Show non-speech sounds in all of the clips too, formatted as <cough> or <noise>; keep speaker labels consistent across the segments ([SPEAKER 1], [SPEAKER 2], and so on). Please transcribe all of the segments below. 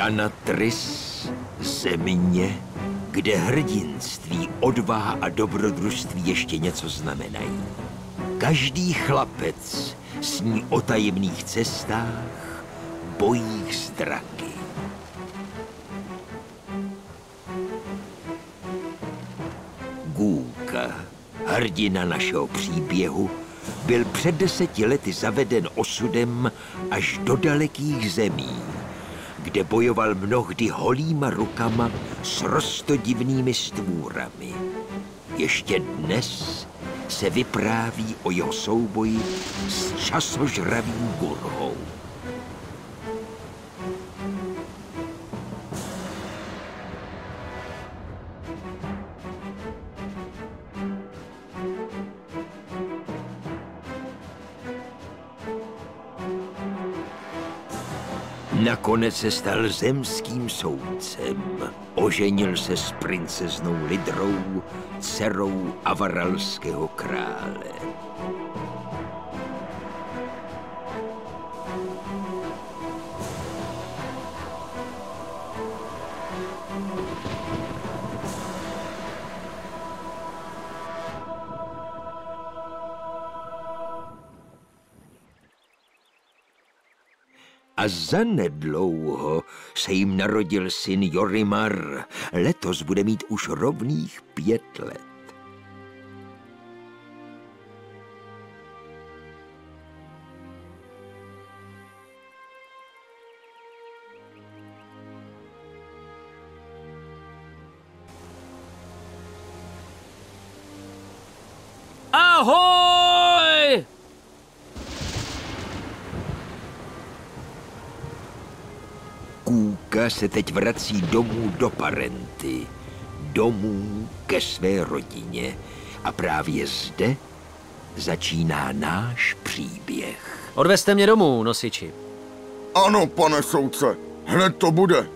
[SPEAKER 1] Jana Trys, země, kde hrdinství, odvaha a dobrodružství ještě něco znamenají. Každý chlapec sní o tajemných cestách, bojích s draky. Gůlka, hrdina našeho příběhu, byl před deseti lety zaveden osudem až do dalekých zemí, kde bojoval mnohdy holýma rukama s rostodivnými stvůrami. Ještě dnes se vypráví o jeho souboji s časožravým gurhou. Nakonec se stal zemským soudcem. Oženil se s princeznou Lidrou, dcerou avaralského krále. A zanedlouho se jim narodil syn Jorimar. Letos bude mít už rovných pět let. Kůka se teď vrací domů do Parenty. Domů ke své rodině. A právě zde začíná náš příběh.
[SPEAKER 2] Odvezte mě domů, nosiči.
[SPEAKER 3] Ano, pane soudce, hned to bude.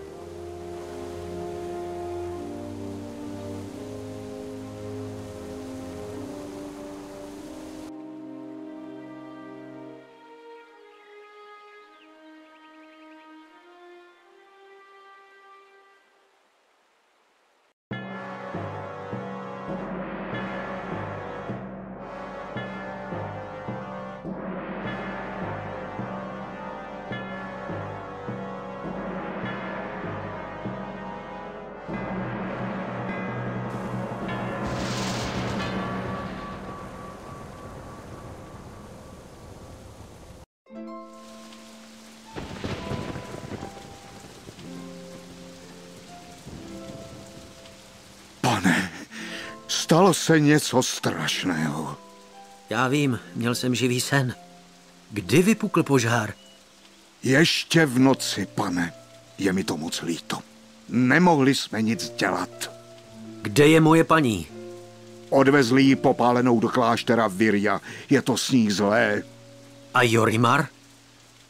[SPEAKER 3] Se něco strašného.
[SPEAKER 2] Já vím, měl jsem živý sen. Kdy vypukl požár?
[SPEAKER 3] Ještě v noci, pane. Je mi to moc líto. Nemohli jsme nic dělat.
[SPEAKER 2] Kde je moje paní?
[SPEAKER 3] Odvezli ji popálenou do kláštera Virja. Je to s ní zlé.
[SPEAKER 2] A Jorimar?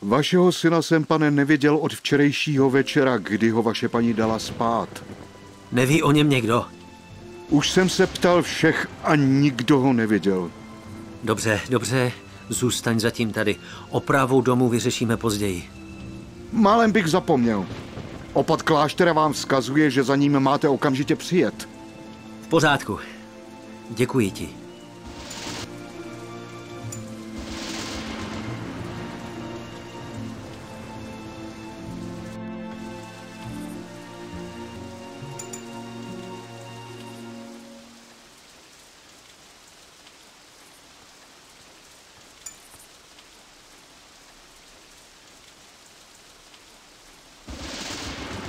[SPEAKER 3] Vašeho syna jsem, pane, neviděl od včerejšího večera, kdy ho vaše paní dala spát.
[SPEAKER 2] Neví o něm někdo?
[SPEAKER 3] Už jsem se ptal všech a nikdo ho neviděl.
[SPEAKER 2] Dobře, dobře, zůstaň zatím tady. Opravu domu vyřešíme později.
[SPEAKER 3] Málem bych zapomněl. Opat kláštera vám vzkazuje, že za ním máte okamžitě přijet.
[SPEAKER 2] V pořádku. Děkuji ti.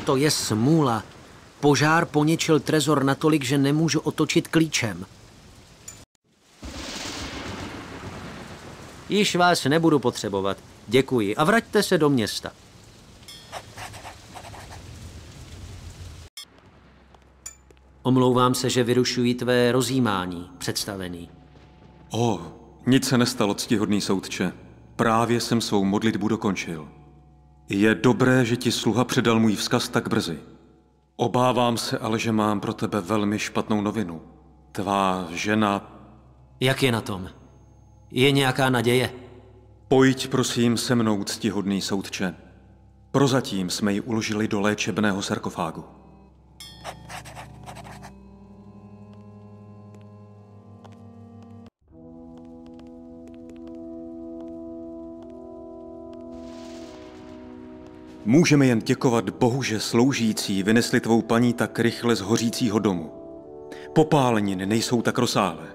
[SPEAKER 2] To je smůla. Požár poničil trezor natolik, že nemůžu otočit klíčem. Již vás nebudu potřebovat. Děkuji a vraťte se do města. Omlouvám se, že vyrušuji tvé rozjímání, představený.
[SPEAKER 4] O, nic se nestalo, ctihodný soudče. Právě jsem svou modlitbu dokončil. Je dobré, že ti sluha předal můj vzkaz tak brzy. Obávám se ale, že mám pro tebe velmi špatnou novinu. Tvá žena...
[SPEAKER 2] Jak je na tom? Je nějaká naděje?
[SPEAKER 4] Pojď prosím se mnou, ctihodný soudče. Prozatím jsme ji uložili do léčebného sarkofágu. Můžeme jen děkovat Bohu, že sloužící vynesli tvou paní tak rychle z hořícího domu. Popáleniny nejsou tak rozsáhlé.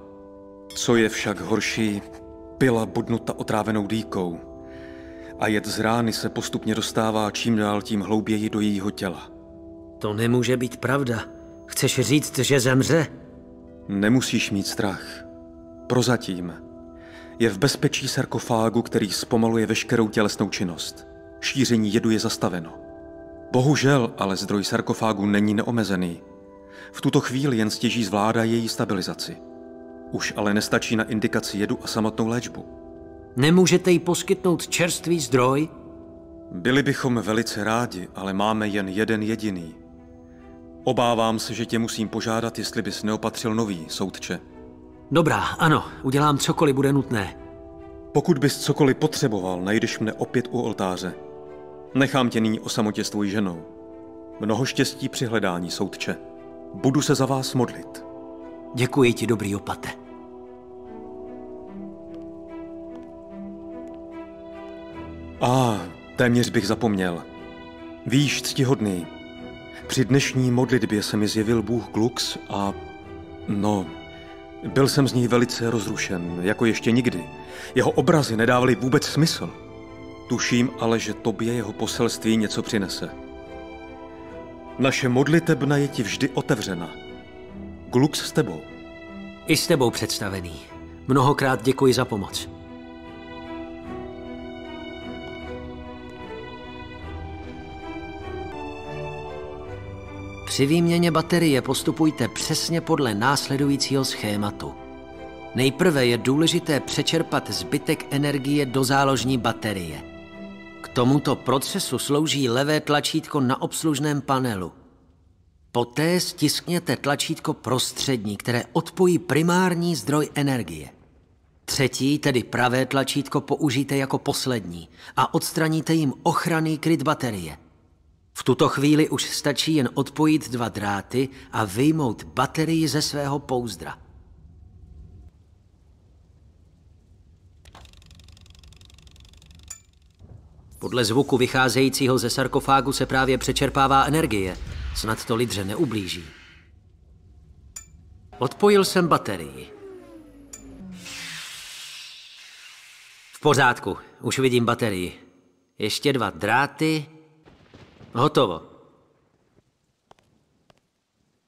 [SPEAKER 4] Co je však horší, byla budnuta otrávenou dýkou a jed z rány se postupně dostává čím dál tím hlouběji do jejího těla.
[SPEAKER 2] To nemůže být pravda. Chceš říct, že zemře?
[SPEAKER 4] Nemusíš mít strach. Prozatím. Je v bezpečí sarkofágu, který zpomaluje veškerou tělesnou činnost. Šíření jedu je zastaveno. Bohužel, ale zdroj sarkofágu není neomezený. V tuto chvíli jen stěží zvládá její stabilizaci. Už ale nestačí na indikaci jedu a samotnou léčbu.
[SPEAKER 2] Nemůžete jí poskytnout čerstvý zdroj?
[SPEAKER 4] Byli bychom velice rádi, ale máme jen jeden jediný. Obávám se, že tě musím požádat, jestli bys neopatřil nový, soudče.
[SPEAKER 2] Dobrá, ano, udělám cokoliv bude nutné.
[SPEAKER 4] Pokud bys cokoliv potřeboval, najdeš mne opět u oltáře. Nechám tě nyní o samotě s tvojí ženou. Mnoho štěstí při hledání, soudče. Budu se za vás modlit.
[SPEAKER 2] Děkuji ti, dobrý opate.
[SPEAKER 4] A, téměř bych zapomněl. Víš, ctihodný, při dnešní modlitbě se mi zjevil Bůh Glux a... No, byl jsem z něj velice rozrušen, jako ještě nikdy. Jeho obrazy nedávaly vůbec smysl. Tuším ale, že tobě jeho poselství něco přinese. Naše modlitebna je ti vždy otevřena. Glux s tebou.
[SPEAKER 2] I s tebou představený. Mnohokrát děkuji za pomoc. Při výměně baterie postupujte přesně podle následujícího schématu. Nejprve je důležité přečerpat zbytek energie do záložní baterie. K tomuto procesu slouží levé tlačítko na obslužném panelu. Poté stiskněte tlačítko prostřední, které odpojí primární zdroj energie. Třetí, tedy pravé tlačítko, použijte jako poslední a odstraníte jim ochranný kryt baterie. V tuto chvíli už stačí jen odpojit dva dráty a vyjmout baterii ze svého pouzdra. Podle zvuku vycházejícího ze sarkofágu se právě přečerpává energie. Snad to lidře neublíží. Odpojil jsem baterii. V pořádku, už vidím baterii. Ještě dva dráty. Hotovo.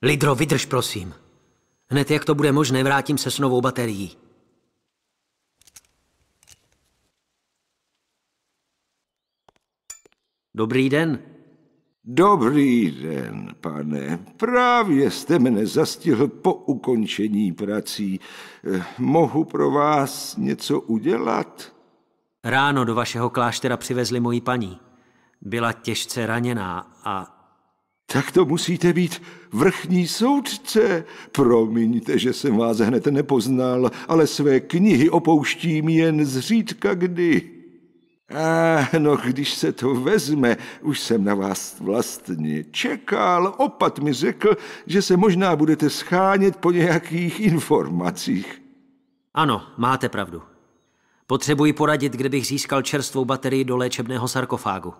[SPEAKER 2] Lidro, vydrž, prosím. Hned jak to bude možné, vrátím se s novou baterií. Dobrý den.
[SPEAKER 5] Dobrý den, pane. Právě jste mne zastihl po ukončení prací. Eh, Mohu pro vás něco udělat?
[SPEAKER 2] Ráno do vašeho kláštera přivezli moji paní. Byla těžce raněná a
[SPEAKER 5] Tak to musíte být vrchní soudce. Promiňte, že jsem vás hned nepoznal, ale své knihy opouštím jen zřídka kdy. A no, když se to vezme, už jsem na vás vlastně čekal. Opat mi řekl, že se možná budete schánět po nějakých informacích.
[SPEAKER 2] ano, máte pravdu. Potřebuji poradit, kde bych získal čerstvou baterii do léčebného sarkofágu.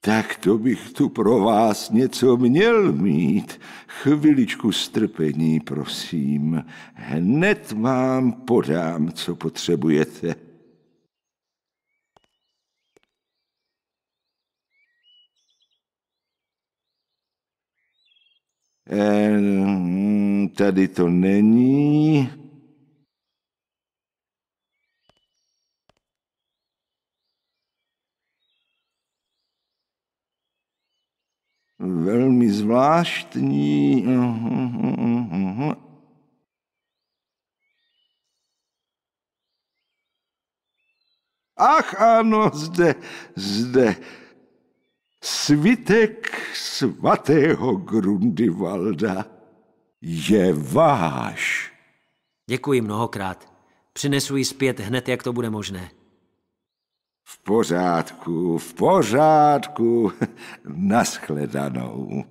[SPEAKER 5] Tak to bych tu pro vás něco měl mít. Chviličku strpení, prosím. Hned vám podám, co potřebujete. Tady to není. Velmi zvláštní. Ach ano, zde, zde. Svitek svatého Grundivalda je váš.
[SPEAKER 2] Děkuji mnohokrát. Přinesu ji zpět hned, jak to bude možné.
[SPEAKER 5] V pořádku, v pořádku. <laughs> Naschledanou.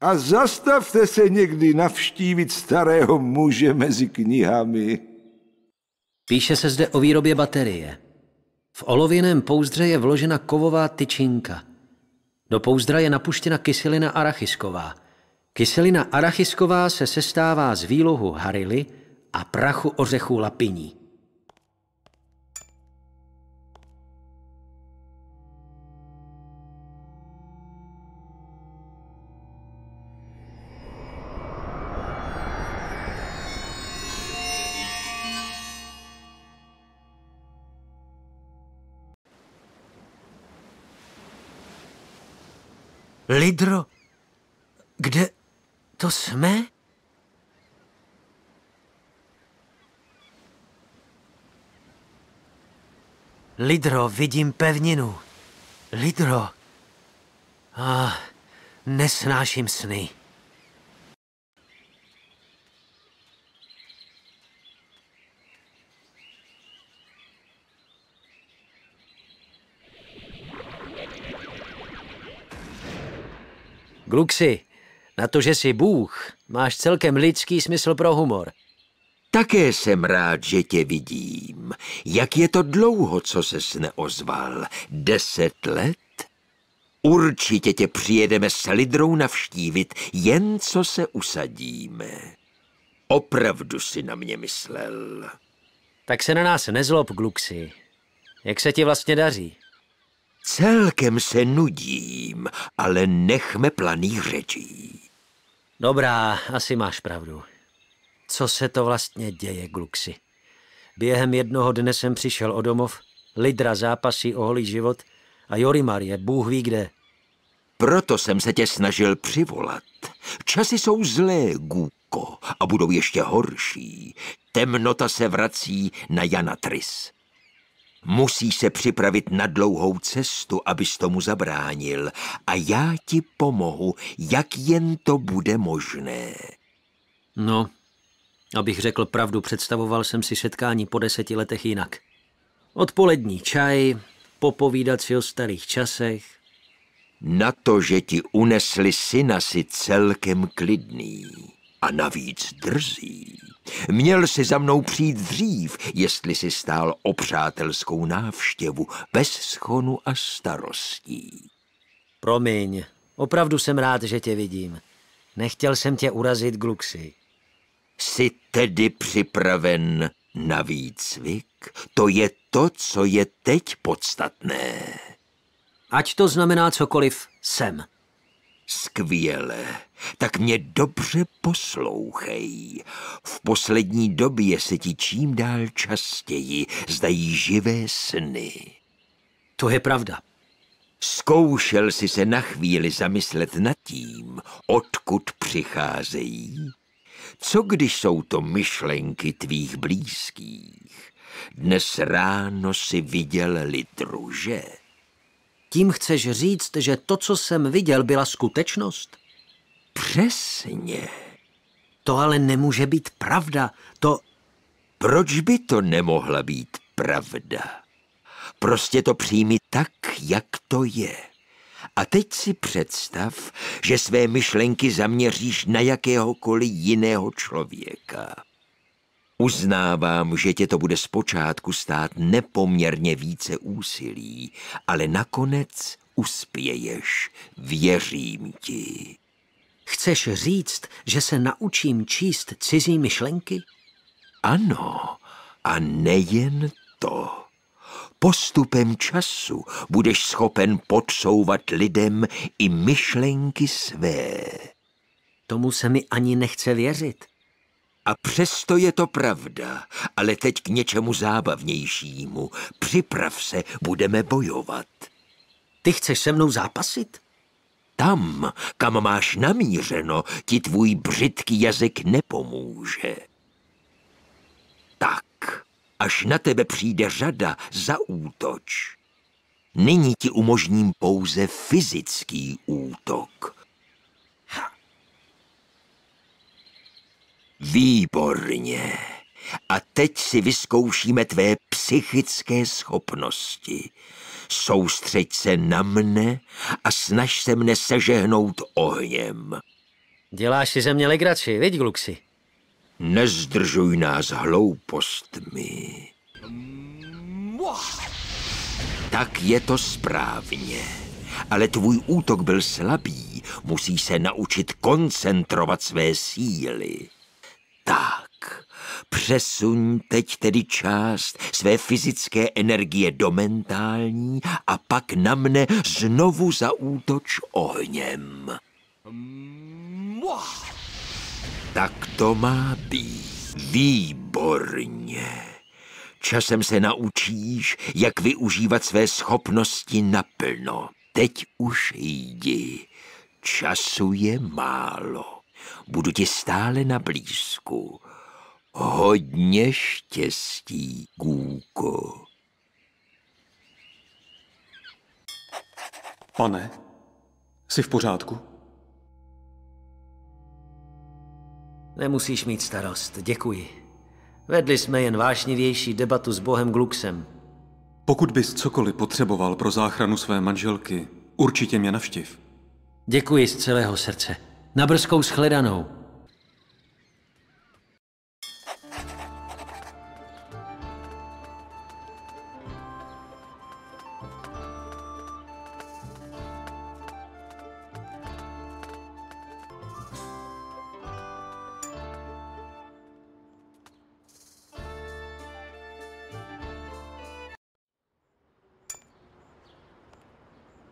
[SPEAKER 5] A zastavte se někdy navštívit starého muže mezi knihami.
[SPEAKER 2] Píše se zde o výrobě baterie. V olověném pouzdře je vložena kovová tyčinka. Do pouzdra je napuštěna kyselina arachisková. Kyselina arachisková se sestává z výlohu harily a prachu ořechů lapiní.
[SPEAKER 1] Lidro, kde to jsme? Lidro, vidím pevninu. Lidro. Ah, nesnáším sny.
[SPEAKER 2] Gluxi, na to, že jsi Bůh, máš celkem lidský smysl pro humor.
[SPEAKER 1] Také jsem rád, že tě vidím. Jak je to dlouho, co ses neozval? Deset let? Určitě tě přijedeme s Lidrou navštívit, jen co se usadíme. Opravdu si na mě myslel.
[SPEAKER 2] Tak se na nás nezlob, Gluxi. Jak se ti vlastně daří?
[SPEAKER 1] Celkem se nudím, ale nechme planých řečí.
[SPEAKER 2] Dobrá, asi máš pravdu. Co se to vlastně děje, Gluxi? Během jednoho dne jsem přišel o domov, Lidra zápasí o holý život a Jorimar je Bůh ví kde.
[SPEAKER 1] Proto jsem se tě snažil přivolat. Časy jsou zlé, Guko, a budou ještě horší. Temnota se vrací na Janatris. Musíš se připravit na dlouhou cestu, abys tomu zabránil. A já ti pomohu, jak jen to bude možné.
[SPEAKER 2] No, abych řekl pravdu, představoval jsem si setkání po deseti letech jinak. Odpolední čaj, popovídat si o starých časech.
[SPEAKER 1] Na to, že ti unesli syna, si celkem klidný. A navíc drzý. Měl si za mnou přijít dřív, jestli si stál o přátelskou návštěvu, bez schonu a starostí.
[SPEAKER 2] Promiň, opravdu jsem rád, že tě vidím. Nechtěl jsem tě urazit, Gluxy.
[SPEAKER 1] Jsi tedy připraven na výcvik? To je to, co je teď podstatné.
[SPEAKER 2] Ať to znamená cokoliv, jsem.
[SPEAKER 1] Skvěle. Tak mě dobře poslouchej. V poslední době se ti čím dál častěji zdají živé sny.
[SPEAKER 2] To je pravda.
[SPEAKER 1] Zkoušel si se na chvíli zamyslet nad tím, odkud přicházejí? Co když jsou to myšlenky tvých blízkých? Dnes ráno si viděl litru, že?
[SPEAKER 2] Tím chceš říct, že to, co jsem viděl, byla skutečnost?
[SPEAKER 1] Přesně.
[SPEAKER 2] To ale nemůže být pravda. To...
[SPEAKER 1] Proč by to nemohla být pravda? Prostě to přijmi tak, jak to je. A teď si představ, že své myšlenky zaměříš na jakéhokoliv jiného člověka. Uznávám, že tě to bude zpočátku stát nepoměrně více úsilí, ale nakonec uspěješ, věřím ti.
[SPEAKER 2] Chceš říct, že se naučím číst cizí myšlenky?
[SPEAKER 1] Ano, a nejen to. Postupem času budeš schopen podsouvat lidem i myšlenky své.
[SPEAKER 2] Tomu se mi ani nechce věřit.
[SPEAKER 1] A přesto je to pravda, ale teď k něčemu zábavnějšímu. Připrav se, budeme bojovat.
[SPEAKER 2] Ty chceš se mnou zápasit?
[SPEAKER 1] Tam, kam máš namířeno, ti tvůj břitký jazyk nepomůže. Tak, až na tebe přijde řada, zaútoč. Nyní ti umožním pouze fyzický útok. Výborně. A teď si vyzkoušíme tvé psychické schopnosti. Soustřeď se na mne a snaž se mne sežehnout ohněm.
[SPEAKER 2] Děláš si ze mě legraci, viď, Gluxi?
[SPEAKER 1] Nezdržuj nás hloupostmi. Tak je to správně. Ale tvůj útok byl slabý. Musíš se naučit koncentrovat své síly. Tak, přesuň teď tedy část své fyzické energie do mentální a pak na mne znovu zaútoč ohněm. Tak to má být. Výborně. Časem se naučíš, jak využívat své schopnosti naplno. Teď už jdi. Času je málo. Budu ti stále na blízku. Hodně štěstí, Gůko.
[SPEAKER 4] Pane, jsi v pořádku?
[SPEAKER 2] Nemusíš mít starost, děkuji. Vedli jsme jen vášnivější debatu s bohem Gluxem.
[SPEAKER 4] Pokud bys cokoliv potřeboval pro záchranu své manželky, určitě mě navštiv.
[SPEAKER 2] Děkuji z celého srdce. Na brzkou shledanou.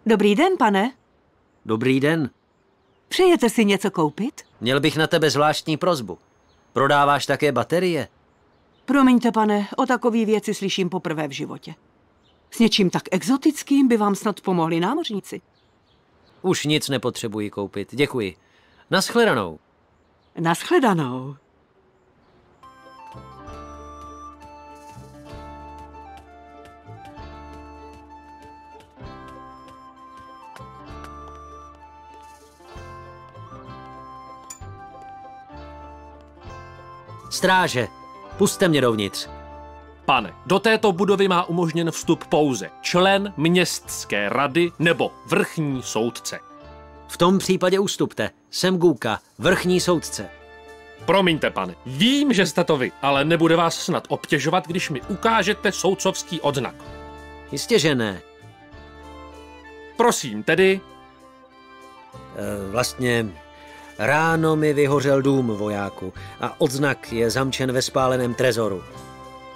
[SPEAKER 6] Dobrý den, pane.
[SPEAKER 2] Dobrý den.
[SPEAKER 6] Přejete si něco koupit?
[SPEAKER 2] Měl bych na tebe zvláštní prozbu. Prodáváš také baterie?
[SPEAKER 6] Promiňte, pane, o takové věci slyším poprvé v životě. S něčím tak exotickým by vám snad pomohli námořníci.
[SPEAKER 2] Už nic nepotřebuji koupit, děkuji. Naschledanou.
[SPEAKER 6] Naschledanou.
[SPEAKER 2] Stráže, puste mě dovnitř.
[SPEAKER 7] Pane, do této budovy má umožněn vstup pouze člen městské rady nebo vrchní soudce.
[SPEAKER 2] V tom případě ustupte. Jsem Gůka, vrchní soudce.
[SPEAKER 7] Promiňte, pane, vím, že jste to vy, ale nebude vás snad obtěžovat, když mi ukážete soudcovský odznak.
[SPEAKER 2] Jistě, že ne.
[SPEAKER 7] Prosím, tedy
[SPEAKER 2] E, vlastně ráno mi vyhořel dům vojáku a odznak je zamčen ve spáleném trezoru.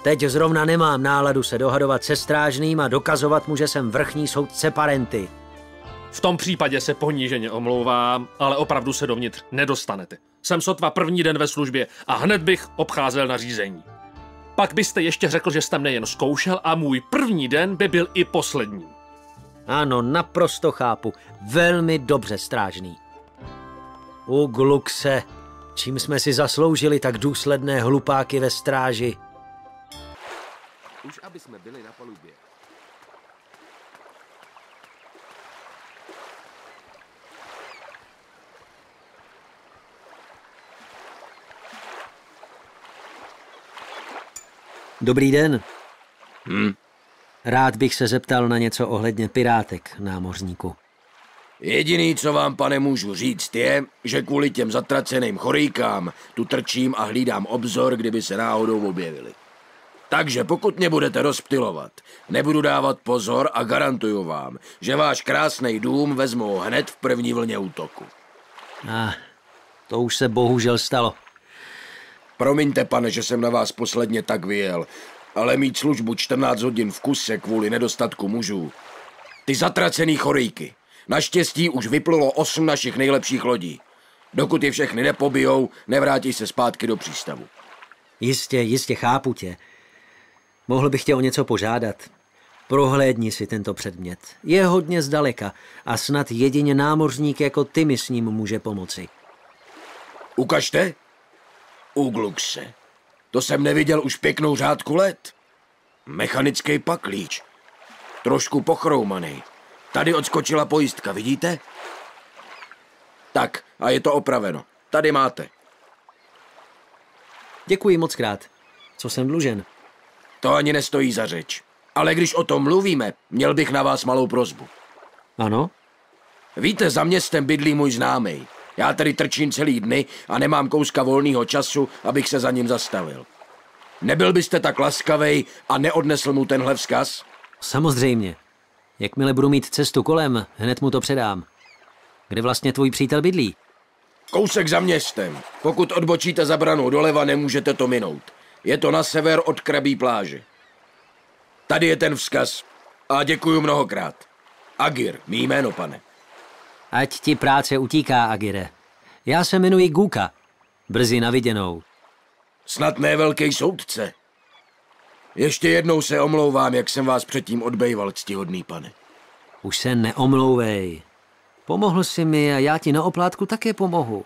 [SPEAKER 2] Teď zrovna nemám náladu se dohadovat se strážným a dokazovat mu, že jsem vrchní soudce parenty.
[SPEAKER 7] v tom případě se poníženě omlouvám, ale opravdu se dovnitř nedostanete. Jsem sotva první den ve službě a hned bych obcházel nařízení. Pak byste ještě řekl, že jste mne jen zkoušel a můj první den by byl i poslední.
[SPEAKER 2] Ano, naprosto chápu. Velmi dobře, strážný. U Gluxe, čím jsme si zasloužili tak důsledné hlupáky ve stráži.
[SPEAKER 1] Už aby jsme byli na palubě.
[SPEAKER 2] Dobrý den. Hm. Rád bych se zeptal na něco ohledně pirátek, námořníku.
[SPEAKER 8] Jediný, co vám, pane, můžu říct, je, že kvůli těm zatraceným chorýkám tu trčím a hlídám obzor, kdyby se náhodou objevili. Takže pokud mě budete rozptilovat, nebudu dávat pozor a garantuju vám, že váš krásný dům vezmu hned v první vlně útoku.
[SPEAKER 2] A to už se bohužel stalo.
[SPEAKER 8] Promiňte, pane, že jsem na vás posledně tak vyjel, ale mít službu 14 hodin v kuse kvůli nedostatku mužů. Ty zatracený chorýky. Naštěstí už vyplulo osm našich nejlepších lodí. Dokud je všechny nepobijou, nevrátí se zpátky do přístavu.
[SPEAKER 2] Jistě, jistě chápu tě. Mohl bych tě o něco požádat. Prohlédni si tento předmět. Je hodně zdaleka a snad jedině námořník jako ty mi s ním může pomoci.
[SPEAKER 8] Ukažte. Ugluxe. To jsem neviděl už pěknou řádku let. Mechanický paklíč. Trošku pochroumaný. Tady odskočila pojistka, vidíte? Tak, a je to opraveno. Tady máte.
[SPEAKER 2] Děkuji moc krát. Co jsem dlužen?
[SPEAKER 8] To ani nestojí za řeč. Ale když o tom mluvíme, měl bych na vás malou prozbu.
[SPEAKER 2] Ano?
[SPEAKER 8] Víte, za městem bydlí můj známý. Já tady trčím celý dny a nemám kouska volného času, abych se za ním zastavil. Nebyl byste tak laskavej a neodnesl mu tenhle vzkaz?
[SPEAKER 2] Samozřejmě. Jakmile budu mít cestu kolem, hned mu to předám. Kde vlastně tvůj přítel bydlí?
[SPEAKER 8] Kousek za městem. Pokud odbočíte za branou doleva, nemůžete to minout. Je to na sever od Krabí pláže. Tady je ten vzkaz. A děkuji mnohokrát. Agir, mý jméno, pane.
[SPEAKER 2] Ať ti práce utíká, Agire. Já se jmenuji Guka. Brzy naviděnou.
[SPEAKER 8] Snad ne velký soudce. Ještě jednou se omlouvám, jak jsem vás předtím odbejval, ctihodný pane.
[SPEAKER 2] Už se neomlouvej. Pomohl si mi a já ti na oplátku také pomohu.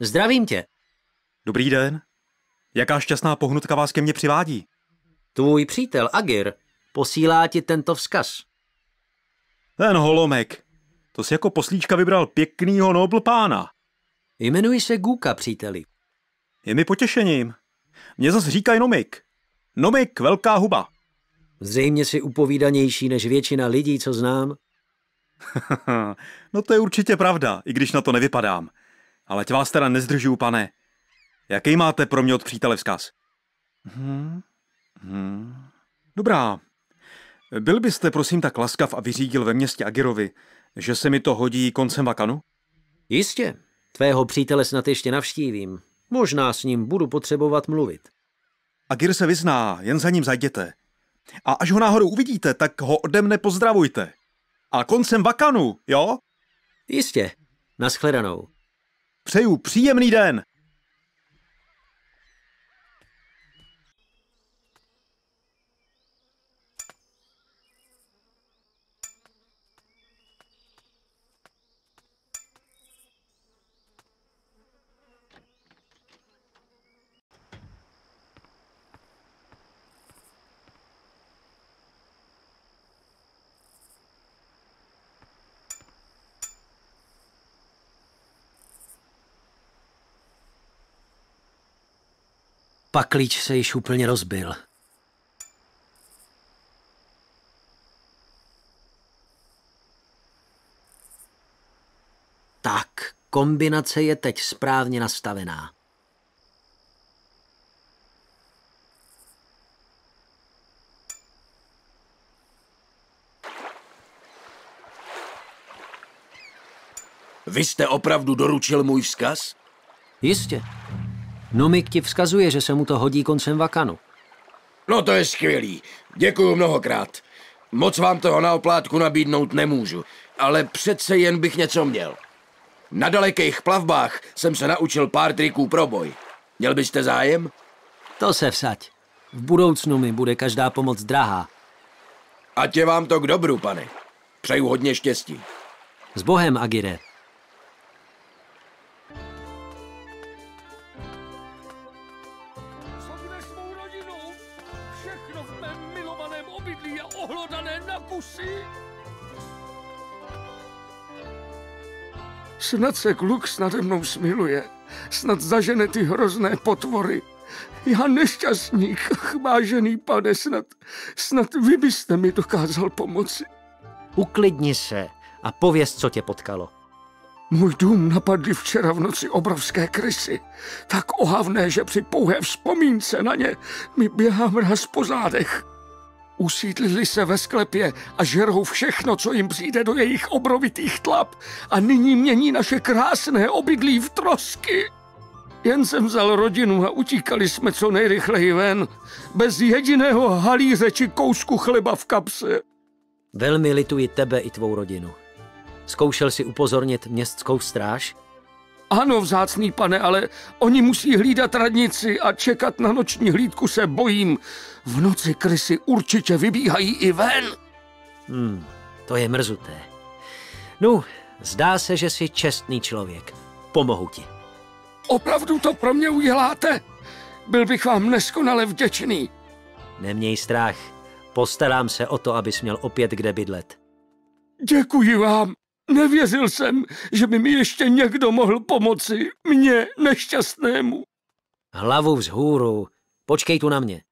[SPEAKER 2] Zdravím tě.
[SPEAKER 4] Dobrý den. Jaká šťastná pohnutka vás ke mně přivádí?
[SPEAKER 2] Tvůj přítel Agir posílá ti tento vzkaz.
[SPEAKER 4] Ten holomek. To si jako poslíčka vybral pěknýho nobl pána.
[SPEAKER 2] Jmenuji se Guka, příteli.
[SPEAKER 4] Je mi potěšením. Mě zas říkají Nomik. Nomik, velká huba.
[SPEAKER 2] Zřejmě si upovídanější než většina lidí, co znám. <laughs>
[SPEAKER 4] no to je určitě pravda, i když na to nevypadám. Ale tě vás teda nezdržuju, pane. Jaký máte pro mě od přítele vzkaz? Hmm. Hmm. Dobrá. Byl byste prosím tak laskav a vyřídil ve městě Agirovi, že se mi to hodí koncem vakanu?
[SPEAKER 2] Jistě. Tvého přítele snad ještě navštívím. Možná s ním budu potřebovat mluvit.
[SPEAKER 4] Agir se vyzná, jen za ním zajděte. A až ho náhodou uvidíte, tak ho ode mne pozdravujte. A koncem vakanu, jo?
[SPEAKER 2] Jistě. Naschledanou.
[SPEAKER 4] Přeju příjemný den.
[SPEAKER 2] Paklíč se již úplně rozbil. Tak, kombinace je teď správně nastavená.
[SPEAKER 8] Vy jste opravdu doručil můj vzkaz?
[SPEAKER 2] Jistě. Nomik ti vzkazuje, že se mu to hodí koncem vakanu.
[SPEAKER 8] No to je skvělý. Děkuju mnohokrát. Moc vám toho na oplátku nabídnout nemůžu, ale přece jen bych něco měl. Na dalekých plavbách jsem se naučil pár triků pro boj. Měl byste zájem?
[SPEAKER 2] To se vsaď. V budoucnu mi bude každá pomoc drahá.
[SPEAKER 8] Ať je vám to k dobru, pane. Přeju hodně štěstí.
[SPEAKER 2] S Bohem, Agire.
[SPEAKER 9] Snad se kluk snade mnou smiluje. Snad zažene ty hrozné potvory. Já nešťastník, chmážený pane, snad, snad vy byste mi dokázal pomoci.
[SPEAKER 2] Uklidni se a pověz, co tě potkalo.
[SPEAKER 9] Můj dům napadly včera v noci obrovské krysy. Tak ohavné, že při pouhé vzpomínce na ně mi běhá mraz po zádech. Usídlili se ve sklepě a žerou všechno, co jim přijde do jejich obrovitých tlap a nyní mění naše krásné obydlí v trosky. Jen jsem vzal rodinu a utíkali jsme co nejrychleji ven, bez jediného halíře či kousku chleba v kapse.
[SPEAKER 2] Velmi lituji tebe i tvou rodinu. Zkoušel si upozornit městskou stráž?
[SPEAKER 9] Ano, vzácný pane, ale oni musí hlídat radnici a čekat na noční hlídku se bojím. V noci krysy určitě vybíhají i ven.
[SPEAKER 2] Hmm, to je mrzuté. No, zdá se, že jsi čestný člověk. Pomohu ti.
[SPEAKER 9] Opravdu to pro mě uděláte? Byl bych vám neskonale vděčný.
[SPEAKER 2] Neměj strach. Postarám se o to, abys měl opět kde bydlet.
[SPEAKER 9] Děkuji vám. Nevěřil jsem, že by mi ještě někdo mohl pomoci. Mně, nešťastnému.
[SPEAKER 2] Hlavu vzhůru. Počkej tu na mě.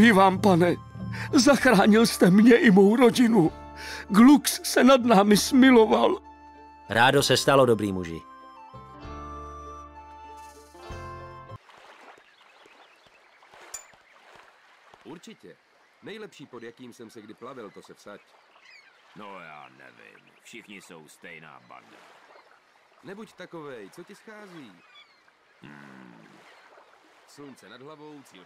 [SPEAKER 9] Děkuji vám, pane. Zachránil jste mě i mou rodinu. Glux se nad námi smiloval.
[SPEAKER 2] Rádo se stalo, dobrý muži.
[SPEAKER 10] Určitě. Nejlepší, pod jakým jsem se kdy plavil, to se vsaď.
[SPEAKER 11] No já nevím, všichni jsou stejná banda.
[SPEAKER 10] Nebuď takovej, co ti schází?
[SPEAKER 11] Hmm.
[SPEAKER 10] Slunce nad hlavou, cíl...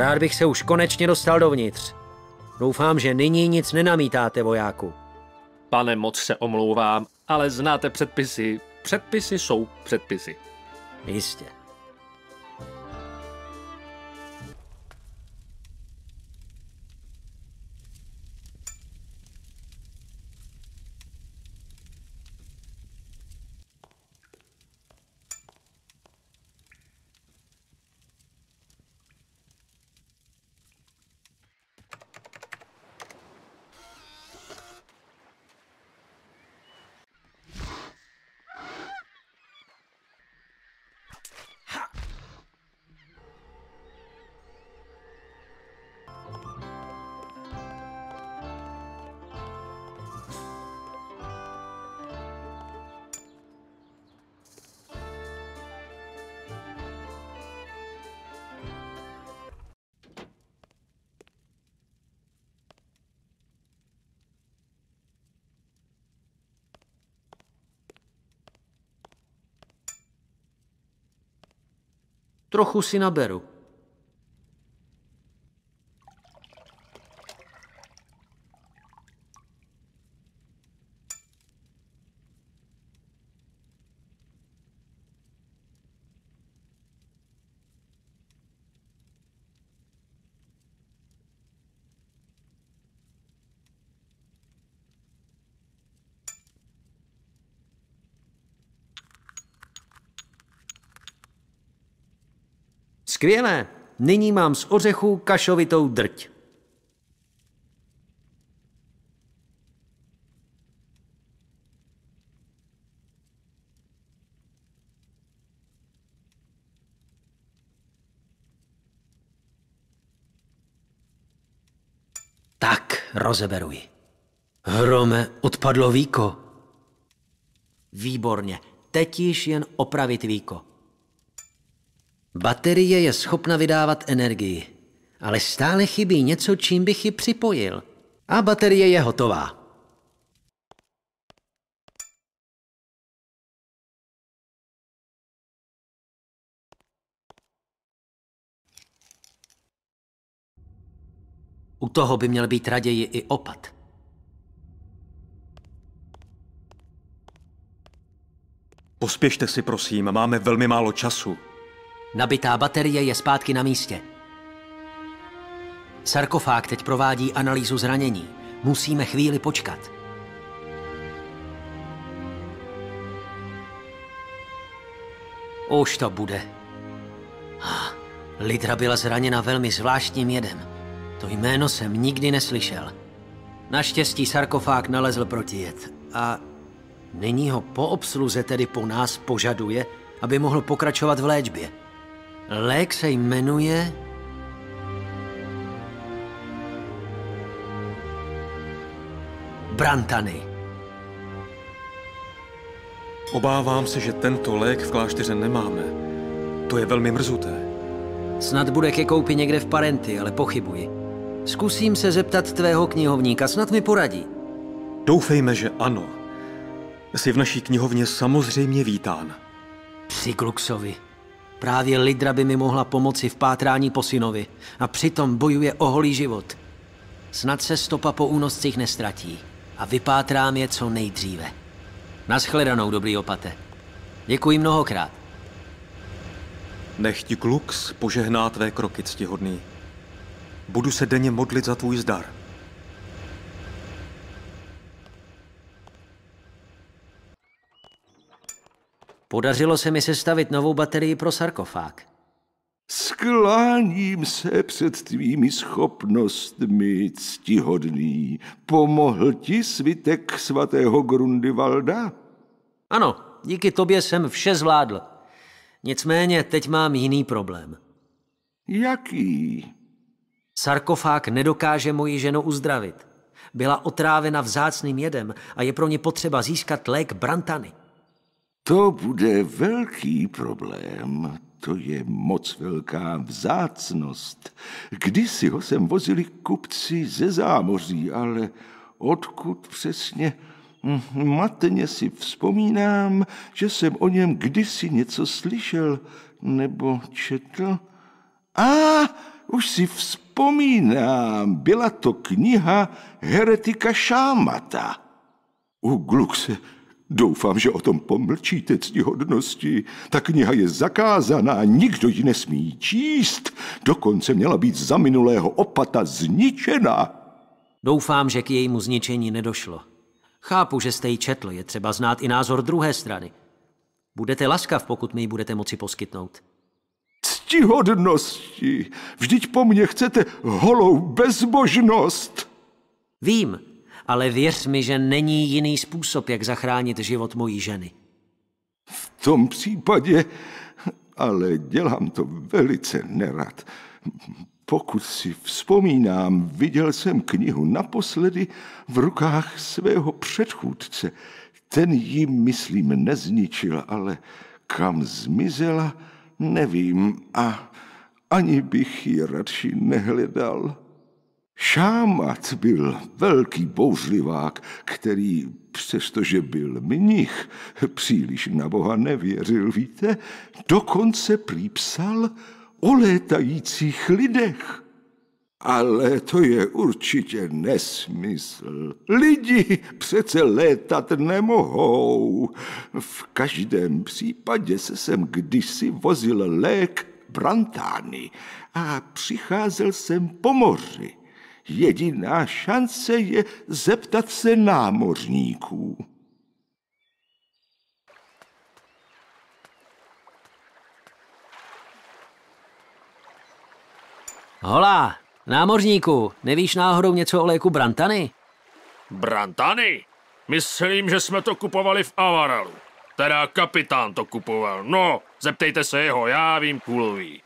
[SPEAKER 2] Rád bych se už konečně dostal dovnitř. Doufám, že nyní nic nenamítáte, vojáku.
[SPEAKER 7] Pane, moc se omlouvám, ale znáte předpisy. Předpisy jsou předpisy.
[SPEAKER 2] Jistě. Trochu si naberu. Skvělé. Nyní mám z ořechu kašovitou drť. Tak, rozeberuji. Hrome, odpadlo víko. Výborně. Teď již jen opravit víko. Baterie je schopna vydávat energii, ale stále chybí něco, čím bych ji připojil. A baterie je hotová. U toho by měl být raději i opat.
[SPEAKER 4] Pospěšte si, prosím, máme velmi málo času.
[SPEAKER 2] Nabitá baterie je zpátky na místě. Sarkofág teď provádí analýzu zranění. Musíme chvíli počkat. Už to bude. Lidra byla zraněna velmi zvláštním jedem. To jméno jsem nikdy neslyšel. Naštěstí sarkofág nalezl protijed a nyní ho po obsluze tedy po nás požaduje, aby mohl pokračovat v léčbě. Lék se jmenuje... Brantany.
[SPEAKER 4] Obávám se, že tento lék v klášteře nemáme. To je velmi mrzuté.
[SPEAKER 2] Snad bude ke koupi někde v Parenty, ale pochybuji. Zkusím se zeptat tvého knihovníka, snad mi poradí.
[SPEAKER 4] Doufejme, že ano. Jsi v naší knihovně samozřejmě vítán.
[SPEAKER 2] Při Gluxovi. Právě Lidra by mi mohla pomoci v pátrání po synovi a přitom bojuje o holý život. Snad se stopa po únoscích nestratí a vypátrám je co nejdříve. Naschledanou, dobrý opate. Děkuji mnohokrát.
[SPEAKER 4] Nech ti Glux požehná tvé kroky, ctihodný. Budu se denně modlit za tvůj zdar.
[SPEAKER 2] Podařilo se mi sestavit novou baterii pro sarkofág.
[SPEAKER 5] Skláním se před tvými schopnostmi, ctihodný. Pomohl ti svitek svatého Grundivalda?
[SPEAKER 2] Ano, díky tobě jsem vše zvládl. Nicméně teď mám jiný problém.
[SPEAKER 5] Jaký?
[SPEAKER 2] Sarkofág nedokáže moji ženu uzdravit. Byla otrávena vzácným jedem a je pro ně potřeba získat lék Brantany.
[SPEAKER 5] To bude velký problém. To je moc velká vzácnost. Kdysi ho sem vozili kupci ze zámoří, ale odkud přesně? Hm, matně si vzpomínám, že jsem o něm kdysi něco slyšel nebo četl. A už si vzpomínám, byla to kniha heretika Šámata. U Gluxe Doufám, že o tom pomlčíte, ctihodnosti. Ta kniha je zakázaná, nikdo ji nesmí číst. Dokonce měla být za minulého opata zničena.
[SPEAKER 2] Doufám, že k jejímu zničení nedošlo. Chápu, že jste ji četl, je třeba znát i názor druhé strany. Budete laskav, pokud mi ji budete moci poskytnout.
[SPEAKER 5] Ctihodnosti, vždyť po mně chcete holou bezbožnost.
[SPEAKER 2] Vím, ale věř mi, že není jiný způsob, jak zachránit život mojí ženy.
[SPEAKER 5] V tom případě, ale dělám to velice nerad. Pokud si vzpomínám, viděl jsem knihu naposledy v rukách svého předchůdce. Ten ji, myslím, nezničil, ale kam zmizela, nevím a ani bych ji radši nehledal. Šámat byl velký bouřlivák, který, přestože byl mnich, příliš na Boha nevěřil, víte, dokonce přípsal o létajících lidech. Ale to je určitě nesmysl. Lidi přece létat nemohou. V každém případě se sem kdysi vozil lék Brantány a přicházel jsem po moři. Jediná šance je zeptat se námořníků.
[SPEAKER 2] Hola, námořníku, nevíš náhodou něco o léku Brantany?
[SPEAKER 7] Brantany? Myslím, že jsme to kupovali v Avaralu. Teda kapitán to kupoval. No, zeptejte se jeho, já vím kulový.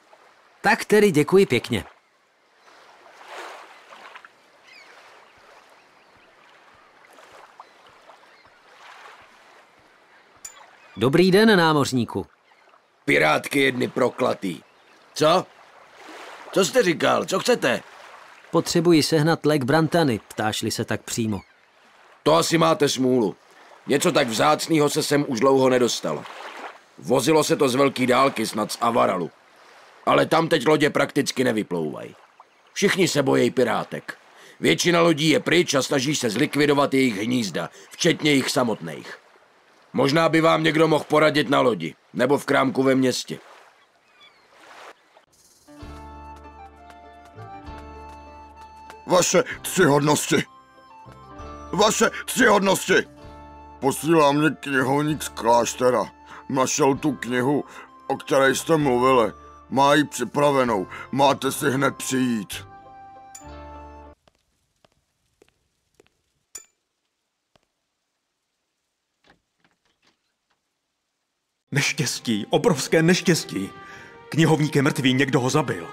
[SPEAKER 2] Tak tedy děkuji pěkně. Dobrý den, námořníku.
[SPEAKER 8] Pirátky jedny proklatý. Co? Co jste říkal? Co chcete?
[SPEAKER 2] Potřebuji sehnat lék Brantany, ptáš-li se tak přímo.
[SPEAKER 8] To asi máte smůlu. Něco tak vzácného se sem už dlouho nedostalo. Vozilo se to z velký dálky, snad z Avaralu. Ale tam teď lodě prakticky nevyplouvají. Všichni se bojí pirátek. Většina lodí je pryč a snaží se zlikvidovat jejich hnízda, včetně jich samotných. Možná by vám někdo mohl poradit na lodi, nebo v krámku ve městě.
[SPEAKER 12] Vaše třihodnosti. Vaše třihodnosti. Posílá mě knihovník z kláštera. Našel tu knihu, o které jste mluvili. Má ji připravenou. Máte si hned přijít.
[SPEAKER 4] Neštěstí, obrovské neštěstí. Knihovník je mrtvý, někdo ho zabil.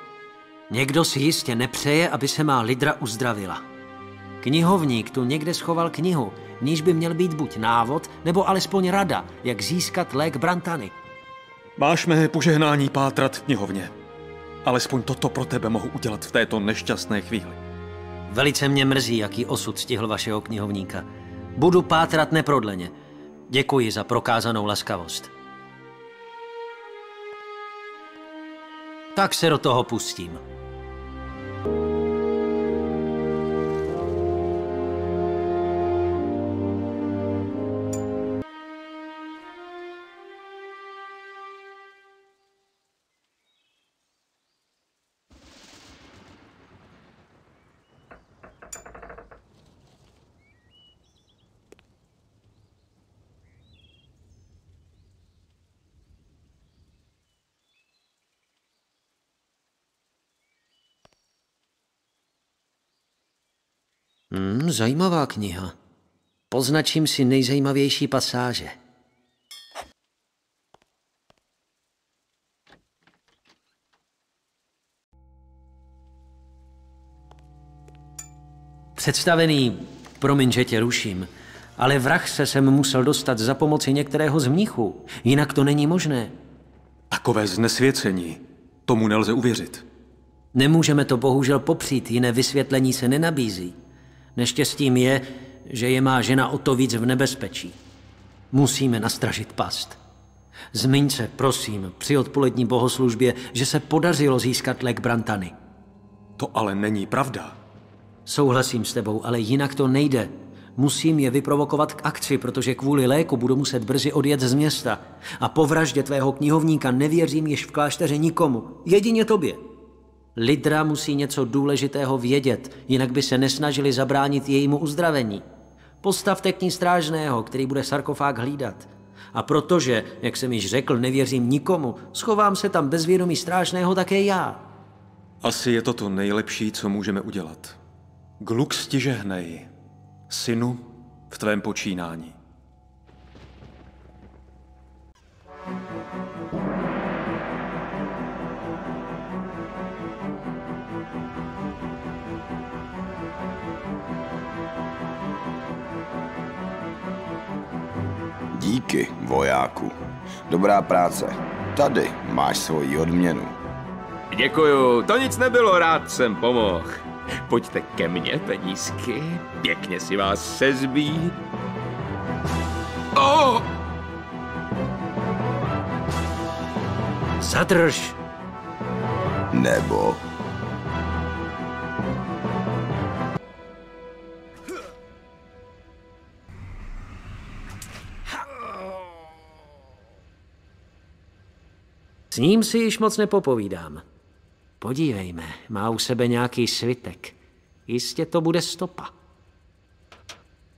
[SPEAKER 2] Někdo si jistě nepřeje, aby se má Lidra uzdravila. Knihovník tu někde schoval knihu, níž by měl být buď návod, nebo alespoň rada, jak získat lék Brantany.
[SPEAKER 4] Máš mé požehnání pátrat v knihovně. Alespoň toto pro tebe mohu udělat v této nešťastné chvíli.
[SPEAKER 2] Velice mě mrzí, jaký osud stihl vašeho knihovníka. Budu pátrat neprodleně. Děkuji za prokázanou laskavost. Tak se do toho pustím. Zajímavá kniha. Poznačím si nejzajímavější pasáže. Představený, promiň, že tě ruším, ale vrah se sem musel dostat za pomoci některého z mnichů, jinak to není možné.
[SPEAKER 4] Takové znesvěcení, tomu nelze uvěřit.
[SPEAKER 2] Nemůžeme to bohužel popřít, jiné vysvětlení se nenabízí. Neštěstím je, že je má žena o to víc v nebezpečí. Musíme nastražit past. Zmiň se, prosím, při odpolední bohoslužbě, že se podařilo získat lék Brantany.
[SPEAKER 4] To ale není pravda.
[SPEAKER 2] Souhlasím s tebou, ale jinak to nejde. Musím je vyprovokovat k akci, protože kvůli léku budu muset brzy odjet z města. A po vraždě tvého knihovníka nevěřím již v klášteře nikomu. Jedině tobě. Lidra musí něco důležitého vědět, jinak by se nesnažili zabránit jejímu uzdravení. Postavte k ní strážného, který bude sarkofág hlídat. A protože, jak jsem již řekl, nevěřím nikomu, schovám se tam bez vědomí strážného také já.
[SPEAKER 4] Asi je to to nejlepší, co můžeme udělat. Gluk stižehnej, synu, v tvém počínání.
[SPEAKER 12] Díky, vojáku. Dobrá práce. Tady máš svoji odměnu.
[SPEAKER 11] Děkuju, to nic nebylo, rád jsem pomohl. Pojďte ke mně, penízky, pěkně si vás sezbí. Oh!
[SPEAKER 2] Zadrž!
[SPEAKER 12] Nebo
[SPEAKER 2] S ním si již moc nepopovídám. Podívejme, má u sebe nějaký svitek. Jistě to bude stopa.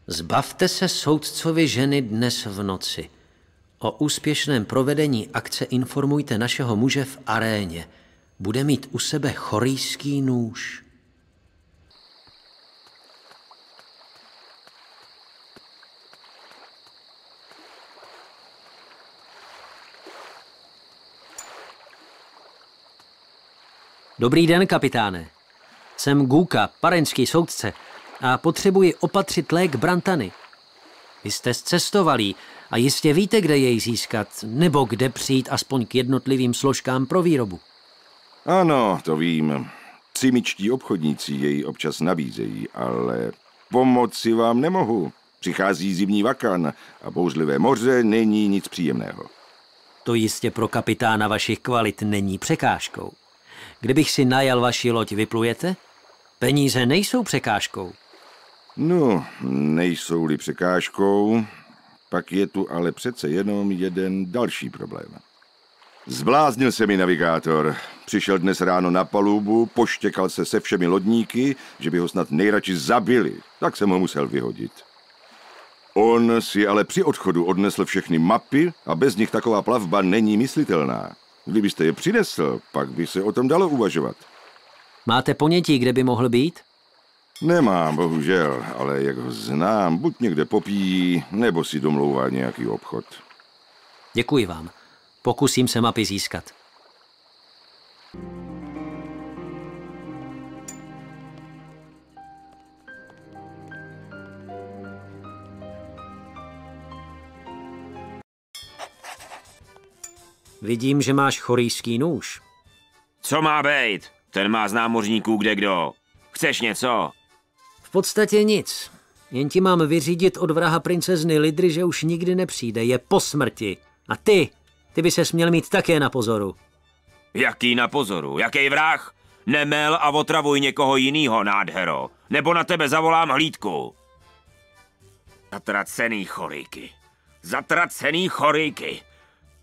[SPEAKER 2] Zbavte se soudcovi ženy dnes v noci. O úspěšném provedení akce informujte našeho muže v aréně. Bude mít u sebe chorijský nůž. Dobrý den, kapitáne. Jsem Guka, parenský soudce, a potřebuji opatřit lék Brantany. Vy jste zcestovalí a jistě víte, kde jej získat, nebo kde přijít aspoň k jednotlivým složkám pro výrobu.
[SPEAKER 5] Ano, to vím. Cimičtí obchodníci jej občas nabízejí, ale pomoci vám nemohu. Přichází zimní vakan a bouřlivé moře není nic příjemného.
[SPEAKER 2] To jistě pro kapitána vašich kvalit není překážkou. Kdybych si najal vaši loď, vyplujete? Peníze nejsou překážkou.
[SPEAKER 5] No, nejsou-li překážkou, pak je tu ale přece jenom jeden další problém. Zbláznil se mi navigátor. Přišel dnes ráno na palubu, poštěkal se se všemi lodníky, že by ho snad nejradši zabili. Tak jsem ho musel vyhodit. On si ale při odchodu odnesl všechny mapy a bez nich taková plavba není myslitelná. Kdybyste je přinesl, pak by se o tom dalo uvažovat.
[SPEAKER 2] Máte ponětí, kde by mohl být?
[SPEAKER 5] Nemám, bohužel, ale jak ho znám, buď někde popíjí, nebo si domlouvá nějaký obchod.
[SPEAKER 2] Děkuji vám. Pokusím se mapy získat. Vidím, že máš chorijský nůž.
[SPEAKER 13] Co má být? Ten má z námořníků kde kdo. Chceš něco?
[SPEAKER 2] V podstatě nic. Jen ti mám vyřídit od vraha princezny Lidry, že už nikdy nepřijde. Je po smrti. A ty, ty by se směl mít také na pozoru.
[SPEAKER 13] Jaký na pozoru? Jaký vrah? Nemel a otravuj někoho jinýho, nádhero. Nebo na tebe zavolám hlídku. Zatracený choríky. Zatracený choríky.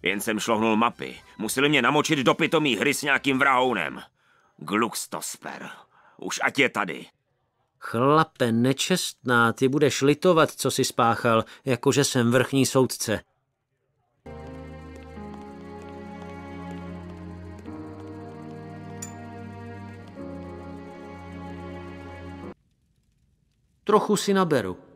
[SPEAKER 13] Jen jsem šlohnul mapy. Museli mě namočit do pitomý hry s nějakým vrahounem. Gluxtosper. Už ať je tady.
[SPEAKER 2] Chlape, nečestná, ty budeš litovat, co si spáchal, jakože jsem vrchní soudce. Trochu si naberu.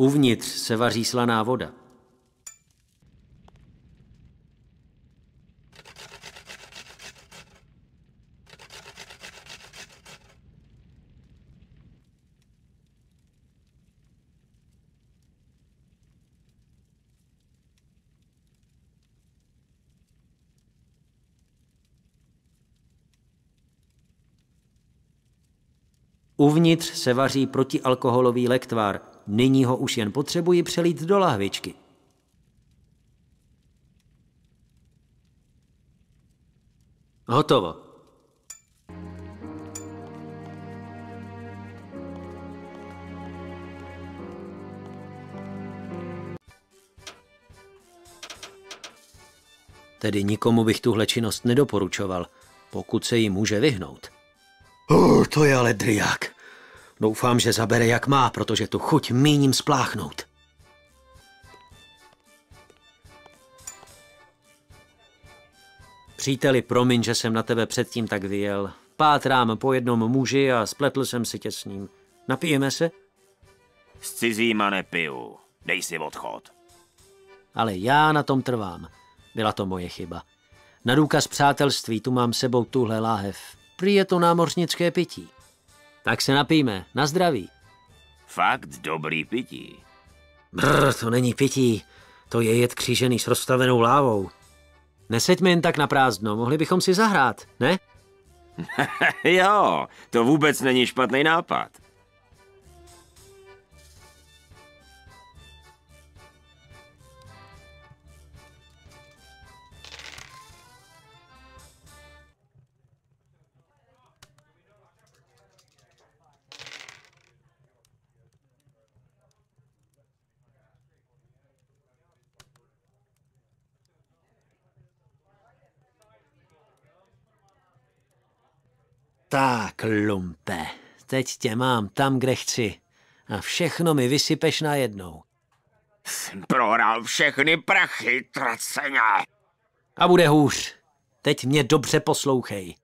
[SPEAKER 2] Uvnitř se vaří slaná voda. Uvnitř se vaří protialkoholový lektvar. Nyní ho už jen potřebuji přelít do lahvičky. Hotovo. Tedy nikomu bych tuhle činnost nedoporučoval, pokud se jí může vyhnout. Uh, to je ale driák. Doufám, že zabere jak má, protože tu chuť míním spláchnout. Příteli, promiň, že jsem na tebe předtím tak vyjel. Pátrám po jednom muži a spletl jsem si tě s ním. Napijeme se?
[SPEAKER 13] S cizíma nepiju. Dej si odchod.
[SPEAKER 2] Ale já na tom trvám. Byla to moje chyba. Na důkaz přátelství tu mám sebou tuhle láhev. Prý je to námořnické pití. Tak se napijme. Na zdraví.
[SPEAKER 13] Fakt dobrý pití.
[SPEAKER 2] Brr, to není pití. To je jed křížený s rozstavenou lávou. Neseďme jen tak na prázdno, mohli bychom si zahrát, ne? <laughs>
[SPEAKER 13] jo, to vůbec není špatný nápad.
[SPEAKER 2] Tak, lumpe, teď tě mám tam, kde chci. A všechno mi vysypeš najednou.
[SPEAKER 13] Jsem prohrál všechny prachy, traceně.
[SPEAKER 2] A bude hůř. Teď mě dobře poslouchej.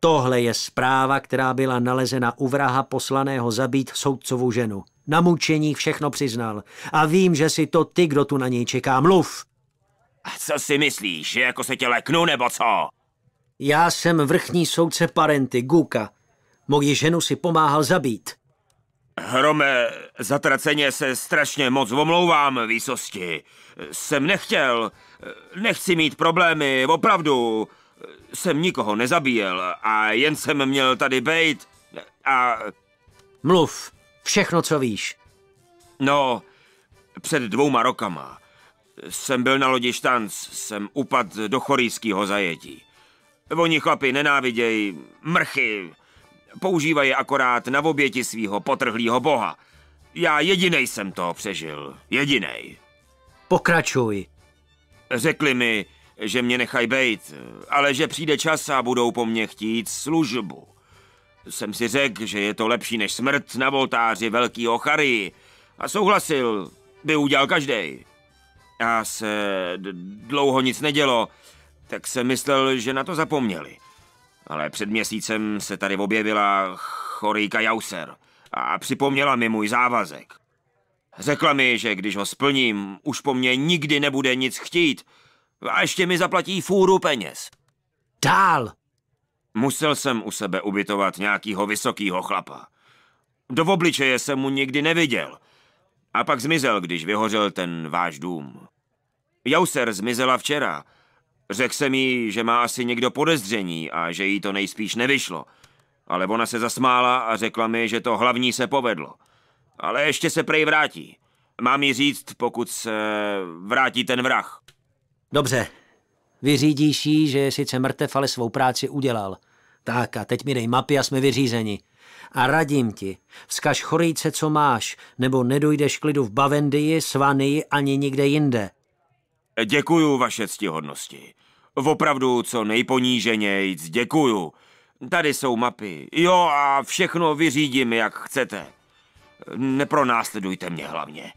[SPEAKER 2] Tohle je zpráva, která byla nalezena u vraha poslaného zabít soudcovou ženu. Na mučení všechno přiznal. A vím, že si to ty, kdo tu na něj čeká. Mluv!
[SPEAKER 13] A co si myslíš, že jako se tě leknu, nebo co?
[SPEAKER 2] Já jsem vrchní soudce Parenty, Guka. Moji ženu si pomáhal zabít.
[SPEAKER 13] Hrome, zatraceně se strašně moc omlouvám, výsosti. Jsem nechtěl, nechci mít problémy, opravdu. Jsem nikoho nezabíjel a jen jsem měl tady bejt a...
[SPEAKER 2] Mluv, všechno, co víš.
[SPEAKER 13] No, před dvouma rokama jsem byl na lodi Štanc, jsem upad do chorijského zajetí. Oni chlapi nenávidějí mrchy, používají akorát na oběti svého potrhlého boha. Já jedinej jsem to přežil. Jedinej.
[SPEAKER 2] Pokračuj.
[SPEAKER 13] Řekli mi, že mě nechají bejt, ale že přijde čas a budou po mně chtít službu. Jsem si řekl, že je to lepší než smrt na voltáři velkýho Chary. A souhlasil, by udělal každý. A se dlouho nic nedělo, tak jsem myslel, že na to zapomněli. Ale před měsícem se tady objevila chorýka Jauser a připomněla mi můj závazek. Řekla mi, že když ho splním, už po mně nikdy nebude nic chtít a ještě mi zaplatí fůru peněz.
[SPEAKER 2] Dál!
[SPEAKER 13] Musel jsem u sebe ubytovat nějakýho vysokýho chlapa. Do obličeje jsem mu nikdy neviděl. A pak zmizel, když vyhořel ten váš dům. Jauser zmizela včera. Řekl jsem jí, že má asi někdo podezření a že jí to nejspíš nevyšlo. Ale ona se zasmála a řekla mi, že to hlavní se povedlo. Ale ještě se prej vrátí. Mám jí říct, pokud se vrátí ten vrah.
[SPEAKER 2] Dobře. Vyřídíš jí, že je sice mrtev, ale svou práci udělal. Tak a teď mi dej mapy a jsme vyřízeni. A radím ti, vzkaž chorejce, co máš, nebo nedojdeš klidu v Bavendii, Svanii ani nikde jinde.
[SPEAKER 13] Děkuju, vaše ctihodnosti. Opravdu co nejponíženějc, děkuju. Tady jsou mapy. Jo, a všechno vyřídím, jak chcete. Nepronásledujte mě hlavně.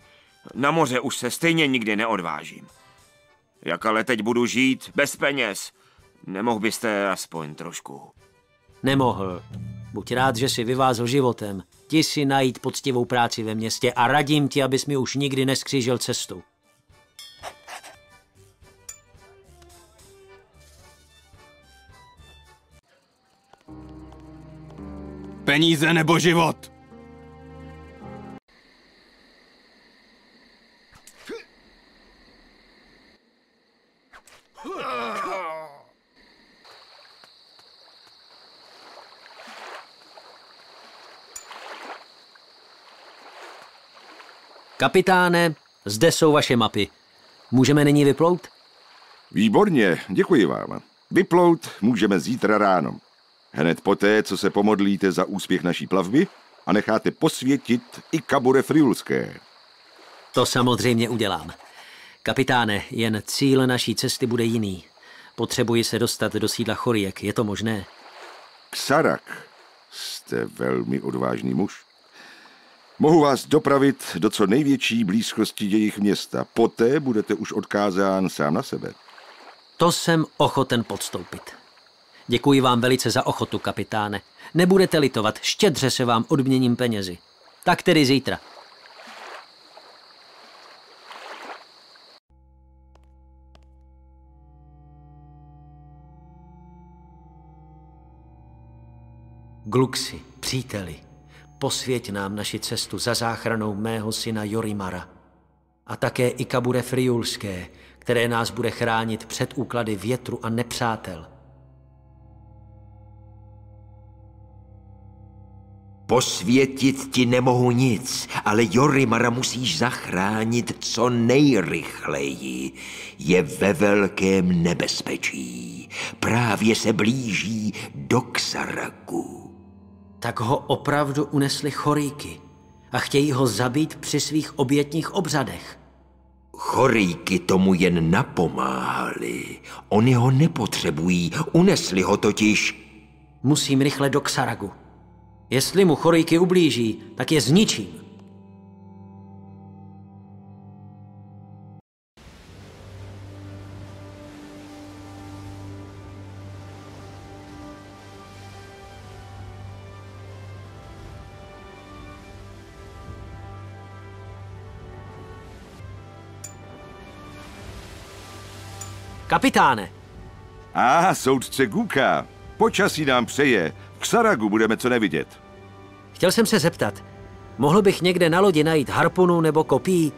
[SPEAKER 13] Na moře už se stejně nikdy neodvážím. Jak ale teď budu žít bez peněz, nemohl byste aspoň trošku.
[SPEAKER 2] Nemohl. Buď rád, že si vyvázl životem. Ti si najít poctivou práci ve městě a radím ti, abys mi už nikdy neskřížil cestu.
[SPEAKER 11] Peníze nebo život?
[SPEAKER 2] Kapitáne, zde jsou vaše mapy. Můžeme nyní vyplout?
[SPEAKER 5] Výborně, děkuji vám. Vyplout můžeme zítra ráno. Hned poté, co se pomodlíte za úspěch naší plavby a necháte posvětit i kabure friulské.
[SPEAKER 2] To samozřejmě udělám. Kapitáne, jen cíl naší cesty bude jiný. Potřebuji se dostat do sídla Chorijek, je to možné?
[SPEAKER 5] Ksarak, jste velmi odvážný muž. Mohu vás dopravit do co největší blízkosti jejich města. Poté budete už odkázán sám na sebe.
[SPEAKER 2] To jsem ochoten podstoupit. Děkuji vám velice za ochotu, kapitáne. Nebudete litovat, štědře se vám odměním penězi. Tak tedy zítra. Gluxi, příteli, posvěť nám naši cestu za záchranou mého syna Jorimara a také i kabure friulské, které nás bude chránit před úklady větru a nepřátel.
[SPEAKER 1] Posvětit ti nemohu nic, ale Jorimara musíš zachránit co nejrychleji. Je ve velkém nebezpečí. Právě se blíží do Ksaraku.
[SPEAKER 2] Tak ho opravdu unesli choríky a chtějí ho zabít při svých obětních obřadech.
[SPEAKER 1] Choríky tomu jen napomáhali. Oni ho nepotřebují, unesli ho totiž.
[SPEAKER 2] Musím rychle do Ksaragu. Jestli mu choríky ublíží, tak je zničím. Kapitáne!
[SPEAKER 5] A soudce Guka, počasí nám přeje. V Ksaragu budeme co nevidět.
[SPEAKER 2] Chtěl jsem se zeptat, mohl bych někde na lodi najít harpunu nebo kopí?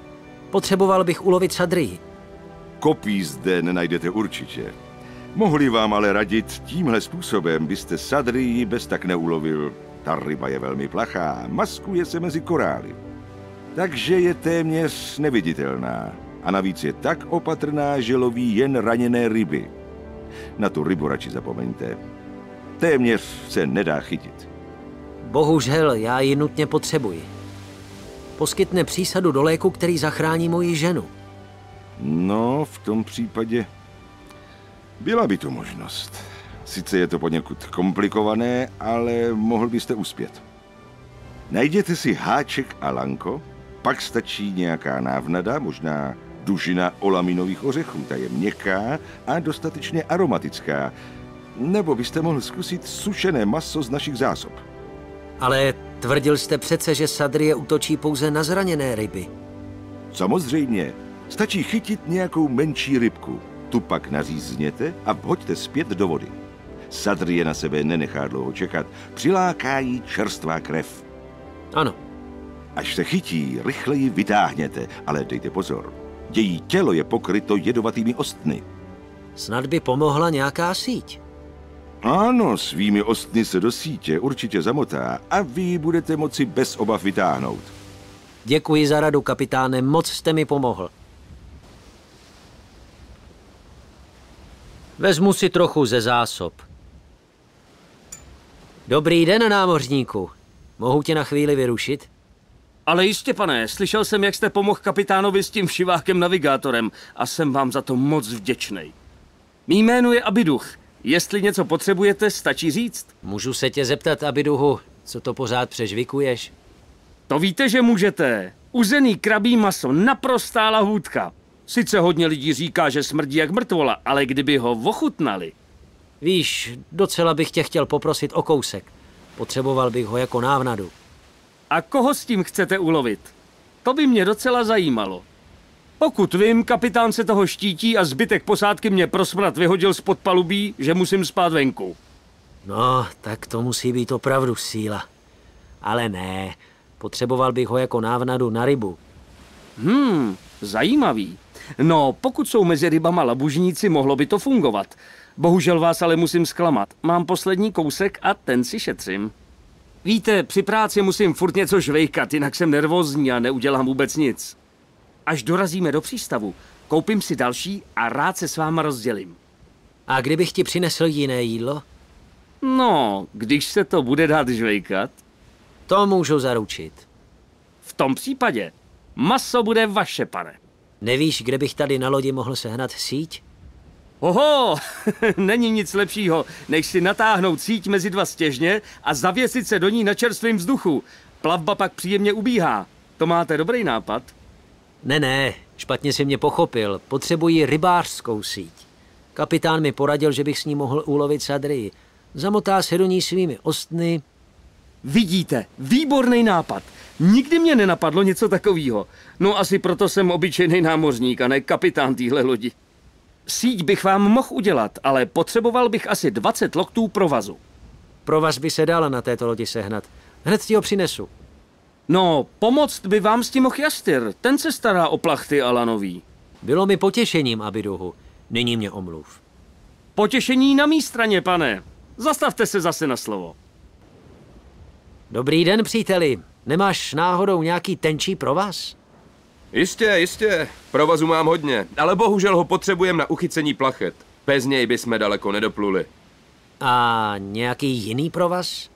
[SPEAKER 2] Potřeboval bych ulovit sadry.
[SPEAKER 5] Kopí zde nenajdete určitě. Mohli vám ale radit, tímhle způsobem byste sadry bez tak neulovil. Ta ryba je velmi plachá, maskuje se mezi korály. Takže je téměř neviditelná. A navíc je tak opatrná, že loví jen raněné ryby. Na tu rybu radši zapomeňte. Téměř se nedá chytit.
[SPEAKER 2] Bohužel, já ji nutně potřebuji. Poskytne přísadu do léku, který zachrání moji ženu.
[SPEAKER 5] No, v tom případě byla by to možnost. Sice je to poněkud komplikované, ale mohl byste uspět. Najděte si háček a lanko, pak stačí nějaká návnada, možná dužina olaminových ořechů. Ta je měkká a dostatečně aromatická. Nebo byste mohl zkusit sušené maso z našich zásob.
[SPEAKER 2] Ale tvrdil jste přece, že Sadrie útočí pouze na zraněné ryby.
[SPEAKER 5] Samozřejmě. Stačí chytit nějakou menší rybku. Tu pak nařízněte a hoďte zpět do vody. Sadrie na sebe nenechá dlouho čekat. Přiláká jí čerstvá krev.
[SPEAKER 2] Ano.
[SPEAKER 5] Až se chytí, rychleji vytáhněte, ale dejte pozor. Její tělo je pokryto jedovatými ostny.
[SPEAKER 2] Snad by pomohla nějaká síť.
[SPEAKER 5] Ano, svými ostny se do sítě určitě zamotá a vy ji budete moci bez obav vytáhnout.
[SPEAKER 2] Děkuji za radu, kapitáne, moc jste mi pomohl. Vezmu si trochu ze zásob. Dobrý den, námořníku. Mohu tě na chvíli vyrušit?
[SPEAKER 14] Ale jistě, pane, slyšel jsem, jak jste pomohl kapitánovi s tím všivákem navigátorem a jsem vám za to moc vděčný. Mý jméno je Abiduch. Jestli něco potřebujete, stačí říct.
[SPEAKER 2] Můžu se tě zeptat, Abiduhu, co to pořád přežvikuješ?
[SPEAKER 14] To víte, že můžete. Uzený krabí maso, naprostá lahůdka. Sice hodně lidí říká, že smrdí jak mrtvola, ale kdyby ho ochutnali.
[SPEAKER 2] Víš, docela bych tě chtěl poprosit o kousek. Potřeboval bych ho jako návnadu.
[SPEAKER 14] A koho s tím chcete ulovit? To by mě docela zajímalo. Pokud vím, kapitán se toho štítí a zbytek posádky mě pro smrad vyhodil z podpalubí, že musím spát venku.
[SPEAKER 2] No, tak to musí být opravdu síla. Ale ne, potřeboval bych ho jako návnadu na rybu.
[SPEAKER 14] Hmm, zajímavý. No, pokud jsou mezi rybama labužníci, mohlo by to fungovat. Bohužel vás ale musím zklamat. Mám poslední kousek a ten si šetřím. Víte, při práci musím furt něco žvejkat, jinak jsem nervózní a neudělám vůbec nic. Až dorazíme do přístavu, koupím si další a rád se s váma rozdělím.
[SPEAKER 2] A kdybych ti přinesl jiné jídlo?
[SPEAKER 14] No, když se to bude dát žvejkat.
[SPEAKER 2] To můžu zaručit.
[SPEAKER 14] V tom případě maso bude vaše, pane.
[SPEAKER 2] Nevíš, kde bych tady na lodi mohl sehnat síť?
[SPEAKER 14] Oho, <laughs> není nic lepšího, než si natáhnout síť mezi dva stěžně a zavěsit se do ní na čerstvém vzduchu. Plavba pak příjemně ubíhá. To máte dobrý nápad?
[SPEAKER 2] Ne, ne, špatně si mě pochopil. Potřebuji rybářskou síť. Kapitán mi poradil, že bych s ní mohl ulovit sadry. Zamotá se do ní svými ostny.
[SPEAKER 14] Vidíte, výborný nápad. Nikdy mě nenapadlo něco takového. No asi proto jsem obyčejný námořník a ne kapitán téhle lodi. Síť bych vám mohl udělat, ale potřeboval bych asi 20 loktů provazu.
[SPEAKER 2] Provaz by se dala na této lodi sehnat. Hned ti ho přinesu.
[SPEAKER 14] No, pomoct by vám s tím mohl Jastyr. Ten se stará o plachty Alanový.
[SPEAKER 2] Bylo mi potěšením, Abiduhu. Nyní mě omluv.
[SPEAKER 14] Potěšení na mý straně, pane. Zastavte se zase na slovo.
[SPEAKER 2] Dobrý den, příteli. Nemáš náhodou nějaký tenčí provaz?
[SPEAKER 10] Jistě, jistě. Provazu mám hodně, ale bohužel ho potřebujeme na uchycení plachet. Bez něj bychom daleko nedopluli.
[SPEAKER 2] A nějaký jiný provaz?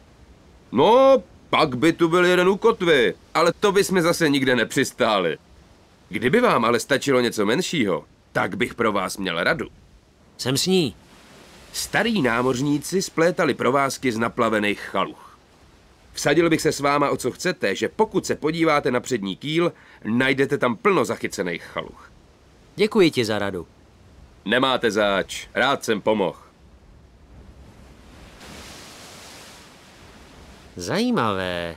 [SPEAKER 10] No, pak by tu byl jeden u kotvy, ale to bychom zase nikde nepřistáli. Kdyby vám ale stačilo něco menšího, tak bych pro vás měl radu.
[SPEAKER 2] Jsem s ní.
[SPEAKER 10] Starí námořníci splétali provázky z naplavených chaluch. Vsadil bych se s váma o co chcete, že pokud se podíváte na přední kýl, najdete tam plno zachycených chaluch.
[SPEAKER 2] Děkuji ti za radu.
[SPEAKER 10] Nemáte záč, rád jsem pomohl.
[SPEAKER 2] Zajímavé.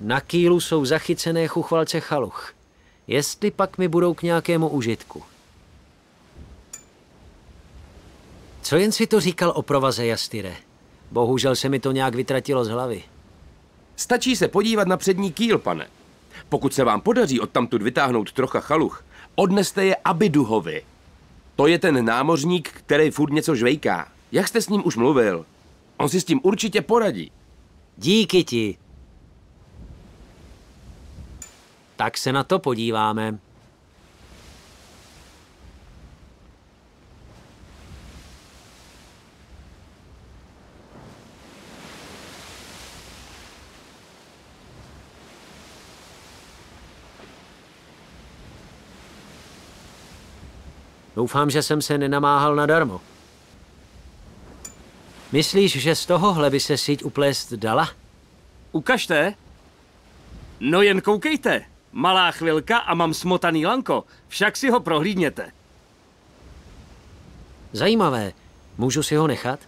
[SPEAKER 2] Na kýlu jsou zachycené chuchvalce chaluch. Jestli pak mi budou k nějakému užitku. Co jen si to říkal o provaze Jastyre? Bohužel se mi to nějak vytratilo z hlavy.
[SPEAKER 10] Stačí se podívat na přední kýl, pane. Pokud se vám podaří odtamtud vytáhnout trocha chaluch, odneste je Abiduhovi. To je ten námořník, který furt něco žvejká. Jak jste s ním už mluvil? On si s tím určitě poradí.
[SPEAKER 2] Díky ti. Tak se na to podíváme. Doufám, že jsem se nenamáhal nadarmo. Myslíš, že z tohohle by se síť uplést dala?
[SPEAKER 14] Ukažte. No jen koukejte. Malá chvilka a mám smotaný lanko. Však si ho prohlídněte.
[SPEAKER 2] Zajímavé. Můžu si ho nechat?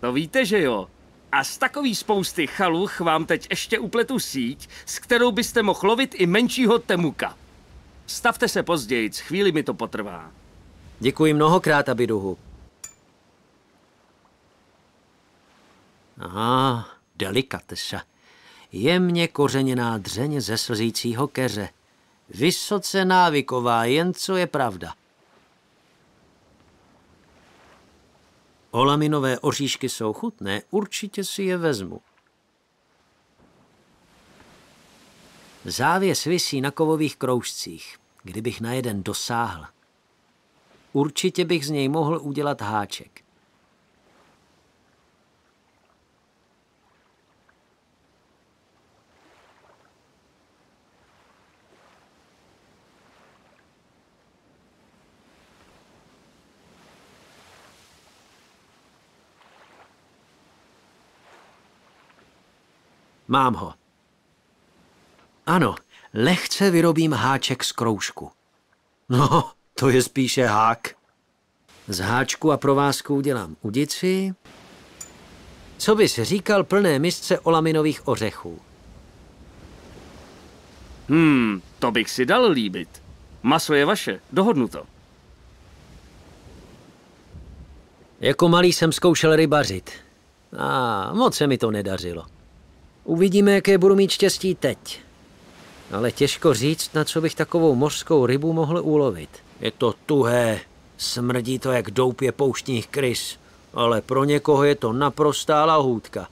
[SPEAKER 14] To víte, že jo. A z takový spousty chaluch vám teď ještě upletu síť, s kterou byste mohl lovit i menšího temuka. Stavte se později, chvíli mi to potrvá.
[SPEAKER 2] Děkuji mnohokrát, Abiduhu. Aha, delikatesa. Jemně kořeněná dřeň ze slzícího keře. Vysoce návyková, jen co je pravda. Olaminové oříšky jsou chutné, určitě si je vezmu. Závěs visí na kovových kroužcích, kdybych na jeden dosáhl. Určitě bych z něj mohl udělat háček. Mám ho. Ano, lehce vyrobím háček z kroužku. No, to je spíše hák. Z háčku a provázku udělám udici. Co bys říkal plné misce olaminových ořechů?
[SPEAKER 14] Hmm, to bych si dal líbit. Maso je vaše, dohodnu to.
[SPEAKER 2] Jako malý jsem zkoušel rybařit. A moc se mi to nedařilo. Uvidíme, jaké budu mít štěstí teď. Ale těžko říct, na co bych takovou mořskou rybu mohl ulovit. Je to tuhé, smrdí to jak doupě pouštních krys, ale pro někoho je to naprostá lahůdka.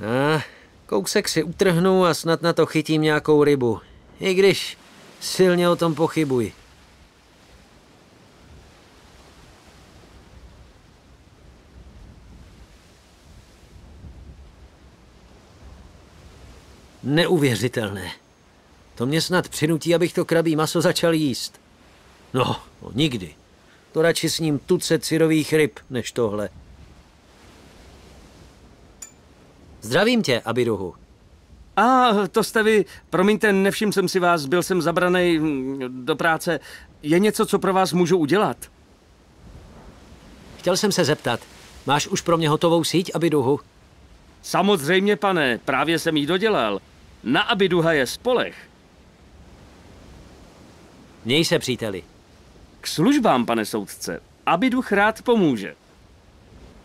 [SPEAKER 2] A kousek si utrhnu a snad na to chytím nějakou rybu. I když silně o tom pochybuji. Neuvěřitelné. To mě snad přinutí, abych to krabí maso začal jíst. No, no nikdy. To radši s ním tuce syrových ryb, než tohle. Zdravím tě, Abiruhu.
[SPEAKER 14] A to jste vy, promiňte, nevšiml jsem si vás, byl jsem zabraný hm, do práce. Je něco, co pro vás můžu udělat?
[SPEAKER 2] Chtěl jsem se zeptat, máš už pro mě hotovou síť, Abiduhu?
[SPEAKER 14] Samozřejmě, pane, právě jsem jí dodělal. Na Abiduha je spolech.
[SPEAKER 2] Měj se, příteli.
[SPEAKER 14] K službám, pane soudce. Abiduch rád pomůže.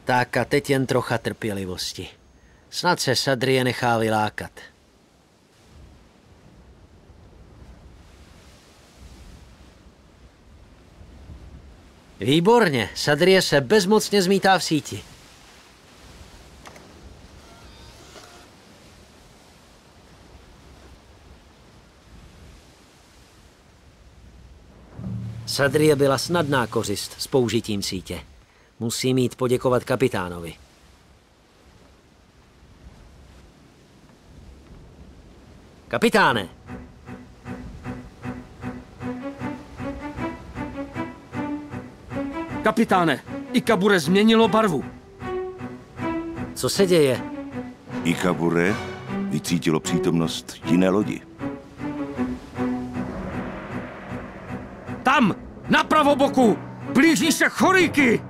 [SPEAKER 2] Tak a teď jen trocha trpělivosti. Snad se Sadrie nechá vylákat. Výborně, Sadrie se bezmocně zmítá v síti. Sadrie byla snadná kořist s použitím sítě. Musí mít poděkovat kapitánovi. Kapitáne!
[SPEAKER 14] Kapitáne, Ikabure změnilo barvu.
[SPEAKER 2] Co se děje?
[SPEAKER 5] Ikabure vycítilo přítomnost jiné lodi.
[SPEAKER 9] Tam, na pravoboku, blíží se choríky.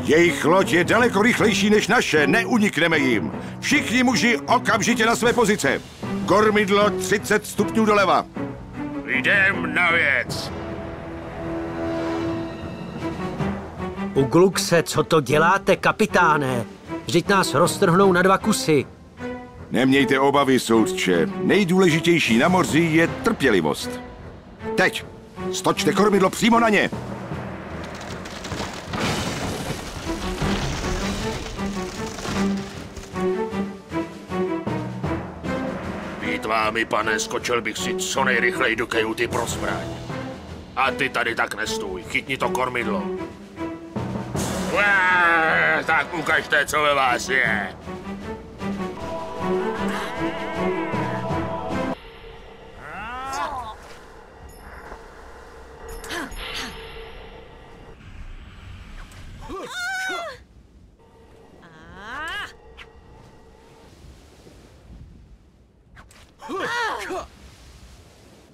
[SPEAKER 5] Jejich loď je daleko rychlejší než naše, neunikneme jim. Všichni muži okamžitě na své pozice. Kormidlo 30 stupňů doleva.
[SPEAKER 8] Jdem na věc.
[SPEAKER 2] U Glukse, co to děláte, kapitáne? Vždyť nás roztrhnou na dva kusy.
[SPEAKER 5] Nemějte obavy, soudče. Nejdůležitější na moři je trpělivost. Teď! Stočte kormidlo přímo na ně!
[SPEAKER 8] Být vámi, pane, skočil bych si co nejrychleji do kajuty pro zbraň. A ty tady tak nestůj, chytni to kormidlo. Uá, tak ukažte, co ve vás je.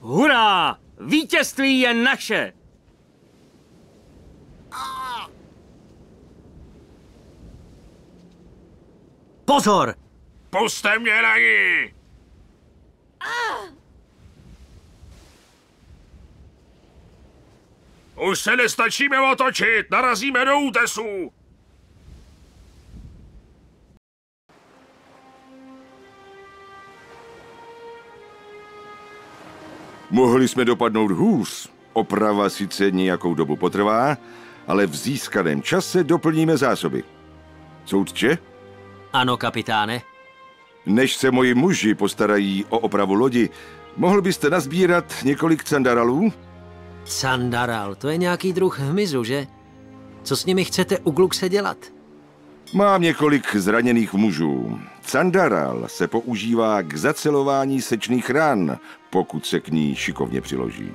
[SPEAKER 14] Hurá! Vítězství je naše!
[SPEAKER 2] Pozor!
[SPEAKER 13] Puste mě na ní! Už se nestačíme otočit, narazíme do útesu!
[SPEAKER 5] Mohli jsme dopadnout hůř. Oprava sice nějakou dobu potrvá, ale v získaném čase doplníme zásoby. Soudče?
[SPEAKER 2] Ano, kapitáne.
[SPEAKER 5] Než se moji muži postarají o opravu lodi, mohl byste nazbírat několik candaralů?
[SPEAKER 2] Sandaral, to je nějaký druh hmyzu, že? Co s nimi chcete u Glukse dělat?
[SPEAKER 5] Mám několik zraněných mužů. Candaral se používá k zacelování sečných ran, pokud se k ní šikovně přiloží.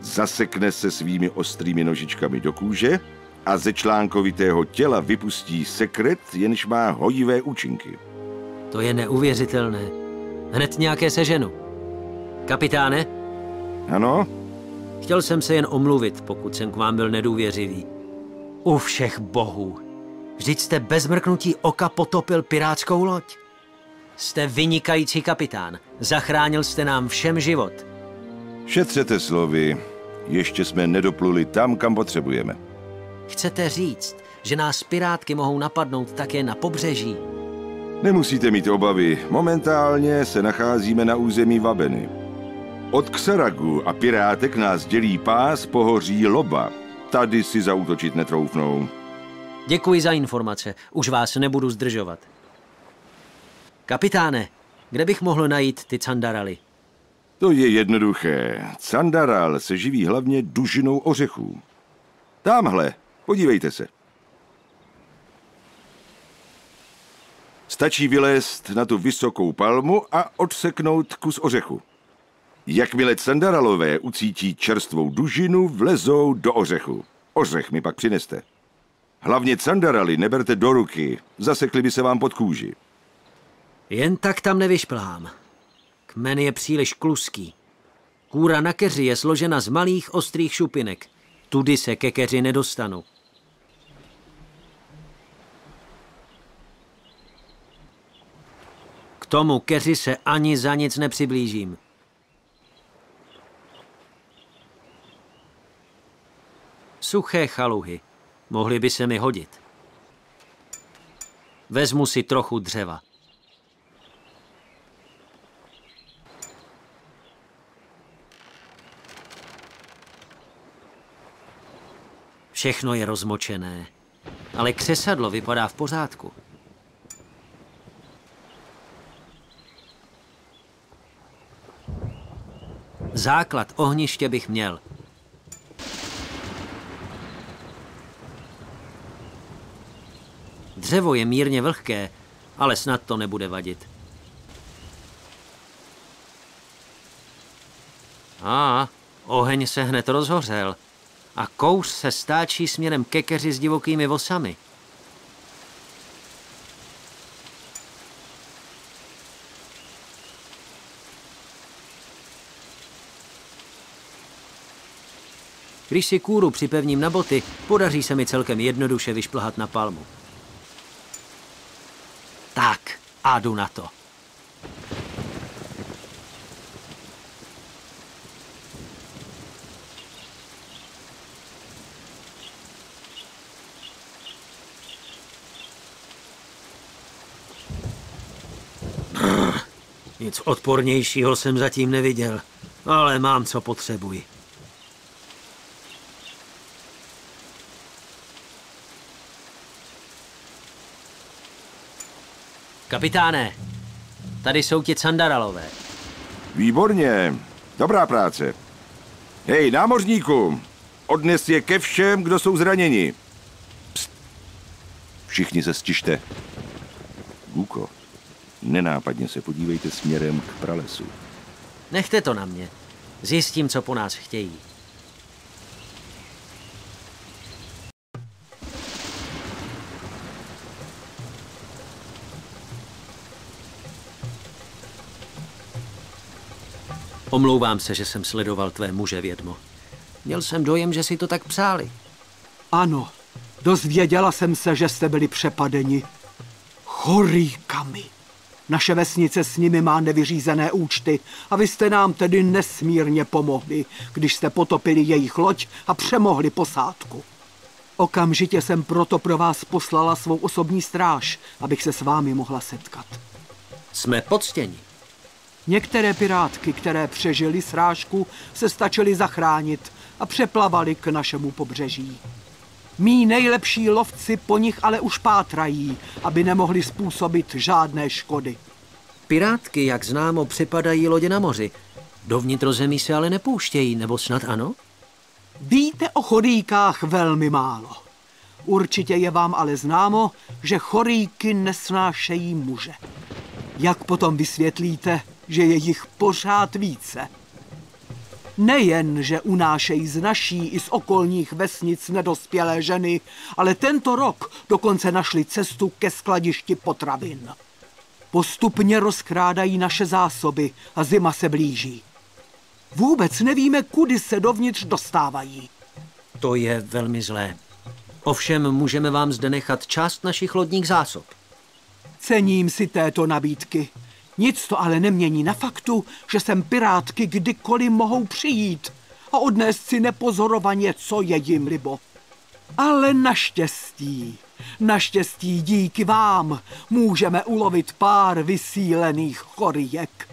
[SPEAKER 5] Zasekne se svými ostrými nožičkami do kůže a ze článkovitého těla vypustí sekret, jenž má hojivé účinky.
[SPEAKER 2] To je neuvěřitelné. Hned nějaké seženu. Kapitáne?
[SPEAKER 5] Ano?
[SPEAKER 2] Chtěl jsem se jen omluvit, pokud jsem k vám byl nedůvěřivý. U všech bohů. Vždyť jste bez mrknutí oka potopil pirátskou loď. Jste vynikající kapitán. Zachránil jste nám všem život.
[SPEAKER 5] Šetřete slovy. Ještě jsme nedopluli tam, kam potřebujeme.
[SPEAKER 2] Chcete říct, že nás pirátky mohou napadnout také na pobřeží?
[SPEAKER 5] Nemusíte mít obavy. Momentálně se nacházíme na území Vabeny. Od Xaragu a pirátek nás dělí pás pohoří Loba. Tady si zautočit netroufnou.
[SPEAKER 2] Děkuji za informace. Už vás nebudu zdržovat. Kapitáne, kde bych mohl najít ty candaraly?
[SPEAKER 5] To je jednoduché. Candaral se živí hlavně dužinou ořechů. Tamhle, podívejte se. Stačí vylézt na tu vysokou palmu a odseknout kus ořechu. Jakmile candaralové ucítí čerstvou dužinu, vlezou do ořechu. Ořech mi pak přineste. Hlavně candaraly neberte do ruky, zasekli by se vám pod kůži.
[SPEAKER 2] Jen tak tam nevyšplhám. Kmen je příliš kluský. Kůra na keři je složena z malých ostrých šupinek. Tudy se ke keři nedostanu. K tomu keři se ani za nic nepřiblížím. Suché chaluhy. Mohly by se mi hodit. Vezmu si trochu dřeva. Všechno je rozmočené, ale křesadlo vypadá v pořádku. Základ ohniště bych měl. Dřevo je mírně vlhké, ale snad to nebude vadit. A, oheň se hned rozhořel a kouř se stáčí směrem ke keři s divokými vosami. Když si kůru připevním na boty, podaří se mi celkem jednoduše vyšplhat na palmu. Tak, a jdu na to. Nic odpornějšího jsem zatím neviděl, ale mám, co potřebuji. Kapitáne, tady jsou ti Candaralové.
[SPEAKER 5] Výborně, dobrá práce. Hej, námořníku, odnes je ke všem, kdo jsou zraněni. Pst. Všichni se stište. Guko, nenápadně se podívejte směrem k pralesu.
[SPEAKER 2] Nechte to na mě. Zjistím, co po nás chtějí. Omlouvám se, že jsem sledoval tvé muže, vědmo. Měl jsem dojem, že si to tak přáli.
[SPEAKER 15] Ano, dozvěděla jsem se, že jste byli přepadeni choríkami. Naše vesnice s nimi má nevyřízené účty a vy jste nám tedy nesmírně pomohli, když jste potopili jejich loď a přemohli posádku. Okamžitě jsem proto pro vás poslala svou osobní stráž, abych se s vámi mohla setkat.
[SPEAKER 2] Jsme poctěni.
[SPEAKER 15] Některé pirátky, které přežili srážku, se stačili zachránit a přeplavali k našemu pobřeží. Mí nejlepší lovci po nich ale už pátrají, aby nemohli způsobit žádné škody.
[SPEAKER 2] Pirátky, jak známo, připadají lodě na moři. Do vnitrozemí se ale nepouštějí, nebo snad ano?
[SPEAKER 15] Víte o choríkách velmi málo. Určitě je vám ale známo, že choríky nesnášejí muže. Jak potom vysvětlíte, že je jich pořád více? Nejen, že unášejí z naší i z okolních vesnic nedospělé ženy, ale tento rok dokonce našli cestu ke skladišti potravin. Postupně rozkrádají naše zásoby a zima se blíží. Vůbec nevíme, kudy se dovnitř dostávají.
[SPEAKER 2] To je velmi zlé. Ovšem můžeme vám zde nechat část našich lodních zásob.
[SPEAKER 15] Cením si této nabídky. Nic to ale nemění na faktu, že sem pirátky kdykoliv mohou přijít a odnést si nepozorovaně, co je jim libo. Ale naštěstí, naštěstí díky vám můžeme ulovit pár vysílených chorijek.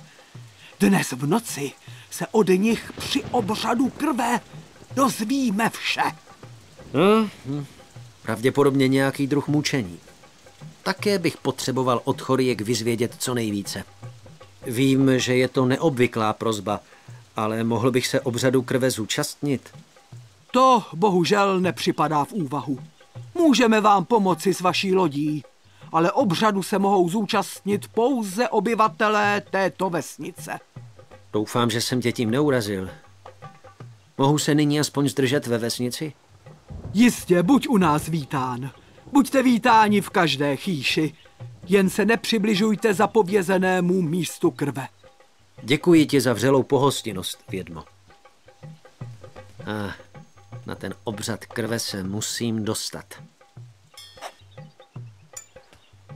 [SPEAKER 15] Dnes v noci se od nich při obřadu krve dozvíme vše.
[SPEAKER 2] Hm, hm. Pravděpodobně nějaký druh mučení. Také bych potřeboval od chorijek vyzvědět co nejvíce. Vím, že je to neobvyklá prozba, ale mohl bych se obřadu krve zúčastnit.
[SPEAKER 15] To bohužel nepřipadá v úvahu. Můžeme vám pomoci s vaší lodí, ale obřadu se mohou zúčastnit pouze obyvatelé této vesnice.
[SPEAKER 2] Doufám, že jsem tě tím neurazil. Mohu se nyní aspoň zdržet ve vesnici?
[SPEAKER 15] Jistě, buď u nás vítán. Buďte vítáni v každé chýši. Jen se nepřibližujte zapovězenému místu krve.
[SPEAKER 2] Děkuji ti za vřelou pohostinnost, vědmo. A na ten obřad krve se musím dostat.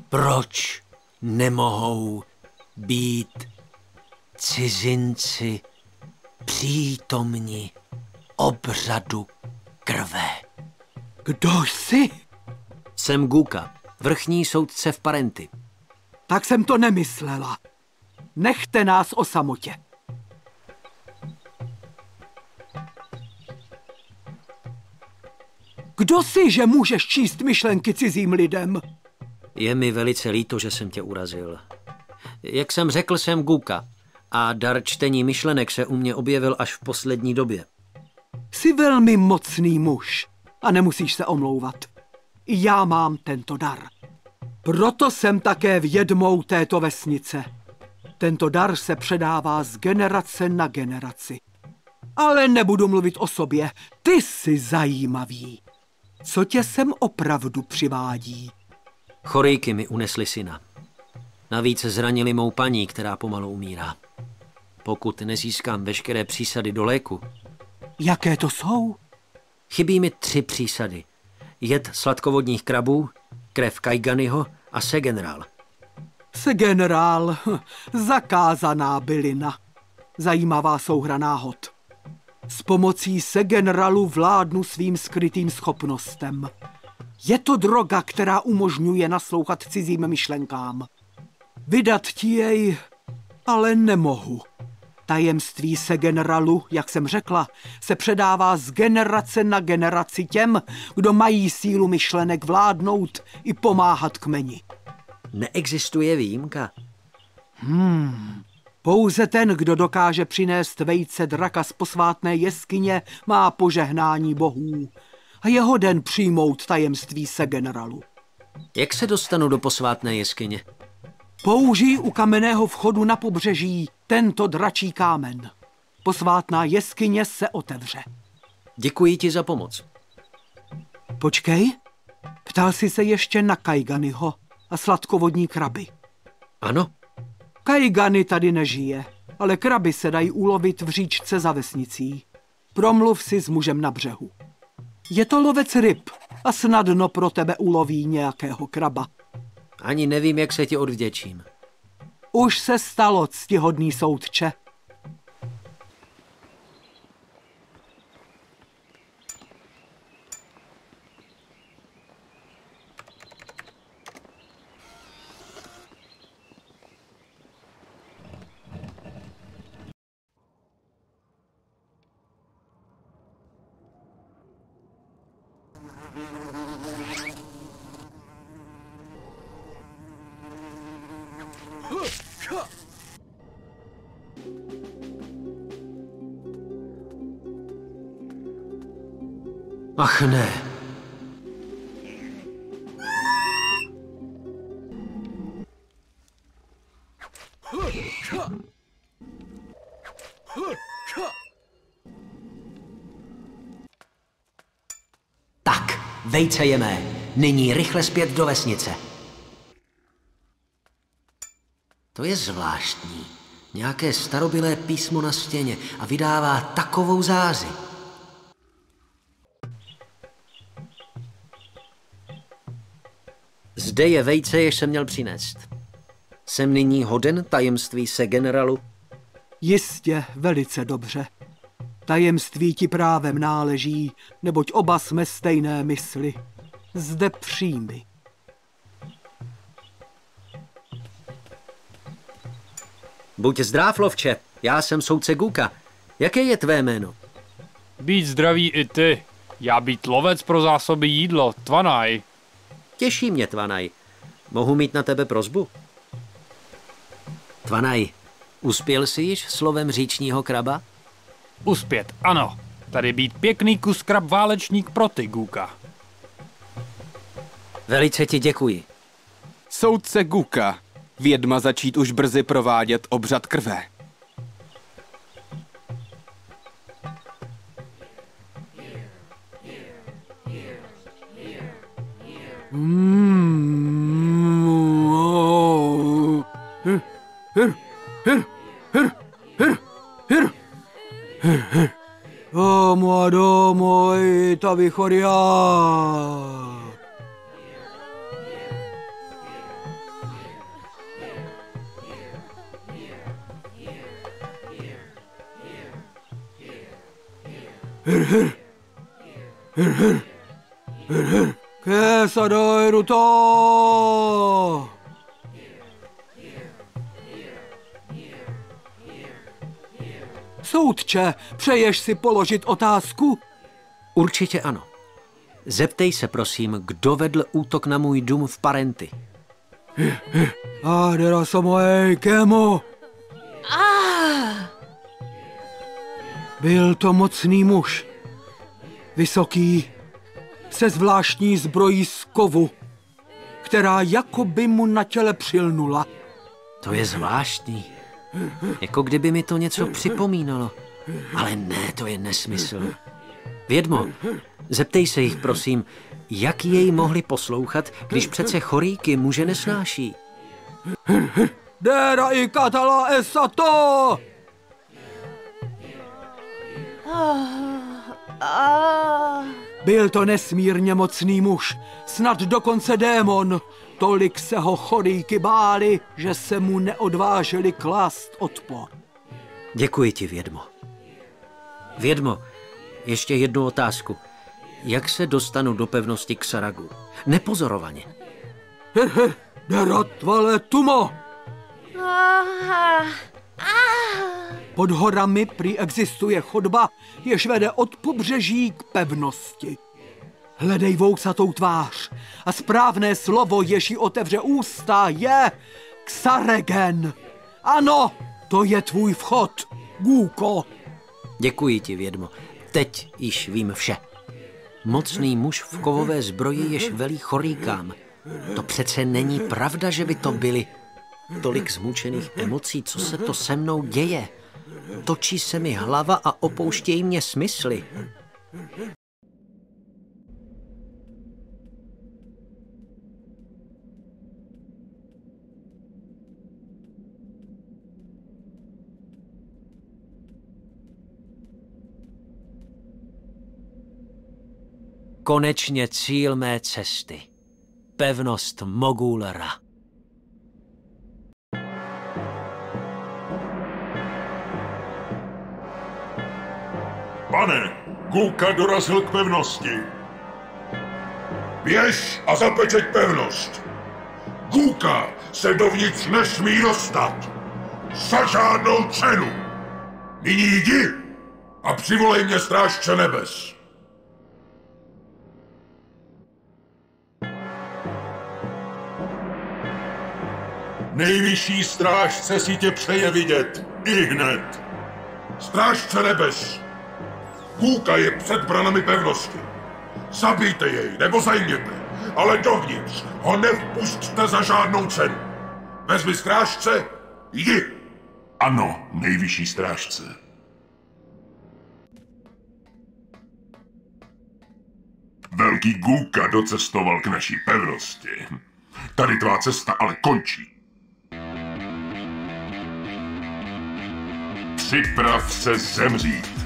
[SPEAKER 2] Proč nemohou být cizinci přítomni obřadu krve?
[SPEAKER 15] Kdo jsi?
[SPEAKER 2] Jsem Guka, vrchní soudce v Parenty.
[SPEAKER 15] Tak jsem to nemyslela. Nechte nás o samotě. Kdo si, že můžeš číst myšlenky cizím lidem?
[SPEAKER 2] Je mi velice líto, že jsem tě urazil. Jak jsem řekl, jsem Guka a dar čtení myšlenek se u mě objevil až v poslední době.
[SPEAKER 15] Jsi velmi mocný muž a nemusíš se omlouvat. I já mám tento dar. Proto jsem také vědmou této vesnice. Tento dar se předává z generace na generaci. Ale nebudu mluvit o sobě, ty jsi zajímavý. Co tě sem opravdu přivádí?
[SPEAKER 2] Chorejky mi unesly syna. Navíc zranili mou paní, která pomalu umírá. Pokud nezískám veškeré přísady do léku.
[SPEAKER 15] Jaké to jsou?
[SPEAKER 2] Chybí mi tři přísady. Jed sladkovodních krabů, krev Kajganyho a segenerál.
[SPEAKER 15] Segenerál, zakázaná bylina. Zajímavá souhra náhod. S pomocí segeneralu vládnu svým skrytým schopnostem. Je to droga, která umožňuje naslouchat cizím myšlenkám. Vydat ti jej, ale nemohu. Tajemství se generalu, jak jsem řekla, se předává z generace na generaci těm, kdo mají sílu myšlenek vládnout i pomáhat kmeni.
[SPEAKER 2] Neexistuje výjimka.
[SPEAKER 15] Hmm. Pouze ten, kdo dokáže přinést vejce draka z posvátné jeskyně, má požehnání bohů. A jeho den přijmout tajemství se generalu.
[SPEAKER 2] Jak se dostanu do posvátné jeskyně?
[SPEAKER 15] Použij u kamenného vchodu na pobřeží tento dračí kámen. Posvátná jeskyně se otevře.
[SPEAKER 2] Děkuji ti za pomoc.
[SPEAKER 15] Počkej, ptal jsi se ještě na Kajganyho a sladkovodní kraby.
[SPEAKER 2] Ano.
[SPEAKER 15] Kajgany tady nežije. ale kraby se dají ulovit v říčce za vesnicí. Promluv si s mužem na břehu. Je to lovec ryb a snadno pro tebe uloví nějakého kraba.
[SPEAKER 2] Ani nevím, jak se ti odvděčím.
[SPEAKER 15] Už se stalo, ctihodný soudče.
[SPEAKER 2] Vejce je mé. Nyní rychle zpět do vesnice. To je zvláštní. Nějaké starobilé písmo na stěně a vydává takovou záři. Zde je vejce, jež jsem měl přinést. Jsem nyní hoden tajemství se generalu?
[SPEAKER 15] Jistě, velice dobře. Tajemství ti právem náleží, neboť oba jsme stejné mysli. Zde přijmi.
[SPEAKER 2] Buď zdrav, lovče. Já jsem soudce Guka. Jaké je tvé jméno?
[SPEAKER 16] Být zdravý i ty. Já být lovec pro zásoby jídlo, Tvanaj.
[SPEAKER 2] Těší mě, Tvanaj. Mohu mít na tebe prozbu? Tvanaj, uspěl jsi již slovem říčního kraba?
[SPEAKER 16] Uspět, ano. Tady být pěkný kus krab válečník pro ty, Guka.
[SPEAKER 2] Velice ti děkuji.
[SPEAKER 17] Soudce Guka. Vědma začít už brzy provádět obřad krve.
[SPEAKER 15] Domo, domo, ta vychoria. Che doj ruto! Soudče, přeješ si položit otázku?
[SPEAKER 2] Určitě ano. Zeptej se, prosím, kdo vedl útok na můj dům v Parenty.
[SPEAKER 15] Adera samoej kemo. Byl to mocný muž. Vysoký, se zvláštní zbrojí z kovu, která jako by mu na těle přilnula.
[SPEAKER 2] To je zvláštní. Jako kdyby mi to něco připomínalo. Ale ne, to je nesmysl. Vědmo, zeptej se jich, prosím, jak jej mohli poslouchat, když přece choríky muže nesnáší.
[SPEAKER 15] Dera i katala esato! Byl to nesmírně mocný muž, snad dokonce démon. Tolik se ho choríky báli, že se mu neodvážili klást odpor.
[SPEAKER 2] Děkuji ti, Vědmo. Vědmo, ještě jednu otázku. Jak se dostanu do pevnosti k Saragu? Nepozorovaně. <laughs>
[SPEAKER 15] Deratvale tumo! Pod horami prý existuje chodba, jež vede od pobřeží k pevnosti. Hledej vousatou tvář a správné slovo, jež jí otevře ústa, je Xaregen. Ano, to je tvůj vchod, Gůko.
[SPEAKER 2] Děkuji ti, Vědmo. Teď již vím vše. Mocný muž v kovové zbroji, jež velí choríkám. To přece není pravda, že by to byli. Tolik zmučených emocí, co se to se mnou děje. Točí se mi hlava a opouštějí mě smysly. Konečně cíl mé cesty. Pevnost Mogulra.
[SPEAKER 18] Pane, Guka dorazil k pevnosti. Běž a zapečeť pevnost. Guka se dovnitř nesmí dostat. Za žádnou cenu. Nyní jdi a přivolej mě strážce nebes. Nejvyšší strážce si tě přeje vidět. I hned. Strážce nebes. Kůka je před branami pevnosti. Zabijte jej, nebo zajměte, ale dovnitř ho nevpustte za žádnou cenu. Vezmi strážce, jdi. Ano, nejvyšší strážce. Velký Guka docestoval k naší pevnosti. Tady tvá cesta ale končí. Připrav se zemřít.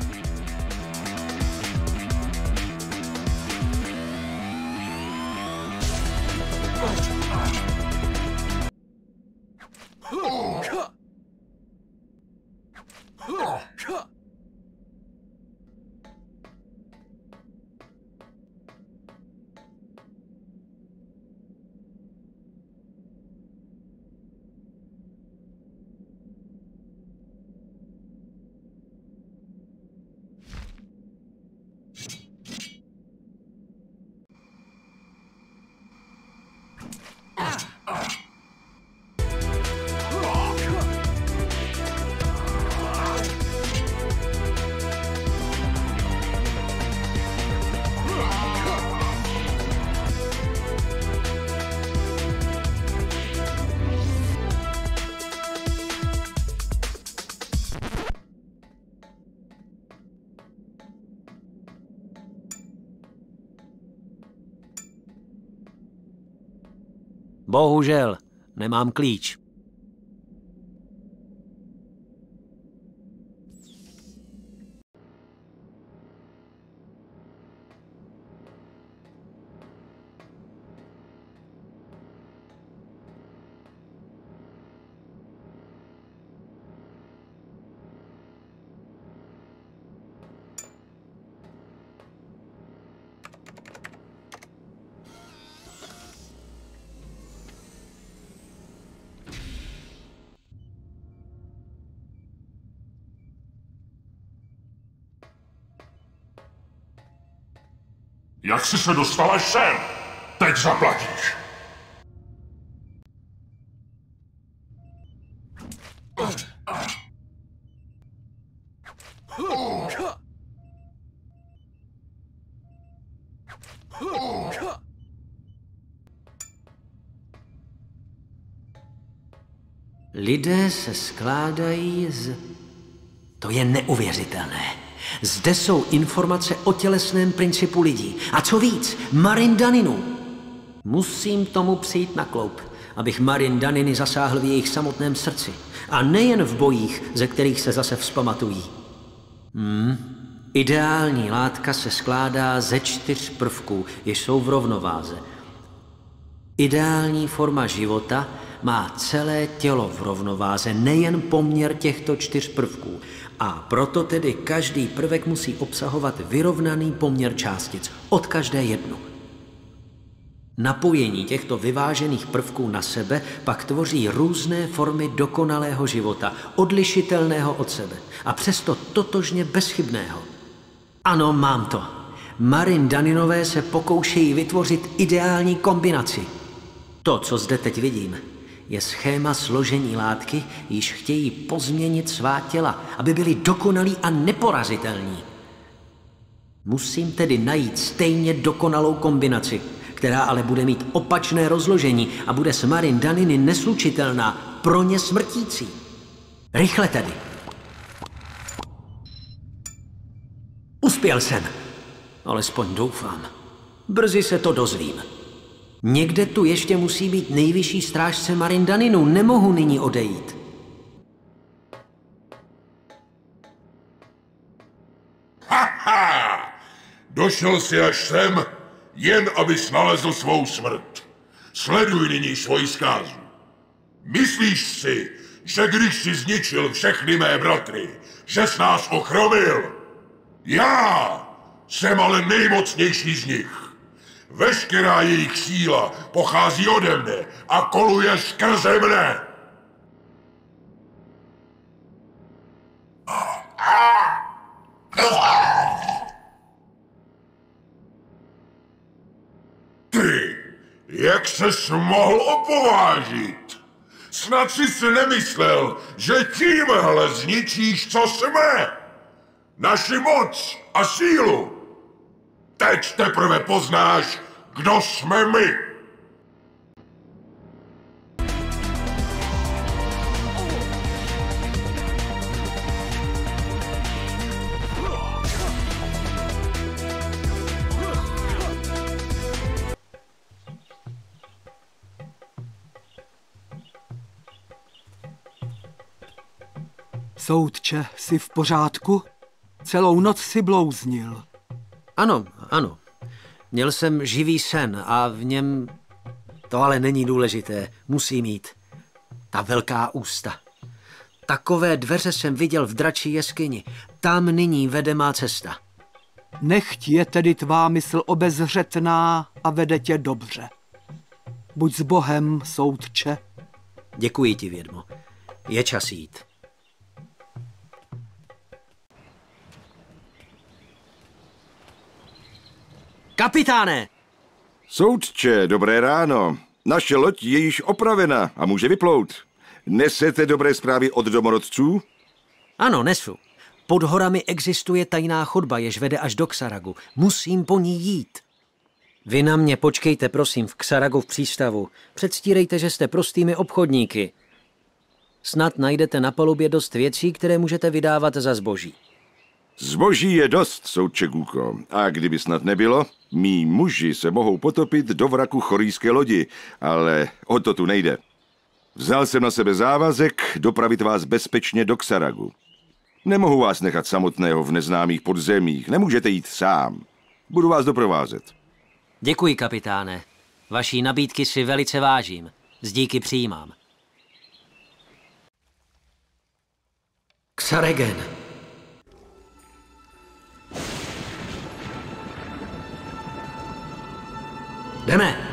[SPEAKER 2] Bohužel, nemám klíč. Jak jsi se dostala sem? Teď zaplatíš. Lidé se skládají z... To je neuvěřitelné. Zde jsou informace o tělesném principu lidí. A co víc, Marindaninu. Musím tomu přijít na kloup, abych Marindaniny zasáhl v jejich samotném srdci. A nejen v bojích, ze kterých se zase vzpamatují. Hmm. Ideální látka se skládá ze čtyř prvků, jež jsou v rovnováze. Ideální forma života má celé tělo v rovnováze, nejen poměr těchto čtyř prvků. A proto tedy každý prvek musí obsahovat vyrovnaný poměr částic od každé jednu. Napojení těchto vyvážených prvků na sebe pak tvoří různé formy dokonalého života, odlišitelného od sebe a přesto totožně bezchybného. Ano, mám to. Marin Daninové se pokoušejí vytvořit ideální kombinaci. To, co zde teď vidím, je schéma složení látky, již chtějí pozměnit svá těla, aby byli dokonalí a neporazitelní. Musím tedy najít stejně dokonalou kombinaci, která ale bude mít opačné rozložení a bude s Marin Daniny neslučitelná, pro ně smrtící. Rychle tedy. Uspěl jsem. Alespoň doufám. Brzy se to dozvím. Někde tu ještě musí být nejvyšší strážce Marindaninu. Nemohu nyní odejít.
[SPEAKER 18] Ha, ha! Došel jsi až sem? jen abys nalezl svou smrt. Sleduj nyní svoji zkázu. Myslíš si, že když si zničil všechny mé bratry, že s nás ochromil? Já jsem ale nejmocnější z nich. Veškerá jejich síla pochází ode mne a koluje skrze mne. Ty, jak ses mohl opovážit? Snad si si nemyslel, že tímhle zničíš, co jsme. Naši moc a sílu. Teď teprve poznáš, kdo jsme my.
[SPEAKER 15] Soudče, jsi v pořádku? Celou noc si blouznil.
[SPEAKER 2] Ano, ano. Měl jsem živý sen a v něm... To ale není důležité. Musí mít. Ta velká ústa. Takové dveře jsem viděl v dračí jeskyni. Tam nyní vede má cesta.
[SPEAKER 15] Nechť je tedy tvá mysl obezřetná a vede tě dobře. Buď s Bohem, soudče.
[SPEAKER 2] Děkuji ti, vědmo. Je čas jít. Kapitáne!
[SPEAKER 5] Soudče, dobré ráno. Naše loď je již opravena a může vyplout. Nesete dobré zprávy od domorodců?
[SPEAKER 2] Ano, nesu. Pod horami existuje tajná chodba, jež vede až do Ksaragu. Musím po ní jít. Vy na mě počkejte, prosím, v Ksaragu v přístavu. Předstírejte, že jste prostými obchodníky. Snad najdete na palubě dost věcí, které můžete vydávat za zboží.
[SPEAKER 5] Zboží je dost, soudče Guko. A kdyby snad nebylo, mý muži se mohou potopit do vraku chorijské lodi, ale o to tu nejde. Vzal jsem na sebe závazek dopravit vás bezpečně do Ksaragu. Nemohu vás nechat samotného v neznámých podzemích, nemůžete jít sám. Budu vás doprovázet.
[SPEAKER 2] Děkuji, kapitáne. Vaší nabídky si velice vážím. Z díky přijímám. Xaregen. Jdeme.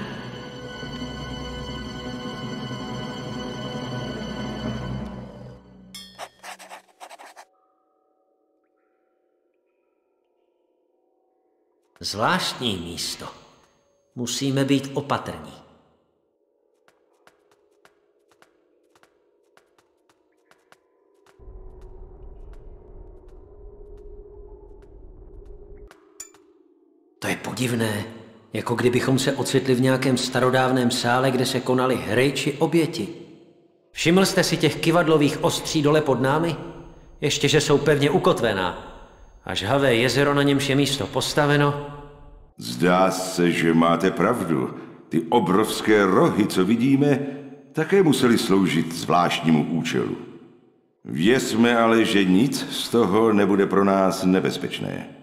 [SPEAKER 2] Zvláštní místo. Musíme být opatrní. To je podivné, jako kdybychom se ocitli v nějakém starodávném sále, kde se konaly hry či oběti. Všiml jste si těch kivadlových ostří dole pod námi? Ještě, že jsou pevně ukotvená. A žhavé jezero, na němž je místo postaveno?
[SPEAKER 5] Zdá se, že máte pravdu. Ty obrovské rohy, co vidíme, také museli sloužit zvláštnímu účelu. Věřme ale, že nic z toho nebude pro nás nebezpečné.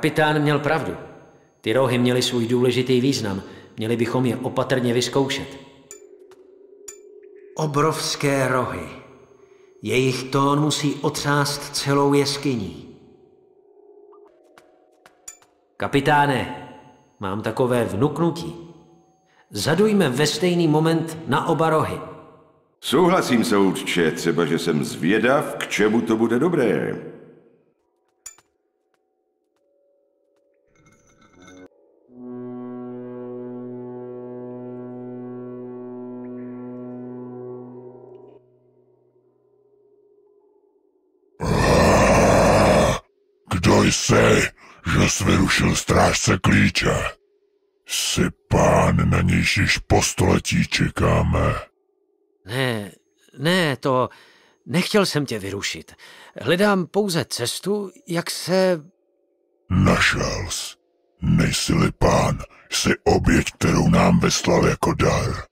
[SPEAKER 2] Kapitán měl pravdu. Ty rohy měly svůj důležitý význam. Měli bychom je opatrně vyzkoušet. Obrovské rohy. Jejich tón musí otřást celou jeskyní. Kapitáne, mám takové vnuknutí. Zadujme ve stejný moment na oba rohy.
[SPEAKER 5] Souhlasím, soudče, třeba, že jsem zvědav, k čemu to bude dobré.
[SPEAKER 19] Jsi vyrušil strážce klíče. Jsi pán, na nějž již po století čekáme.
[SPEAKER 2] Ne, ne, to... Nechtěl jsem tě vyrušit. Hledám pouze cestu, jak se...
[SPEAKER 19] Našel jsi. Nejsi-li pán, jsi oběť, kterou nám vyslal jako dar.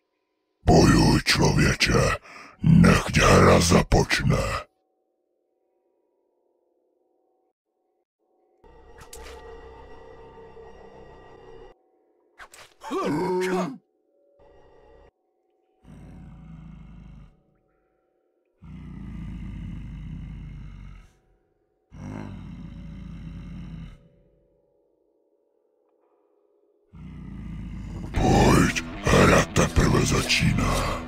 [SPEAKER 19] Bojuj, člověče, nechť hra započne. Pojď, hra teprve začíná.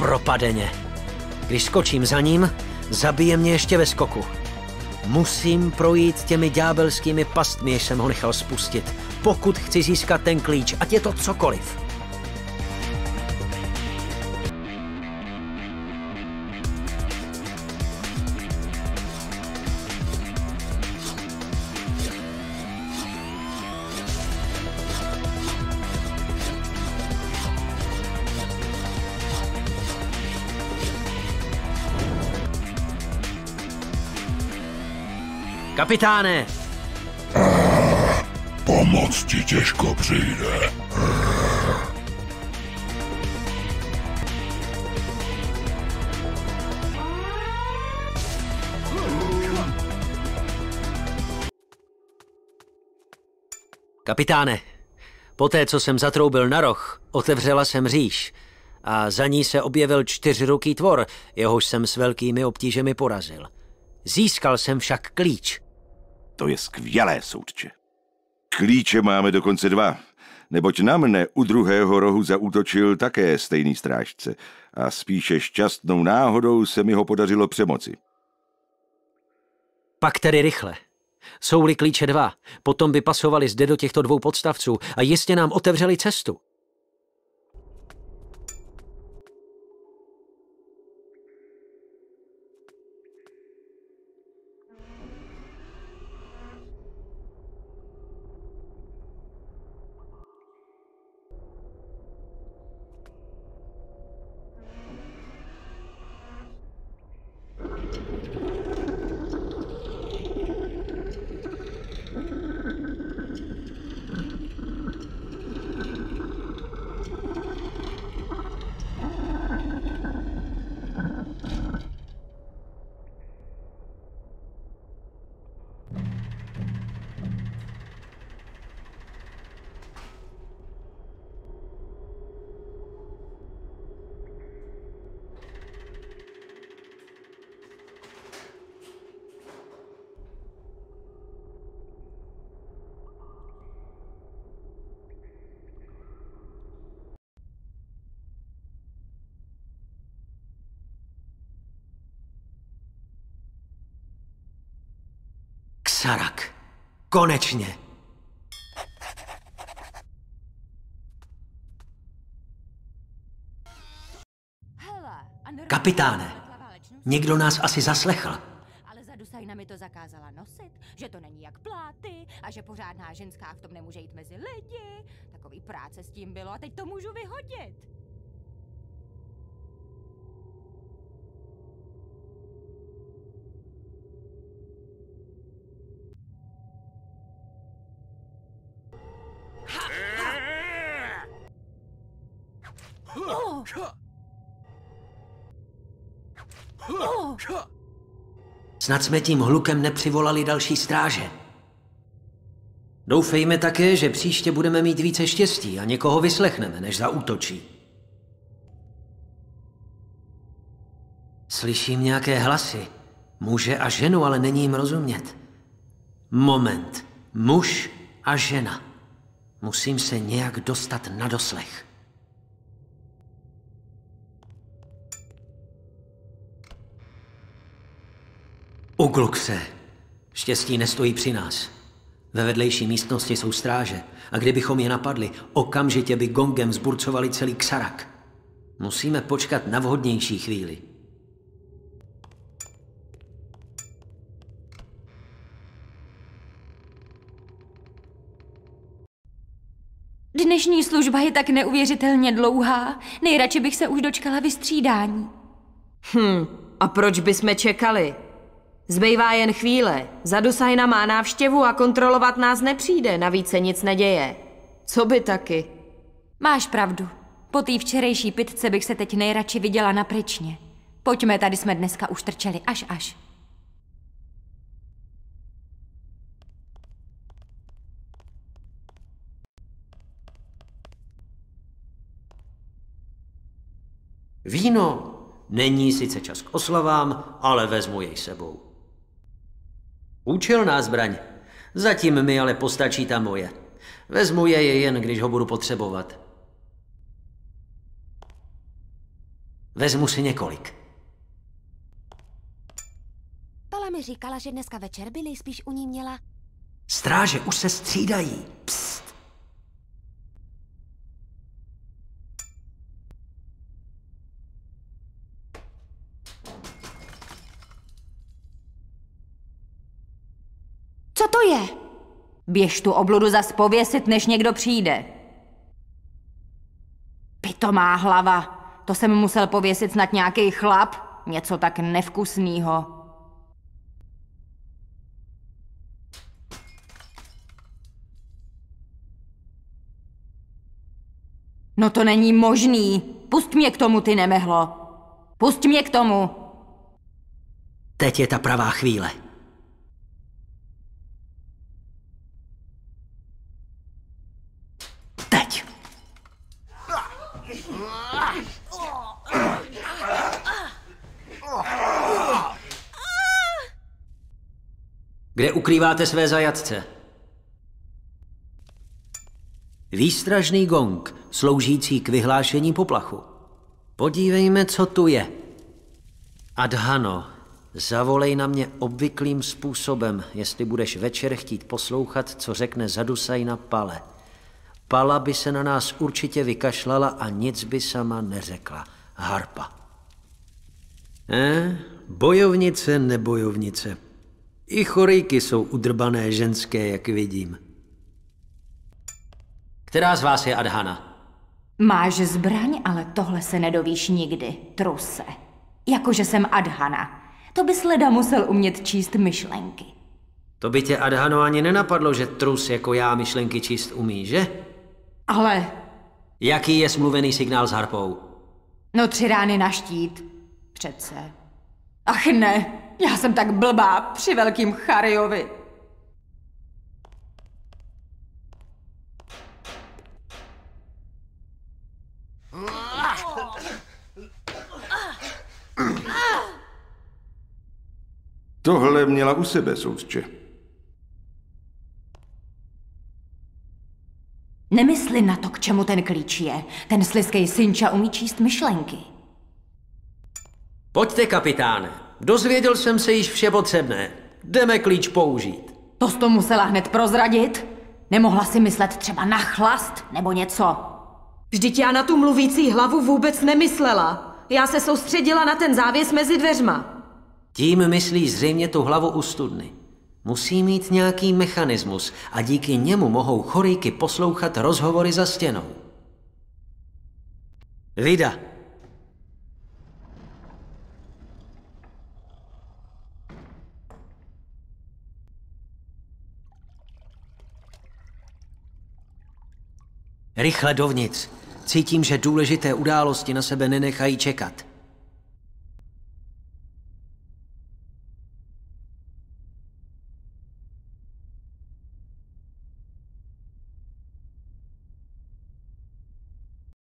[SPEAKER 2] Zpropadeně. Když skočím za ním, zabije mě ještě ve skoku. Musím projít těmi ďábelskými pastmi, jež jsem ho nechal spustit, pokud chci získat ten klíč, ať je to cokoliv. Kapitáne!
[SPEAKER 19] Pomoc ti těžko přijde.
[SPEAKER 2] Kapitáne, poté, co jsem zatroubil na roh, otevřela jsem říš a za ní se objevil čtyřruký tvor, jehož jsem s velkými obtížemi porazil. Získal jsem však klíč.
[SPEAKER 5] To je skvělé, soudče. Klíče máme dokonce dva, neboť na mne u druhého rohu zaútočil také stejný strážce a spíše šťastnou náhodou se mi ho podařilo přemoci.
[SPEAKER 2] Pak tedy rychle. Jsou-li klíče dva, potom by pasovali zde do těchto dvou podstavců a jistě nám otevřeli cestu. Konečně. Kapitáne, někdo nás asi zaslechl.
[SPEAKER 20] Ale Zadusajna mi to zakázala nosit, že to není jak pláty a že pořádná ženská v tom nemůže jít mezi lidi. Takový práce s tím bylo a teď to můžu vyhodit. Oh.
[SPEAKER 2] Snad jsme tím hlukem nepřivolali další stráže. Doufejme také, že příště budeme mít více štěstí a někoho vyslechneme, než zaútočí. Slyším nějaké hlasy. Muže a ženu, ale není jim rozumět. Moment. Muž a žena. Musím se nějak dostat na doslech. Ugluk se. Štěstí nestojí při nás. Ve vedlejší místnosti jsou stráže a kdybychom je napadli, okamžitě by gongem zburcovali celý ksarak. Musíme počkat na vhodnější chvíli.
[SPEAKER 20] Dnešní služba je tak neuvěřitelně dlouhá. Nejradši bych se už dočkala vystřídání.
[SPEAKER 21] Hm, a proč bychom čekali? Zbývá jen chvíle. Zadusajna má návštěvu a kontrolovat nás nepřijde, navíc se nic neděje. Co by taky?
[SPEAKER 20] Máš pravdu. Po té včerejší pitce bych se teď nejradši viděla na pryčně. Pojďme, tady jsme dneska už trčeli až až.
[SPEAKER 2] Víno není sice čas k oslavám, ale vezmu jej sebou. Účelná zbraň. Zatím mi ale postačí ta moje. Vezmu je jen, když ho budu potřebovat. Vezmu si několik.
[SPEAKER 22] Pala mi říkala, že dneska večer by nejspíš u ní měla...
[SPEAKER 2] Stráže už se střídají. Psst.
[SPEAKER 20] To je? Běž tu obludu zas pověsit, než někdo přijde. Pitomá hlava. To jsem musel pověsit snad nějaký chlap. Něco tak nevkusnýho. No to není možný. Pust mě k tomu, ty nemehlo. Pust mě k tomu.
[SPEAKER 2] Teď je ta pravá chvíle. Teď. Kde ukrýváte své zajatce? Výstražný gong, sloužící k vyhlášení poplachu. Podívejme, co tu je. Adhano, zavolej na mě obvyklým způsobem, jestli budeš večer chtít poslouchat, co řekne Zadusaj na Pale. Pala by se na nás určitě vykašlala a nic by sama neřekla. Harpa. Eh, bojovnice, nebojovnice. I chorejky jsou udrbané ženské, jak vidím. Která z vás je Adhana?
[SPEAKER 20] Máš zbraň, ale tohle se nedovíš nikdy, truse. Jakože jsem Adhana. To bys leda musel umět číst myšlenky.
[SPEAKER 2] To by tě Adhano ani nenapadlo, že trus jako já myšlenky číst umí, že?
[SPEAKER 20] Ale,
[SPEAKER 2] Jaký je smluvený signál s harpou?
[SPEAKER 20] no tři rány na štít. Přece. Ach ne, já jsem tak blbá při velkým Chariovi.
[SPEAKER 5] Tohle měla u sebe, soudče.
[SPEAKER 20] Nemysli na to, k čemu ten klíč je. Ten sliskej synča umí číst myšlenky.
[SPEAKER 2] Pojďte, kapitáne. Dozvěděl jsem se již vše potřebné. Jdeme klíč použít.
[SPEAKER 20] To jsi to musela hned prozradit? Nemohla si myslet třeba na chlast nebo něco?
[SPEAKER 21] Vždyť já na tu mluvící hlavu vůbec nemyslela. Já se soustředila na ten závěs mezi dveřma.
[SPEAKER 2] Tím myslí zřejmě tu hlavu u studny. Musí mít nějaký mechanismus a díky němu mohou chorýky poslouchat rozhovory za stěnou. Vida. Rychle dovnitř. Cítím, že důležité události na sebe nenechají čekat.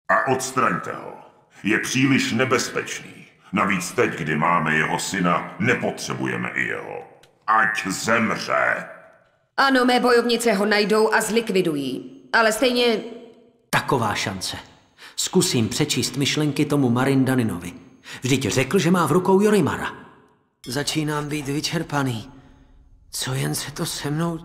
[SPEAKER 18] A odstraňte ho. Je příliš nebezpečný. Navíc teď, kdy máme jeho syna, nepotřebujeme i jeho. Ať zemře.
[SPEAKER 21] Ano, mé bojovnice ho najdou a zlikvidují. Ale stejně...
[SPEAKER 2] Taková šance. Zkusím přečíst myšlenky tomu Marindaninovi. Vždyť řekl, že má v rukou Jorimara. Začínám být vyčerpaný. Co jen se to se mnou...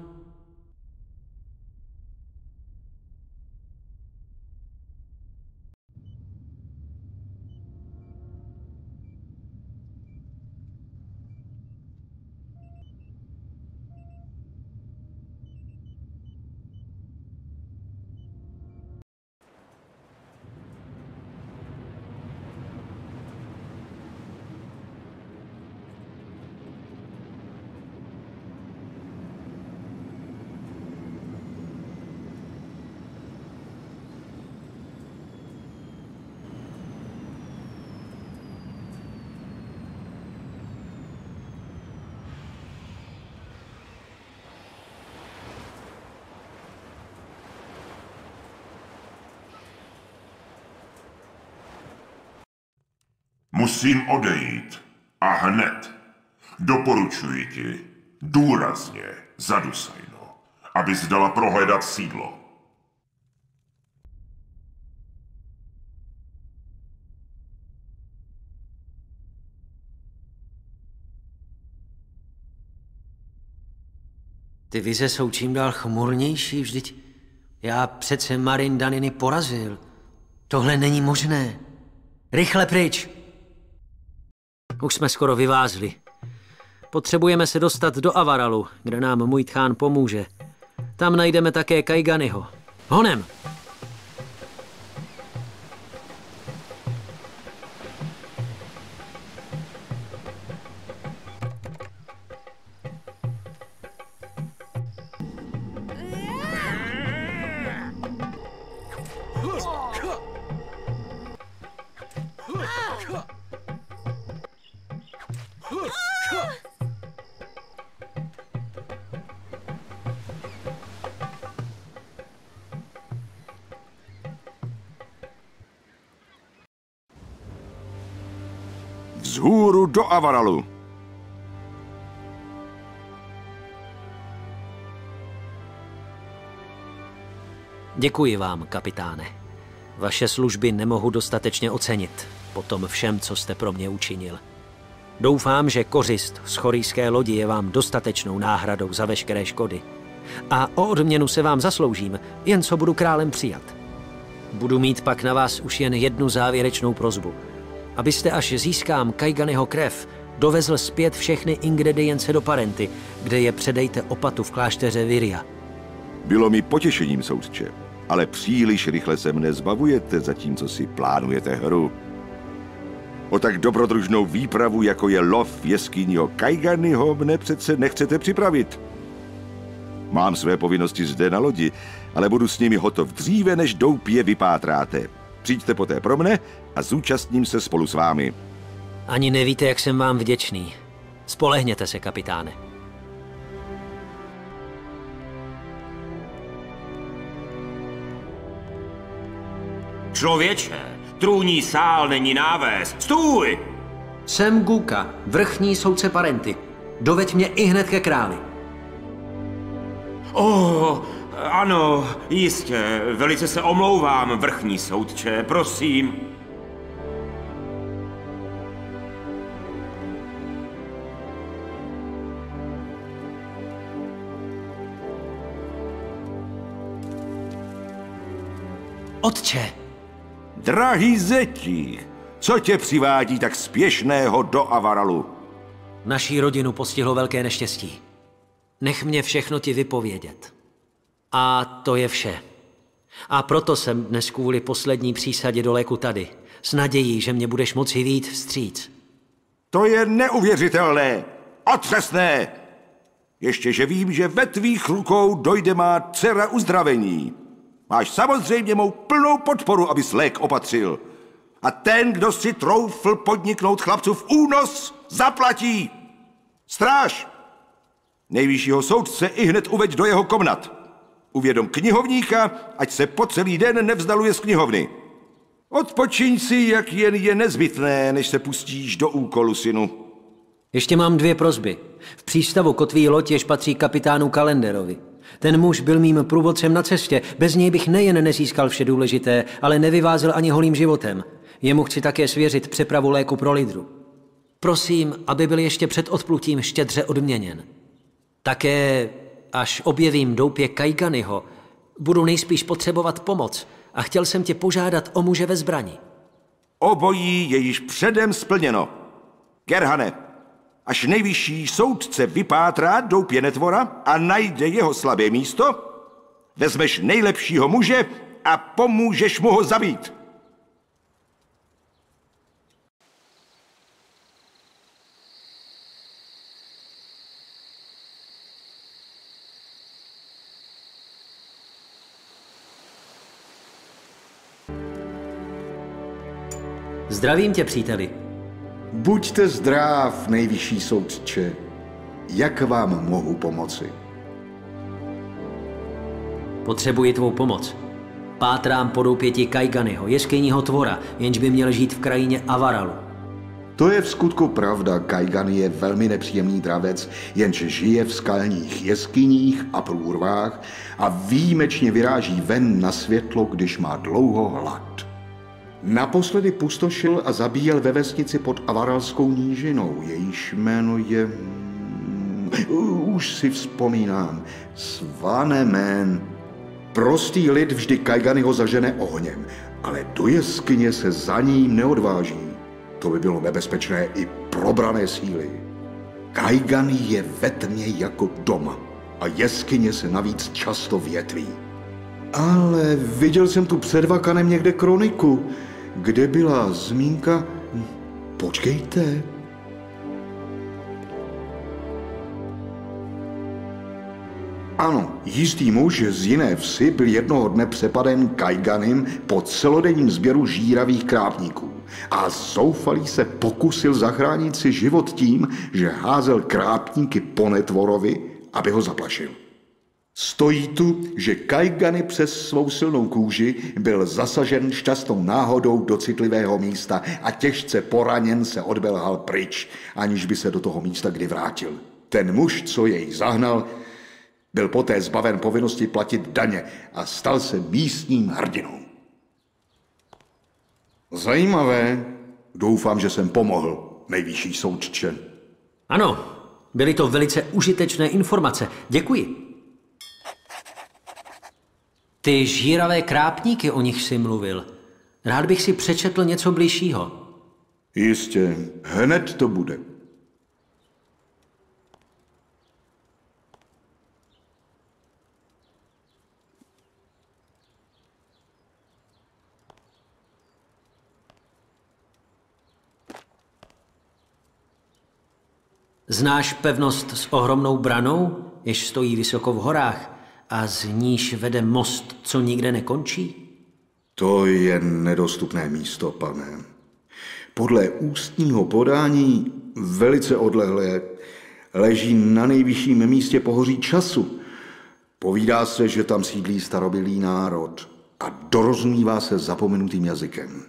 [SPEAKER 18] Musím odejít. A hned. Doporučuji ti, důrazně, Zadusajno, abys dala prohledat sídlo.
[SPEAKER 2] Ty vize jsou čím dál chmurnější, vždyť já přece Marin Daniny porazil. Tohle není možné. Rychle pryč! Už jsme skoro vyvázli. Potřebujeme se dostat do Avaralu, kde nám můj tchán pomůže. Tam najdeme také Kaiganyho. Honem!
[SPEAKER 5] Avaralu.
[SPEAKER 2] Děkuji vám, kapitáne. Vaše služby nemohu dostatečně ocenit po tom všem, co jste pro mě učinil. Doufám, že kořist z chorijské lodi je vám dostatečnou náhradou za veškeré škody. A o odměnu se vám zasloužím, jen co budu králem přijat. Budu mít pak na vás už jen jednu závěrečnou prozbu. Abyste až získám Kaiganyho krev, dovezl zpět všechny ingredience do Parenty, kde je předejte opatu v klášteře Viria.
[SPEAKER 5] Bylo mi potěšením, soudče, ale příliš rychle se mne zbavujete, zatímco si plánujete hru. O tak dobrodružnou výpravu, jako je lov jeskyního Kaiganyho, mne přece nechcete připravit. Mám své povinnosti zde na lodi, ale budu s nimi hotov dříve, než doupě vypátráte. Přijďte poté pro mne a zúčastním se spolu s vámi.
[SPEAKER 2] Ani nevíte, jak jsem vám vděčný. Spolehněte se, kapitáne.
[SPEAKER 13] Člověče, trůní sál není návés. Stůj!
[SPEAKER 2] Jsem Guka, vrchní soudce Parenty. Doveď mě i hned ke králi.
[SPEAKER 13] Oh, ano, jistě. Velice se omlouvám, vrchní soudče, prosím.
[SPEAKER 2] Otče!
[SPEAKER 5] Drahý zeti, co tě přivádí tak spěšného do Avaralu?
[SPEAKER 2] Naší rodinu postihlo velké neštěstí. Nech mě všechno ti vypovědět. A to je vše. A proto jsem dnes kvůli poslední přísadě do léku tady. S nadějí, že mě budeš moci vít vstříc.
[SPEAKER 5] To je neuvěřitelné, otřesné. Ještě, že vím, že ve tvých rukou dojde má dcera uzdravení. Máš samozřejmě mou plnou podporu, abys lék opatřil. A ten, kdo si troufl podniknout chlapců v únos, zaplatí. Stráž! Nejvyššího soudce i hned uveď do jeho komnat. Uvědom knihovníka, ať se po celý den nevzdaluje z knihovny. Odpočiň si, jak jen je nezbytné, než se pustíš do úkolu, synu.
[SPEAKER 2] Ještě mám dvě prozby. V přístavu kotví loď, jež patří kapitánu Kalenderovi. Ten muž byl mým průvodcem na cestě. Bez něj bych nejen nezískal vše důležité, ale nevyvázel ani holým životem. Jemu chci také svěřit přepravu léku pro Lidru. Prosím, aby byl ještě před odplutím štědře odměněn. Také, až objevím doupě Kaiganyho, budu nejspíš potřebovat pomoc a chtěl jsem tě požádat o muže ve zbrani.
[SPEAKER 5] Obojí je již předem splněno. Gerhane, až nejvyšší soudce vypátrá doupě netvora a najde jeho slabé místo, vezmeš nejlepšího muže a pomůžeš mu ho zabít.
[SPEAKER 2] Zdravím tě, příteli.
[SPEAKER 3] Buďte zdrav, nejvyšší soudče. Jak vám mohu pomoci?
[SPEAKER 2] Potřebuji tvou pomoc. Pátrám po doupěti Kaiganyho, jeskyního tvora, jenž by měl žít v krajině Avaralu.
[SPEAKER 3] To je v skutku pravda. Kajgan je velmi nepříjemný dravec, jenž žije v skalních jeskyních a průrvách a výjimečně vyráží ven na světlo, když má dlouho hlad. Naposledy pustošil a zabíjel ve vesnici pod Avaralskou nížinou. Jejíž jméno je... Už si vzpomínám. Svanemen. Prostý lid vždy Kajgany ho zažene ohněm, ale do jeskyně se za ním neodváží. To by bylo nebezpečné i pro brané síly. Kajgan je ve tmě jako doma a jeskyně se navíc často větví. Ale viděl jsem tu před Vakanem někde kroniku, kde byla zmínka... Počkejte, Ano, jistý muž z jiné vsi byl jednoho dne přepaden Kajganem po celodenním sběru žíravých krápníků a zoufalý se pokusil zachránit si život tím, že házel krápníky po netvorovi, aby ho zaplašil. Stojí tu, že Kajgany přes svou silnou kůži byl zasažen šťastnou náhodou do citlivého místa a těžce poraněn se odbelhal pryč, aniž by se do toho místa kdy vrátil. Ten muž, co jej zahnal, byl poté zbaven povinnosti platit daně a stal se místním hrdinou. Zajímavé. Doufám, že jsem pomohl, nejvyšší soudče.
[SPEAKER 2] Ano, byly to velice užitečné informace. Děkuji. Ty žíravé krápníky, o nich si mluvil. Rád bych si přečetl něco bližšího.
[SPEAKER 3] Jistě, hned to bude.
[SPEAKER 2] Znáš pevnost s ohromnou branou, jež stojí vysoko v horách a z níž vede most, co nikde nekončí?
[SPEAKER 3] To je nedostupné místo, pane. Podle ústního podání velice odlehlé leží na nejvyšším místě pohoří času. Povídá se, že tam sídlí starobilý národ a dorozumívá se zapomenutým jazykem.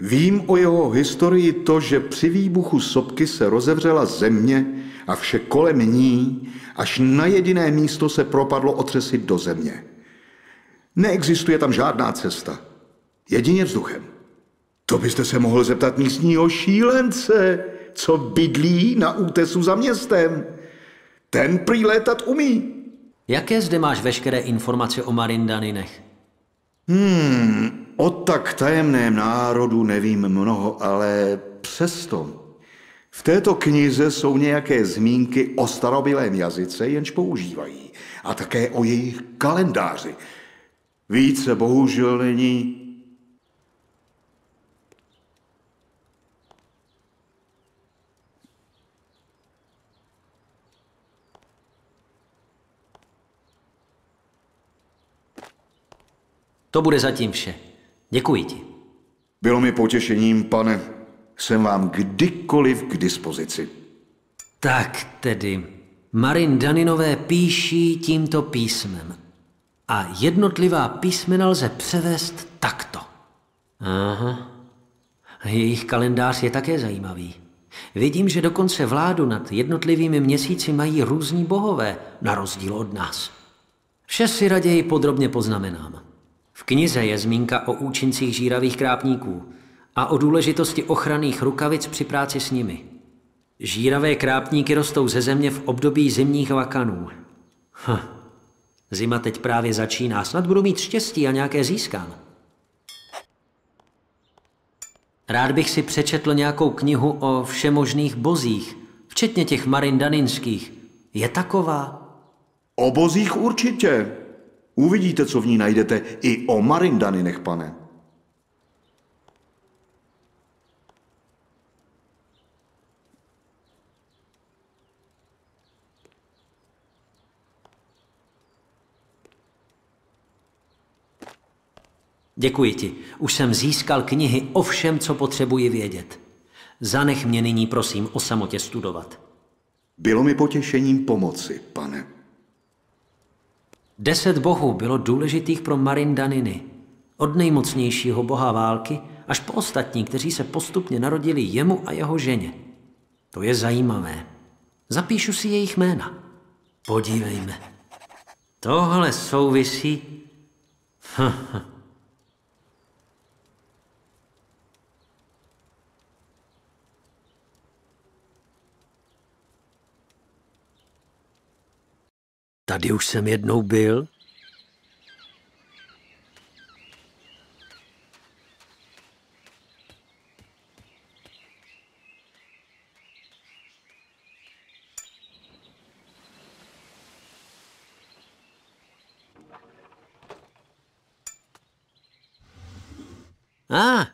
[SPEAKER 3] Vím o jeho historii to, že při výbuchu sopky se rozevřela země a vše kolem ní, až na jediné místo se propadlo otřesit do země. Neexistuje tam žádná cesta. Jedině vzduchem. To byste se mohl zeptat místního šílence, co bydlí na útesu za městem. Ten prý létat umí.
[SPEAKER 2] Jaké zde máš veškeré informace o Marindaninech?
[SPEAKER 3] Hmm, o tak tajemném národu nevím mnoho, ale přesto. V této knize jsou nějaké zmínky o starobilém jazyce, jenž používají, a také o jejich kalendáři. Více bohužel není.
[SPEAKER 2] To bude zatím vše. Děkuji ti.
[SPEAKER 3] Bylo mi potěšením, pane. Jsem vám kdykoliv k dispozici.
[SPEAKER 2] Tak tedy, Marin Daninové píší tímto písmem. A jednotlivá písmena lze převést takto. Aha. Jejich kalendář je také zajímavý. Vidím, že dokonce vládu nad jednotlivými měsíci mají různí bohové, na rozdíl od nás. Vše si raději podrobně poznamenám. V knize je zmínka o účincích žíravých krápníků a o důležitosti ochranných rukavic při práci s nimi. Žíravé krápníky rostou ze země v období zimních vakanů. Hm. Zima teď právě začíná, snad budu mít štěstí a nějaké získám. Rád bych si přečetl nějakou knihu o všemožných bozích, včetně těch marindaninských. Je taková?
[SPEAKER 3] O bozích určitě. Uvidíte, co v ní najdete i o Marindaninech, pane.
[SPEAKER 2] Děkuji ti. Už jsem získal knihy o všem, co potřebuji vědět. Zanech mě nyní, prosím, o samotě studovat.
[SPEAKER 3] Bylo mi potěšením pomoci, pane.
[SPEAKER 2] Deset bohů bylo důležitých pro Marindaniny. Od nejmocnějšího boha války až po ostatní, kteří se postupně narodili jemu a jeho ženě. To je zajímavé. Zapíšu si jejich jména. Podívejme. Tohle souvisí... <laughs> Tady už jsem jednou byl. A, ah,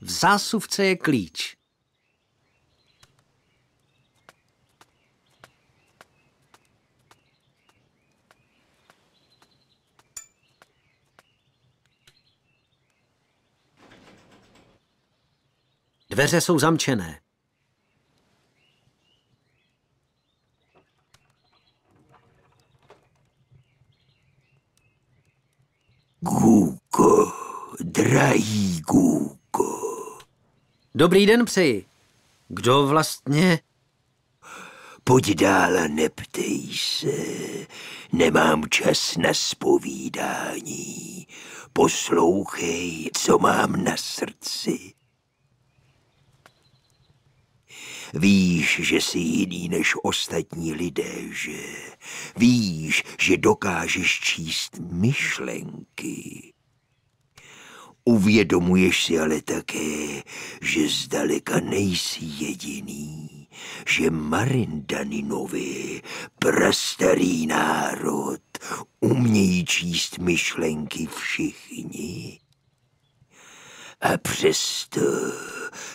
[SPEAKER 2] v zásuvce je klíč. Dveře jsou zamčené.
[SPEAKER 1] Guko, drahý Guko.
[SPEAKER 2] Dobrý den přeji. Kdo vlastně?
[SPEAKER 1] Pojď dál a neptej se. Nemám čas na spovídání. Poslouchej, co mám na srdci. Víš, že jsi jiný než ostatní lidé, že? Víš, že dokážeš číst myšlenky. Uvědomuješ si ale také, že zdaleka nejsi jediný, že Marindaninovi, prastarý národ, umějí číst myšlenky všichni. A přesto,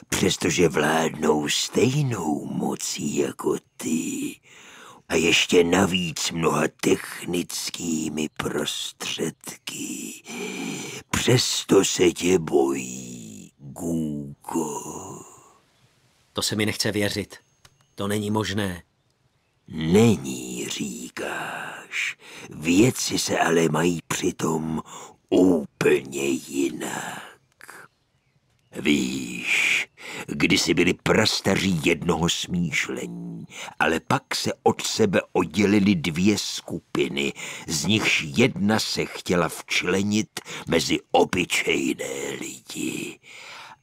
[SPEAKER 1] přestože vládnou stejnou mocí jako ty, a ještě navíc mnoha technickými prostředky, přesto se tě bojí, Gůko.
[SPEAKER 2] To se mi nechce věřit. To není možné.
[SPEAKER 1] Není, říkáš. Věci se ale mají přitom úplně jinak. Víš, kdysi byli prastaří jednoho smýšlení, ale pak se od sebe oddělily dvě skupiny, z nichž jedna se chtěla včlenit mezi obyčejné lidi.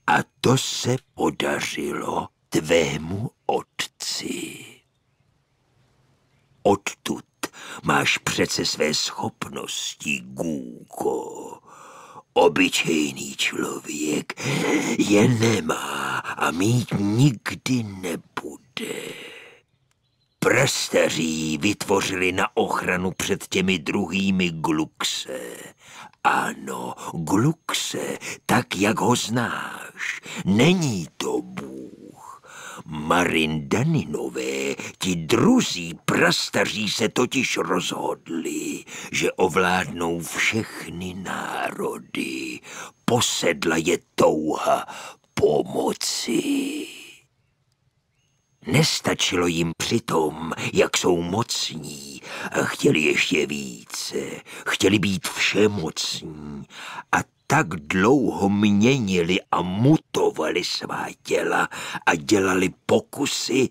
[SPEAKER 1] A to se podařilo tvému otci. Odtud máš přece své schopnosti, Gůko. Obyčejný člověk je nemá a mít nikdy nebude. Prastaří vytvořili na ochranu před těmi druhými gluxe. Ano, gluxe, tak jak ho znáš. Není to Bůh. Marindaninové, ti druzí prastaří se totiž rozhodli, že ovládnou všechny národy. Posedla je touha pomoci. Nestačilo jim přitom, jak jsou mocní a chtěli ještě více. Chtěli být všemocní a tak dlouho měnili a mutovali svá těla a dělali pokusy,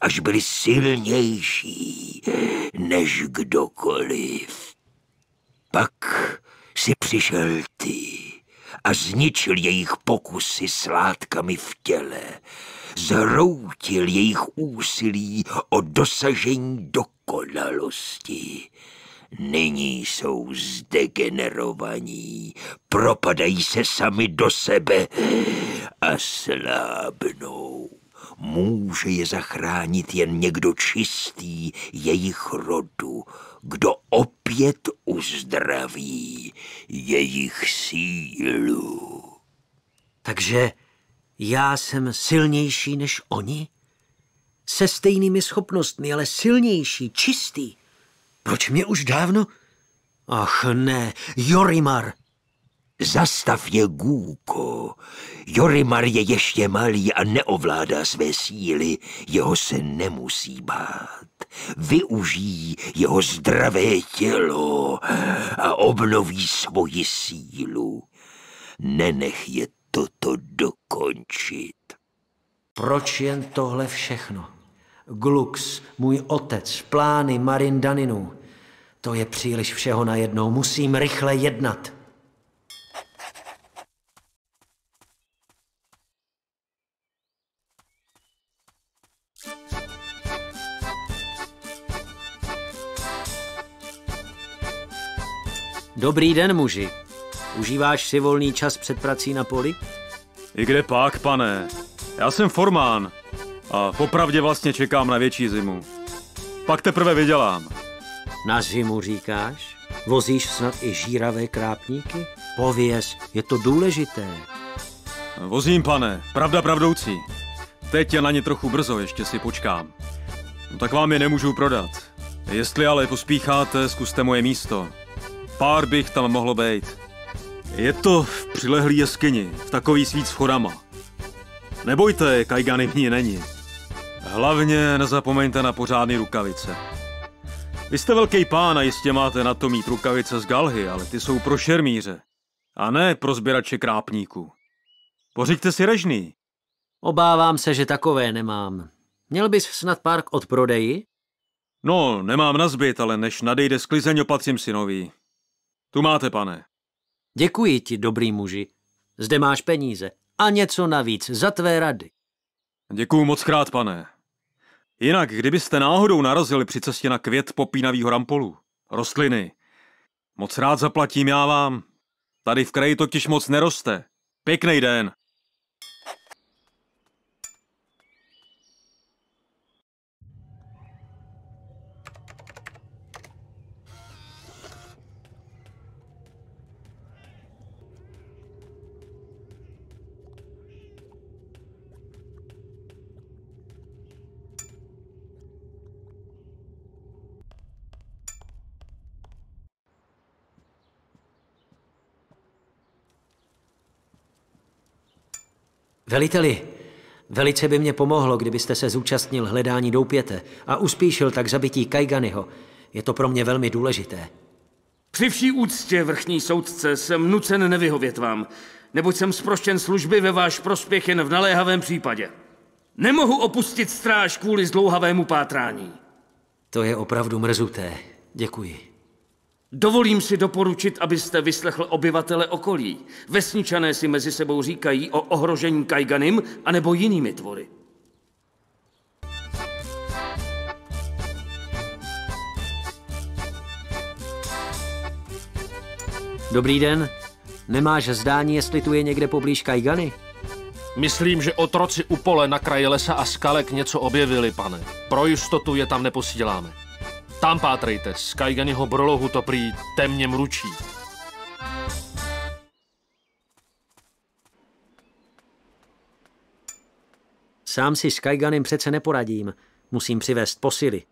[SPEAKER 1] až byli silnější než kdokoliv. Pak si přišel ty a zničil jejich pokusy s látkami v těle, zhroutil jejich úsilí o dosažení dokonalosti. Nyní jsou zdegenerovaní, propadají se sami do sebe a slábnou. Může je zachránit jen někdo čistý jejich rodu, kdo opět uzdraví jejich sílu.
[SPEAKER 2] Takže já jsem silnější než oni? Se stejnými schopnostmi, ale silnější, čistý. Proč mě už dávno? Ach ne, Jorimar.
[SPEAKER 1] Zastav je, Gůko. Jorimar je ještě malý a neovládá své síly, jeho se nemusí bát. Využijí jeho zdravé tělo a obnoví svoji sílu. Nenech je toto dokončit.
[SPEAKER 2] Proč jen tohle všechno? Glux, můj otec, plány Marindaninu. To je příliš všeho najednou. Musím rychle jednat. Dobrý den, muži. Užíváš si volný čas před prací na poli?
[SPEAKER 4] I kde pak, pane? Já jsem formán a popravdě vlastně čekám na větší zimu. Pak teprve vydělám.
[SPEAKER 2] Na zimu říkáš? Vozíš snad i žíravé krápníky? Pověz, je to důležité.
[SPEAKER 4] Vozím, pane, pravda pravdoucí. Teď je na ně trochu brzo, ještě si počkám. No tak vám je nemůžu prodat. Jestli ale pospícháte, zkuste moje místo. Pár bych tam mohlo být. Je to v přilehlý jeskyni, v takový svít s chodama. Nebojte, kajgany v ní není. Hlavně nezapomeňte na pořádný rukavice. Vy jste velký pán a jistě máte na to mít rukavice z galhy, ale ty jsou pro šermíře. A ne pro sběrače krápníků. Pořiďte si režný.
[SPEAKER 2] Obávám se, že takové nemám. Měl bys snad pár od prodeji?
[SPEAKER 4] No, nemám na zbyt, ale než nadejde sklizeň, opatřím si nový. Tu máte, pane.
[SPEAKER 2] Děkuji ti, dobrý muži. Zde máš peníze. A něco navíc za tvé rady.
[SPEAKER 4] Děkuju moc krát, pane. Jinak, kdybyste náhodou narazili při cestě na květ popínavýho rampolu, rostliny, moc rád zaplatím já vám. Tady v kraji totiž moc neroste. Pěkný den.
[SPEAKER 2] Veliteli, velice by mě pomohlo, kdybyste se zúčastnil hledání doupěte a uspíšil tak zabití Kajganyho. Je to pro mě velmi důležité.
[SPEAKER 14] Při vší úctě, vrchní soudce, jsem nucen nevyhovět vám, neboť jsem zproštěn služby ve váš prospěch jen v naléhavém případě. Nemohu opustit stráž kvůli zdlouhavému pátrání.
[SPEAKER 2] To je opravdu mrzuté. Děkuji.
[SPEAKER 14] Dovolím si doporučit, abyste vyslechl obyvatele okolí. Vesničané si mezi sebou říkají o ohrožení Kajganim anebo jinými tvory.
[SPEAKER 2] Dobrý den. Nemáš zdání, jestli tu je někde poblíž Kajgany?
[SPEAKER 7] Myslím, že otroci u pole na kraji lesa a skalek něco objevili, pane. Pro jistotu je tam neposíláme. Tam pátrejte, z Kajganyho brolohu to prý temně mručí.
[SPEAKER 2] Sám si s Kajganem přece neporadím. Musím přivést posily.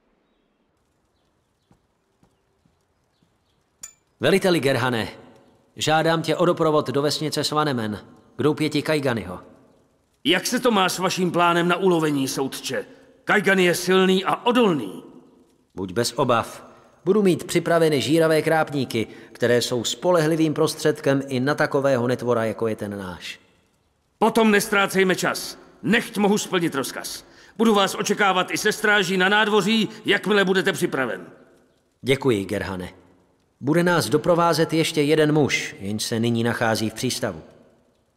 [SPEAKER 2] Veliteli Gerhane, žádám tě o doprovod do vesnice Svanemen, k doupěti Kajganyho.
[SPEAKER 14] Jak se to má s vaším plánem na ulovení, soudče? Kajgan je silný a odolný.
[SPEAKER 2] Buď bez obav. Budu mít připraveny žíravé krápníky, které jsou spolehlivým prostředkem i na takového netvora, jako je ten náš.
[SPEAKER 14] Potom nestrácejme čas. Nechť mohu splnit rozkaz. Budu vás očekávat i se stráží na nádvoří, jakmile budete připraven.
[SPEAKER 2] Děkuji, Gerhane. Bude nás doprovázet ještě jeden muž, jenž se nyní nachází v přístavu.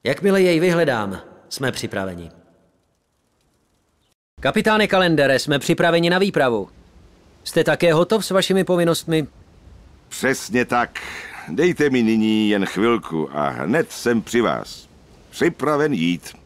[SPEAKER 2] Jakmile jej vyhledám, jsme připraveni. Kapitáne Kalendere, jsme připraveni na výpravu. Jste také hotov s vašimi povinnostmi?
[SPEAKER 5] Přesně tak. Dejte mi nyní jen chvilku a hned jsem při vás. Připraven jít.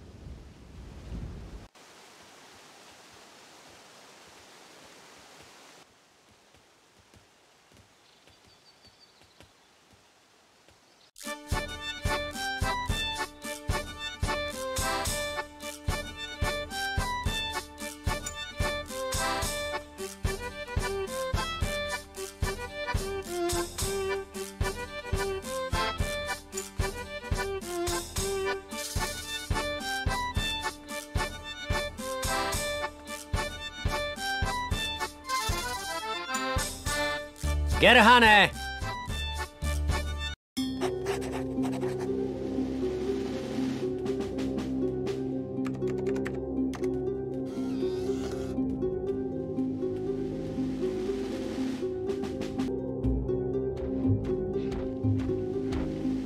[SPEAKER 2] Děrhane!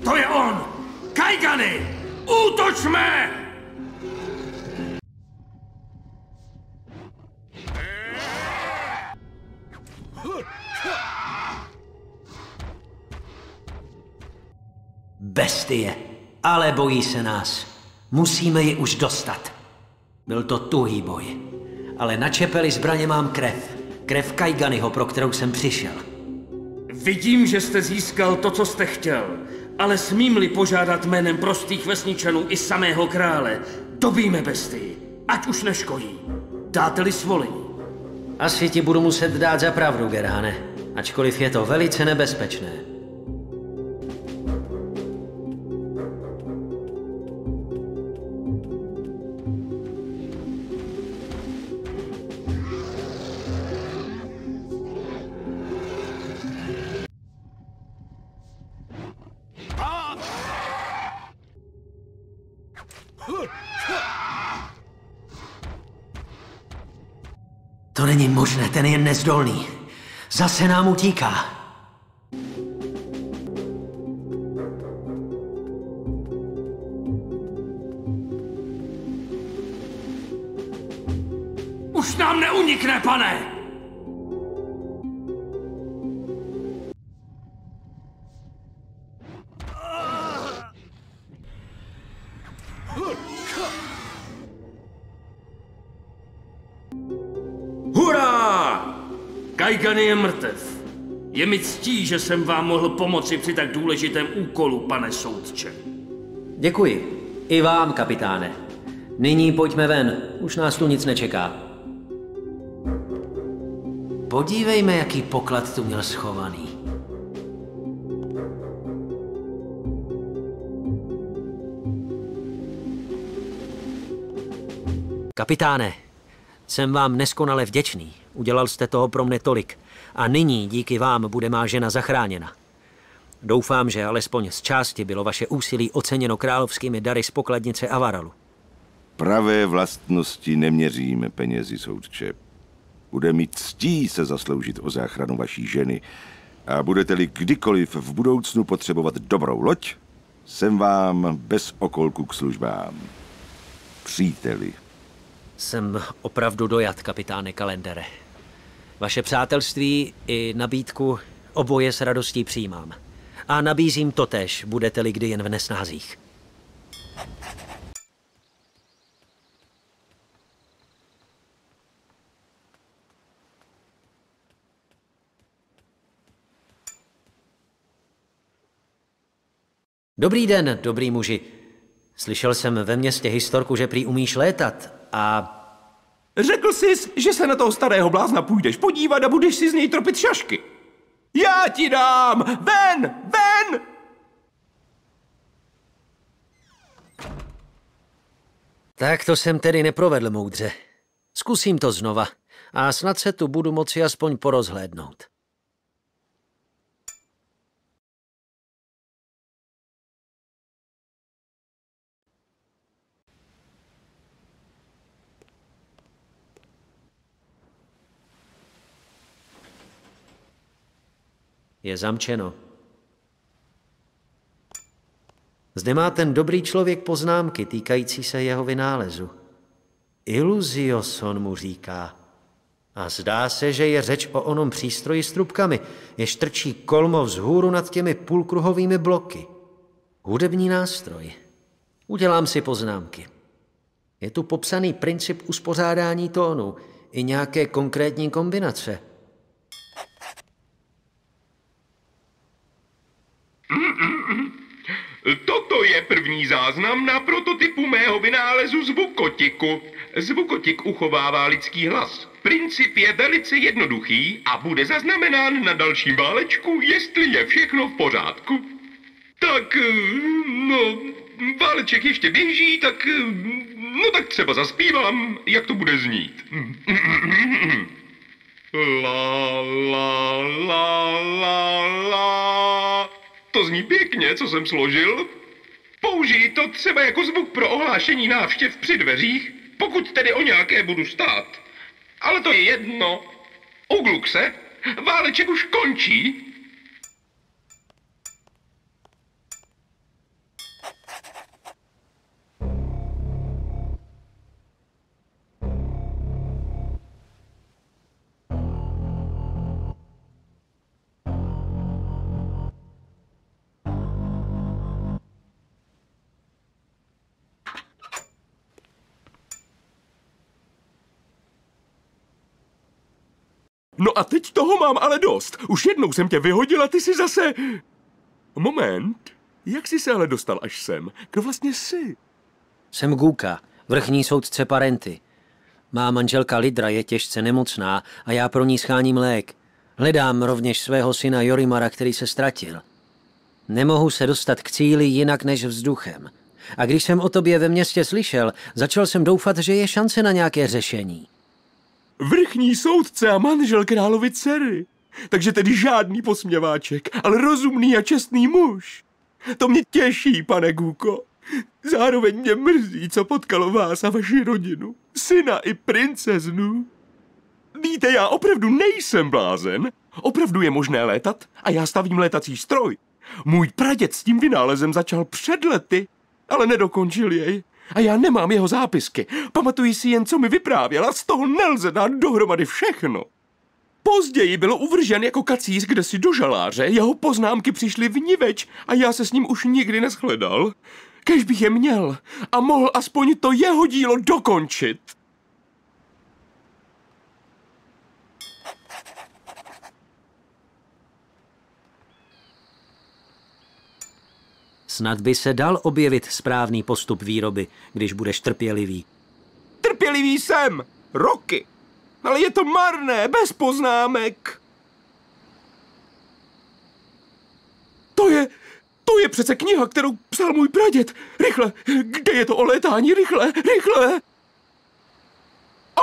[SPEAKER 14] To je on! Kajgany! Útočme!
[SPEAKER 2] Bojí se nás. Musíme ji už dostat. Byl to tuhý boj. Ale na čepeli zbraně mám krev. Krev Kajganyho, pro kterou jsem přišel.
[SPEAKER 14] Vidím, že jste získal to, co jste chtěl, ale smím-li požádat jménem prostých vesničanů i samého krále, dobíme bestii, ať už neškodí. Dáte-li svolení.
[SPEAKER 2] Asi ti budu muset dát za pravdu, Gerhane. Ačkoliv je to velice nebezpečné. Možné, ten je nezdolný. Zase nám utíká.
[SPEAKER 14] Je mi ctí, že jsem vám mohl pomoci při tak důležitém úkolu, pane soudče.
[SPEAKER 2] Děkuji. I vám, kapitáne. Nyní pojďme ven. Už nás tu nic nečeká. Podívejme, jaký poklad tu měl schovaný. Kapitáne, jsem vám neskonale vděčný. Udělal jste toho pro mne tolik. A nyní díky vám bude má žena zachráněna. Doufám, že alespoň z části bylo vaše úsilí oceněno královskými dary z pokladnice Avaralu.
[SPEAKER 5] Pravé vlastnosti neměříme penězi, soudče. Bude mít ctí se zasloužit o záchranu vaší ženy. A budete-li kdykoliv v budoucnu potřebovat dobrou loď, jsem vám bez okolku k službám. Příteli.
[SPEAKER 2] Jsem opravdu dojat, kapitáne Kalendere. Vaše přátelství i nabídku oboje s radostí přijímám. A nabízím totéž, budete-li kdy jen v nesnázích. Dobrý den, dobrý muži. Slyšel jsem ve městě historku, že prý umíš létat a
[SPEAKER 23] Řekl jsi, že se na toho starého blázna půjdeš podívat a budeš si z něj tropit šašky. Já ti dám! Ven! Ven!
[SPEAKER 2] Tak to jsem tedy neprovedl moudře. Zkusím to znova a snad se tu budu moci aspoň porozhlédnout. Je zamčeno. Zde má ten dobrý člověk poznámky týkající se jeho vynálezu. Iluzioson mu říká. A zdá se, že je řeč o onom přístroji s trubkami, jež trčí kolmo vzhůru nad těmi půlkruhovými bloky. Hudební nástroj. Udělám si poznámky. Je tu popsaný princip uspořádání tónu i nějaké konkrétní kombinace.
[SPEAKER 11] Toto je první záznam na prototypu mého vynálezu zvukotiku. Zvukotik uchovává lidský hlas. Princip je velice jednoduchý a bude zaznamenán na dalším válečku, jestli je všechno v pořádku. Tak, eh, no, váleček ještě běží, tak, eh, no tak třeba zaspívám, jak to bude znít. La, la, la, la, la. To zní pěkně, co jsem složil. Použij to třeba jako zvuk pro ohlášení návštěv při dveřích, pokud tedy o nějaké budu stát. Ale to je jedno. Ugluk se, váleček už končí. No a teď toho mám ale dost. Už jednou jsem tě vyhodila, ty si zase... Moment. Jak jsi se ale dostal až sem? Kdo vlastně jsi?
[SPEAKER 2] Jsem Guka, vrchní soudce Parenty. Má manželka Lidra je těžce nemocná a já pro ní scháním lék. Hledám rovněž svého syna Jorimara, který se ztratil. Nemohu se dostat k cíli jinak než vzduchem. A když jsem o tobě ve městě slyšel, začal jsem doufat, že je šance na nějaké řešení.
[SPEAKER 11] Vrchní soudce a manžel královy dcery. Takže tedy žádný posměváček, ale rozumný a čestný muž. To mě těší, pane Guko. Zároveň mě mrzí, co potkalo vás a vaši rodinu. Syna i princeznu. Víte, já opravdu nejsem blázen. Opravdu je možné létat a já stavím létací stroj. Můj praděd s tím vynálezem začal před lety, ale nedokončil jej. A já nemám jeho zápisky. Pamatuji si jen, co mi vyprávěl a z toho nelze dát dohromady všechno. Později byl uvržen jako kacíř kde si do žaláře, jeho poznámky přišly v niveč a já se s ním už nikdy neschledal. Kež bych je měl a mohl aspoň to jeho dílo dokončit.
[SPEAKER 2] Snad by se dal objevit správný postup výroby, když budeš trpělivý.
[SPEAKER 11] Trpělivý jsem! Roky! Ale je to marné, bez poznámek. To je, to je přece kniha, kterou psal můj praděd. Rychle, kde je to o létání? Rychle, rychle!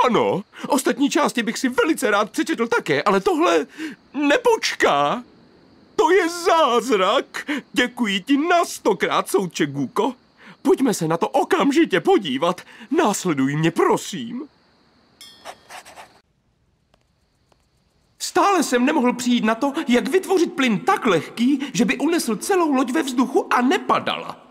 [SPEAKER 11] Ano, ostatní části bych si velice rád přečetl také, ale tohle nepočká. To je zázrak! Děkuji ti na stokrát, soudče Guko. Pojďme se na to okamžitě podívat. Následuj mě, prosím. Stále jsem nemohl přijít na to, jak vytvořit plyn tak lehký, že by unesl celou loď ve vzduchu a nepadala.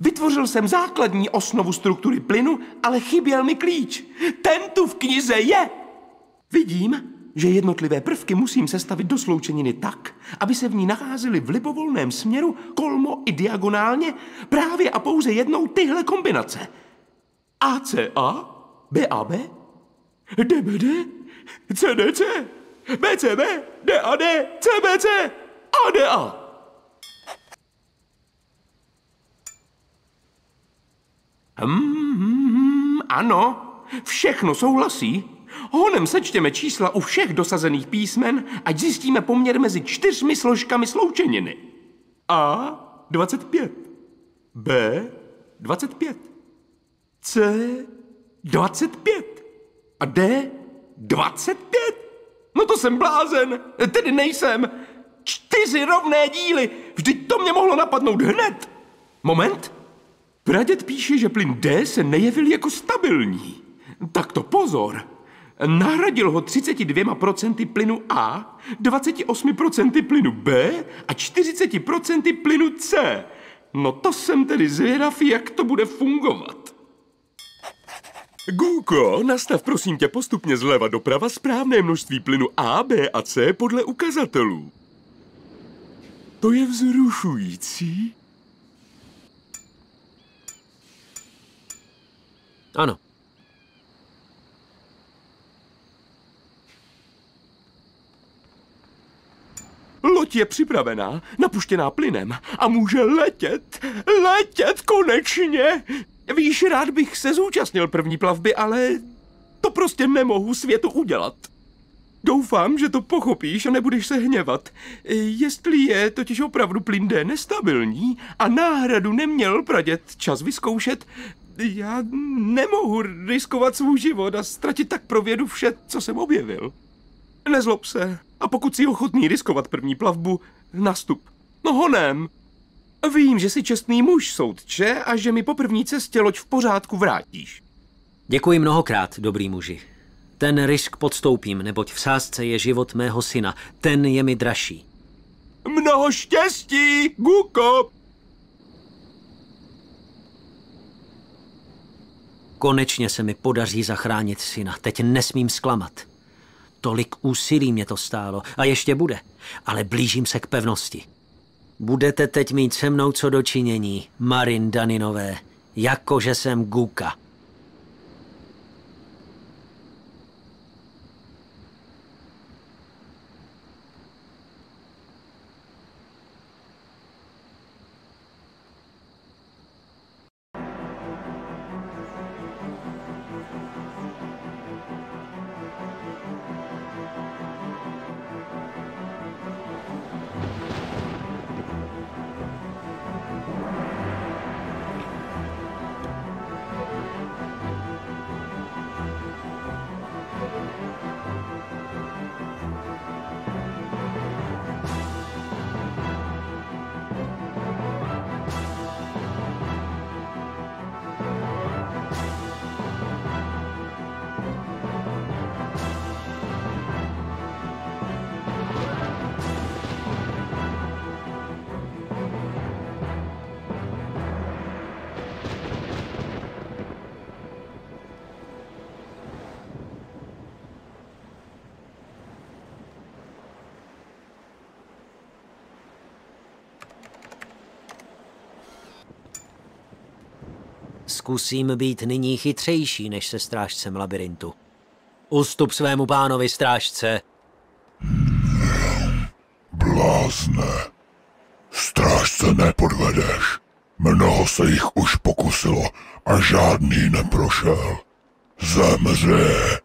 [SPEAKER 11] Vytvořil jsem základní osnovu struktury plynu, ale chyběl mi klíč. Ten tu v knize je. Vidím, že jednotlivé prvky musím sestavit do sloučeniny tak, aby se v ní nacházely v libovolném směru kolmo i diagonálně právě a pouze jednou tyhle kombinace. ACA, BAB, DBD, CDC, BCB, DAD, CBC, ADA. Hmm, hmm, hmm, ano, všechno souhlasí. Honem sečtěme čísla u všech dosazených písmen, ať zjistíme poměr mezi čtyřmi složkami sloučeniny. A 25, B 25, C 25 a D 25. No to jsem blázen, tedy nejsem. Čtyři rovné díly, vždyť to mě mohlo napadnout hned. Moment. Praděd píše, že plyn D se nejevil jako stabilní. Tak to pozor. Nahradil ho 32% plynu A, 28% plynu B a 40% plynu C. No to jsem tedy zvědav, jak to bude fungovat. Guko, nastav prosím tě postupně zleva doprava správné množství plynu A, B a C podle ukazatelů. To je vzrušující.
[SPEAKER 2] Ano,
[SPEAKER 11] Loď je připravená, napuštěná plynem a může letět, letět konečně. Víš, rád bych se zúčastnil první plavby, ale to prostě nemohu světu udělat. Doufám, že to pochopíš a nebudeš se hněvat. Jestli je totiž opravdu plyn D nestabilní a náhradu neměl pradět čas vyzkoušet, já nemohu riskovat svůj život a ztratit tak pro vědu vše, co jsem objevil. Nezlob se. A pokud jsi ochotný riskovat první plavbu, nastup. No honem. Vím, že jsi čestný muž, soudče, a že mi po první cestě loď v pořádku vrátíš.
[SPEAKER 2] Děkuji mnohokrát, dobrý muži. Ten risk podstoupím, neboť v sázce je život mého syna. Ten je mi dražší.
[SPEAKER 11] Mnoho štěstí, Guko!
[SPEAKER 2] Konečně se mi podaří zachránit syna. Teď nesmím zklamat. Tolik úsilí mě to stálo a ještě bude, ale blížím se k pevnosti. Budete teď mít se mnou co dočinění, Marin Daninové, jakože jsem Guka. Zkusím být nyní chytřejší než se strážcem labirintu. Ustup svému pánovi, strážce.
[SPEAKER 18] Blázne. Strážce nepodvedeš. Mnoho se jich už pokusilo a žádný neprošel. Zemře.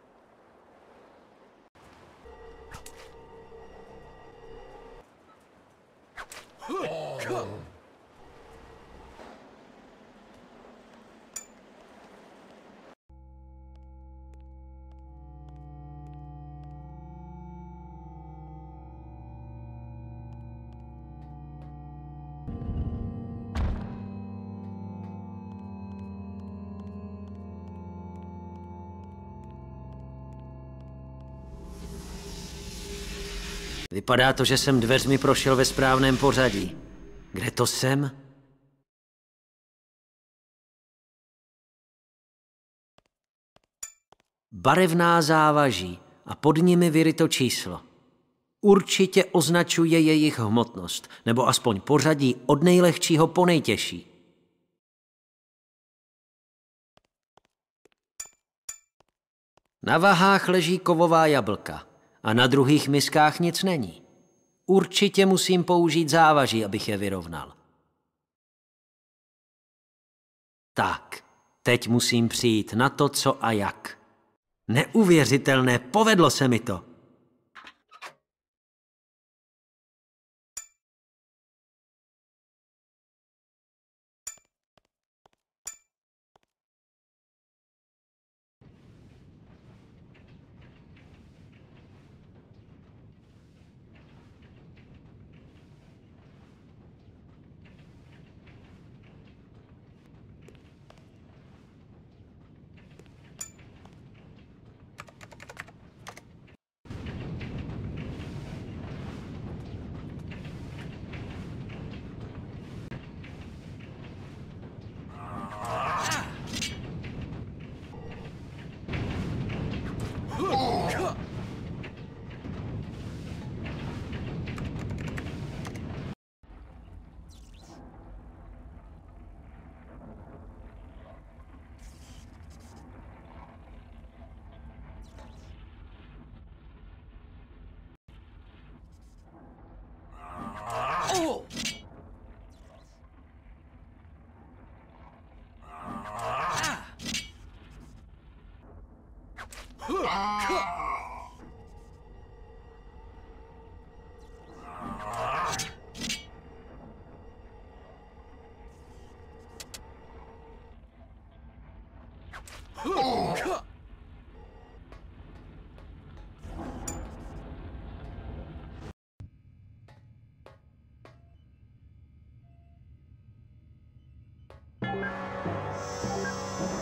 [SPEAKER 2] Vypadá to, že jsem dveřmi prošel ve správném pořadí. Kde to jsem? Barevná závaží a pod nimi vyryto číslo. Určitě označuje jejich hmotnost, nebo aspoň pořadí od nejlehčího po nejtěžší. Na vahách leží kovová jablka a na druhých miskách nic není. Určitě musím použít závaží, abych je vyrovnal. Tak, teď musím přijít na to, co a jak. Neuvěřitelné, povedlo se mi to.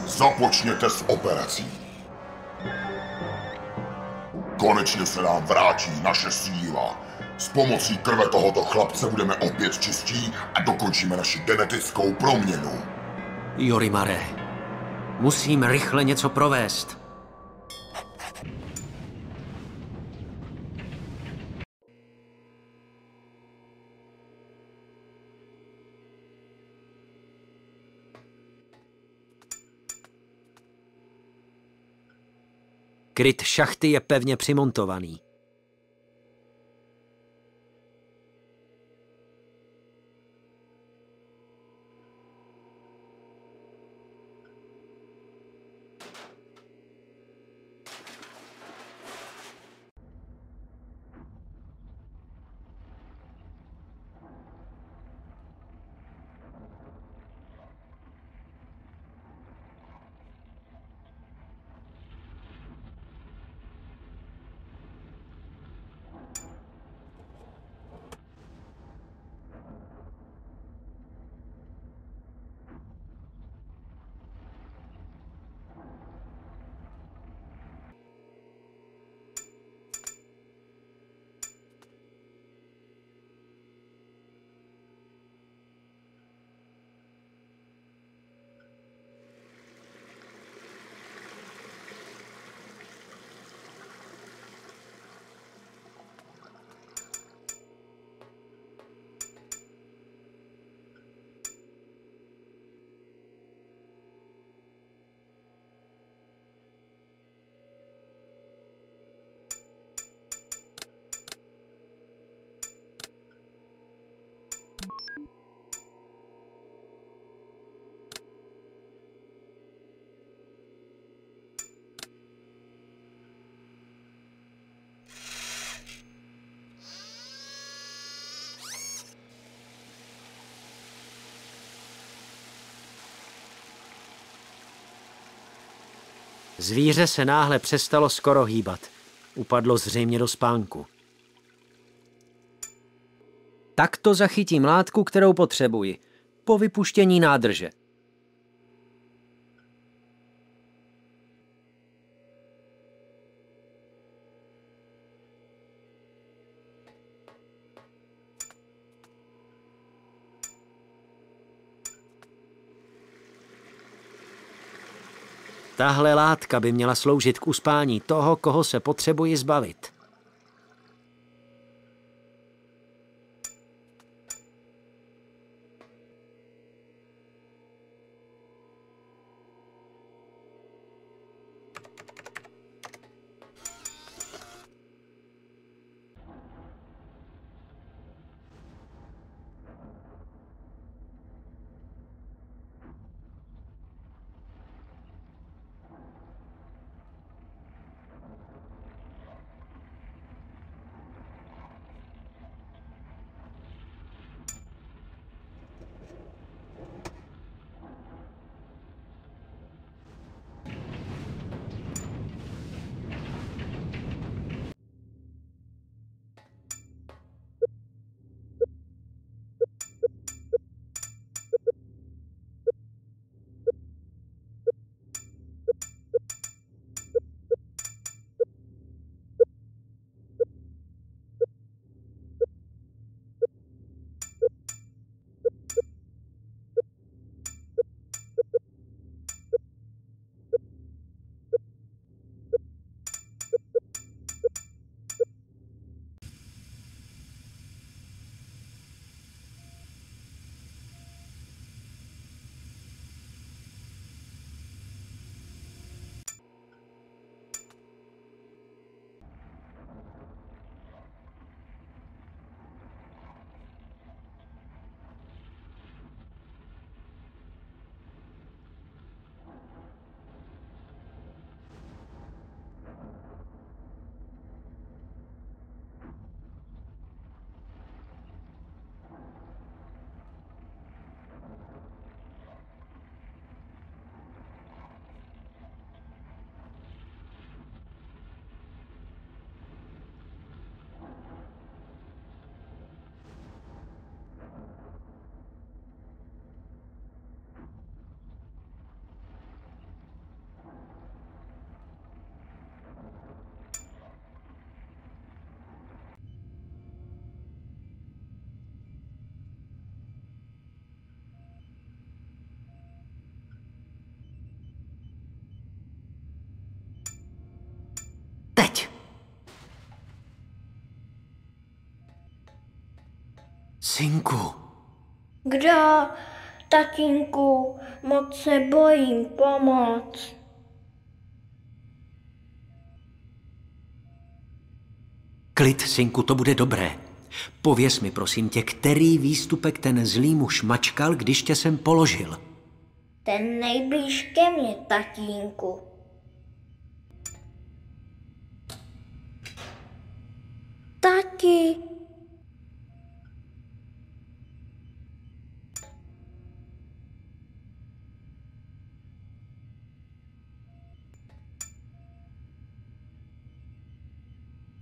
[SPEAKER 18] Započněte s operací. Konečně se nám vrátí naše síla. S pomocí krve tohoto chlapce budeme opět čistí a dokončíme naši genetickou proměnu.
[SPEAKER 2] Jorimare, musím rychle něco provést. Kryt šachty je pevně přimontovaný. Zvíře se náhle přestalo skoro hýbat. Upadlo zřejmě do spánku. Takto zachytím látku, kterou potřebuji. Po vypuštění nádrže. Tahle látka by měla sloužit k uspání toho, koho se potřebuji zbavit. Synku.
[SPEAKER 24] Kdo? Tatínku, moc se bojím, pomoc.
[SPEAKER 2] Klid, synku, to bude dobré. Pověz mi, prosím tě, který výstupek ten zlý muž mačkal, když tě sem položil.
[SPEAKER 24] Ten nejblíž ke mně, tatínku.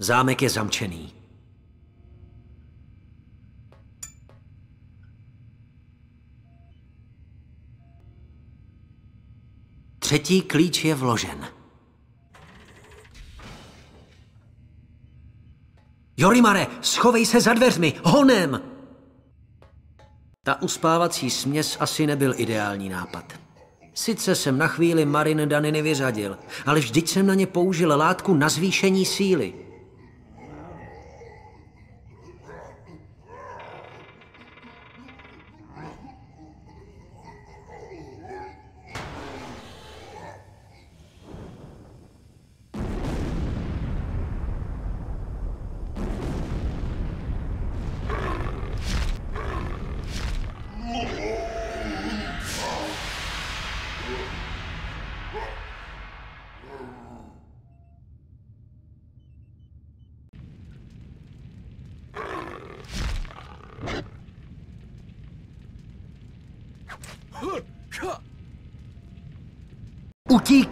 [SPEAKER 2] Zámek je zamčený. Třetí klíč je vložen. Jorimare, schovej se za dveřmi, honem! Ta uspávací směs asi nebyl ideální nápad. Sice jsem na chvíli Marin Daniny vyřadil, ale vždyť jsem na ně použil látku na zvýšení síly.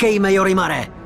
[SPEAKER 2] Utíkejme, Jorimare!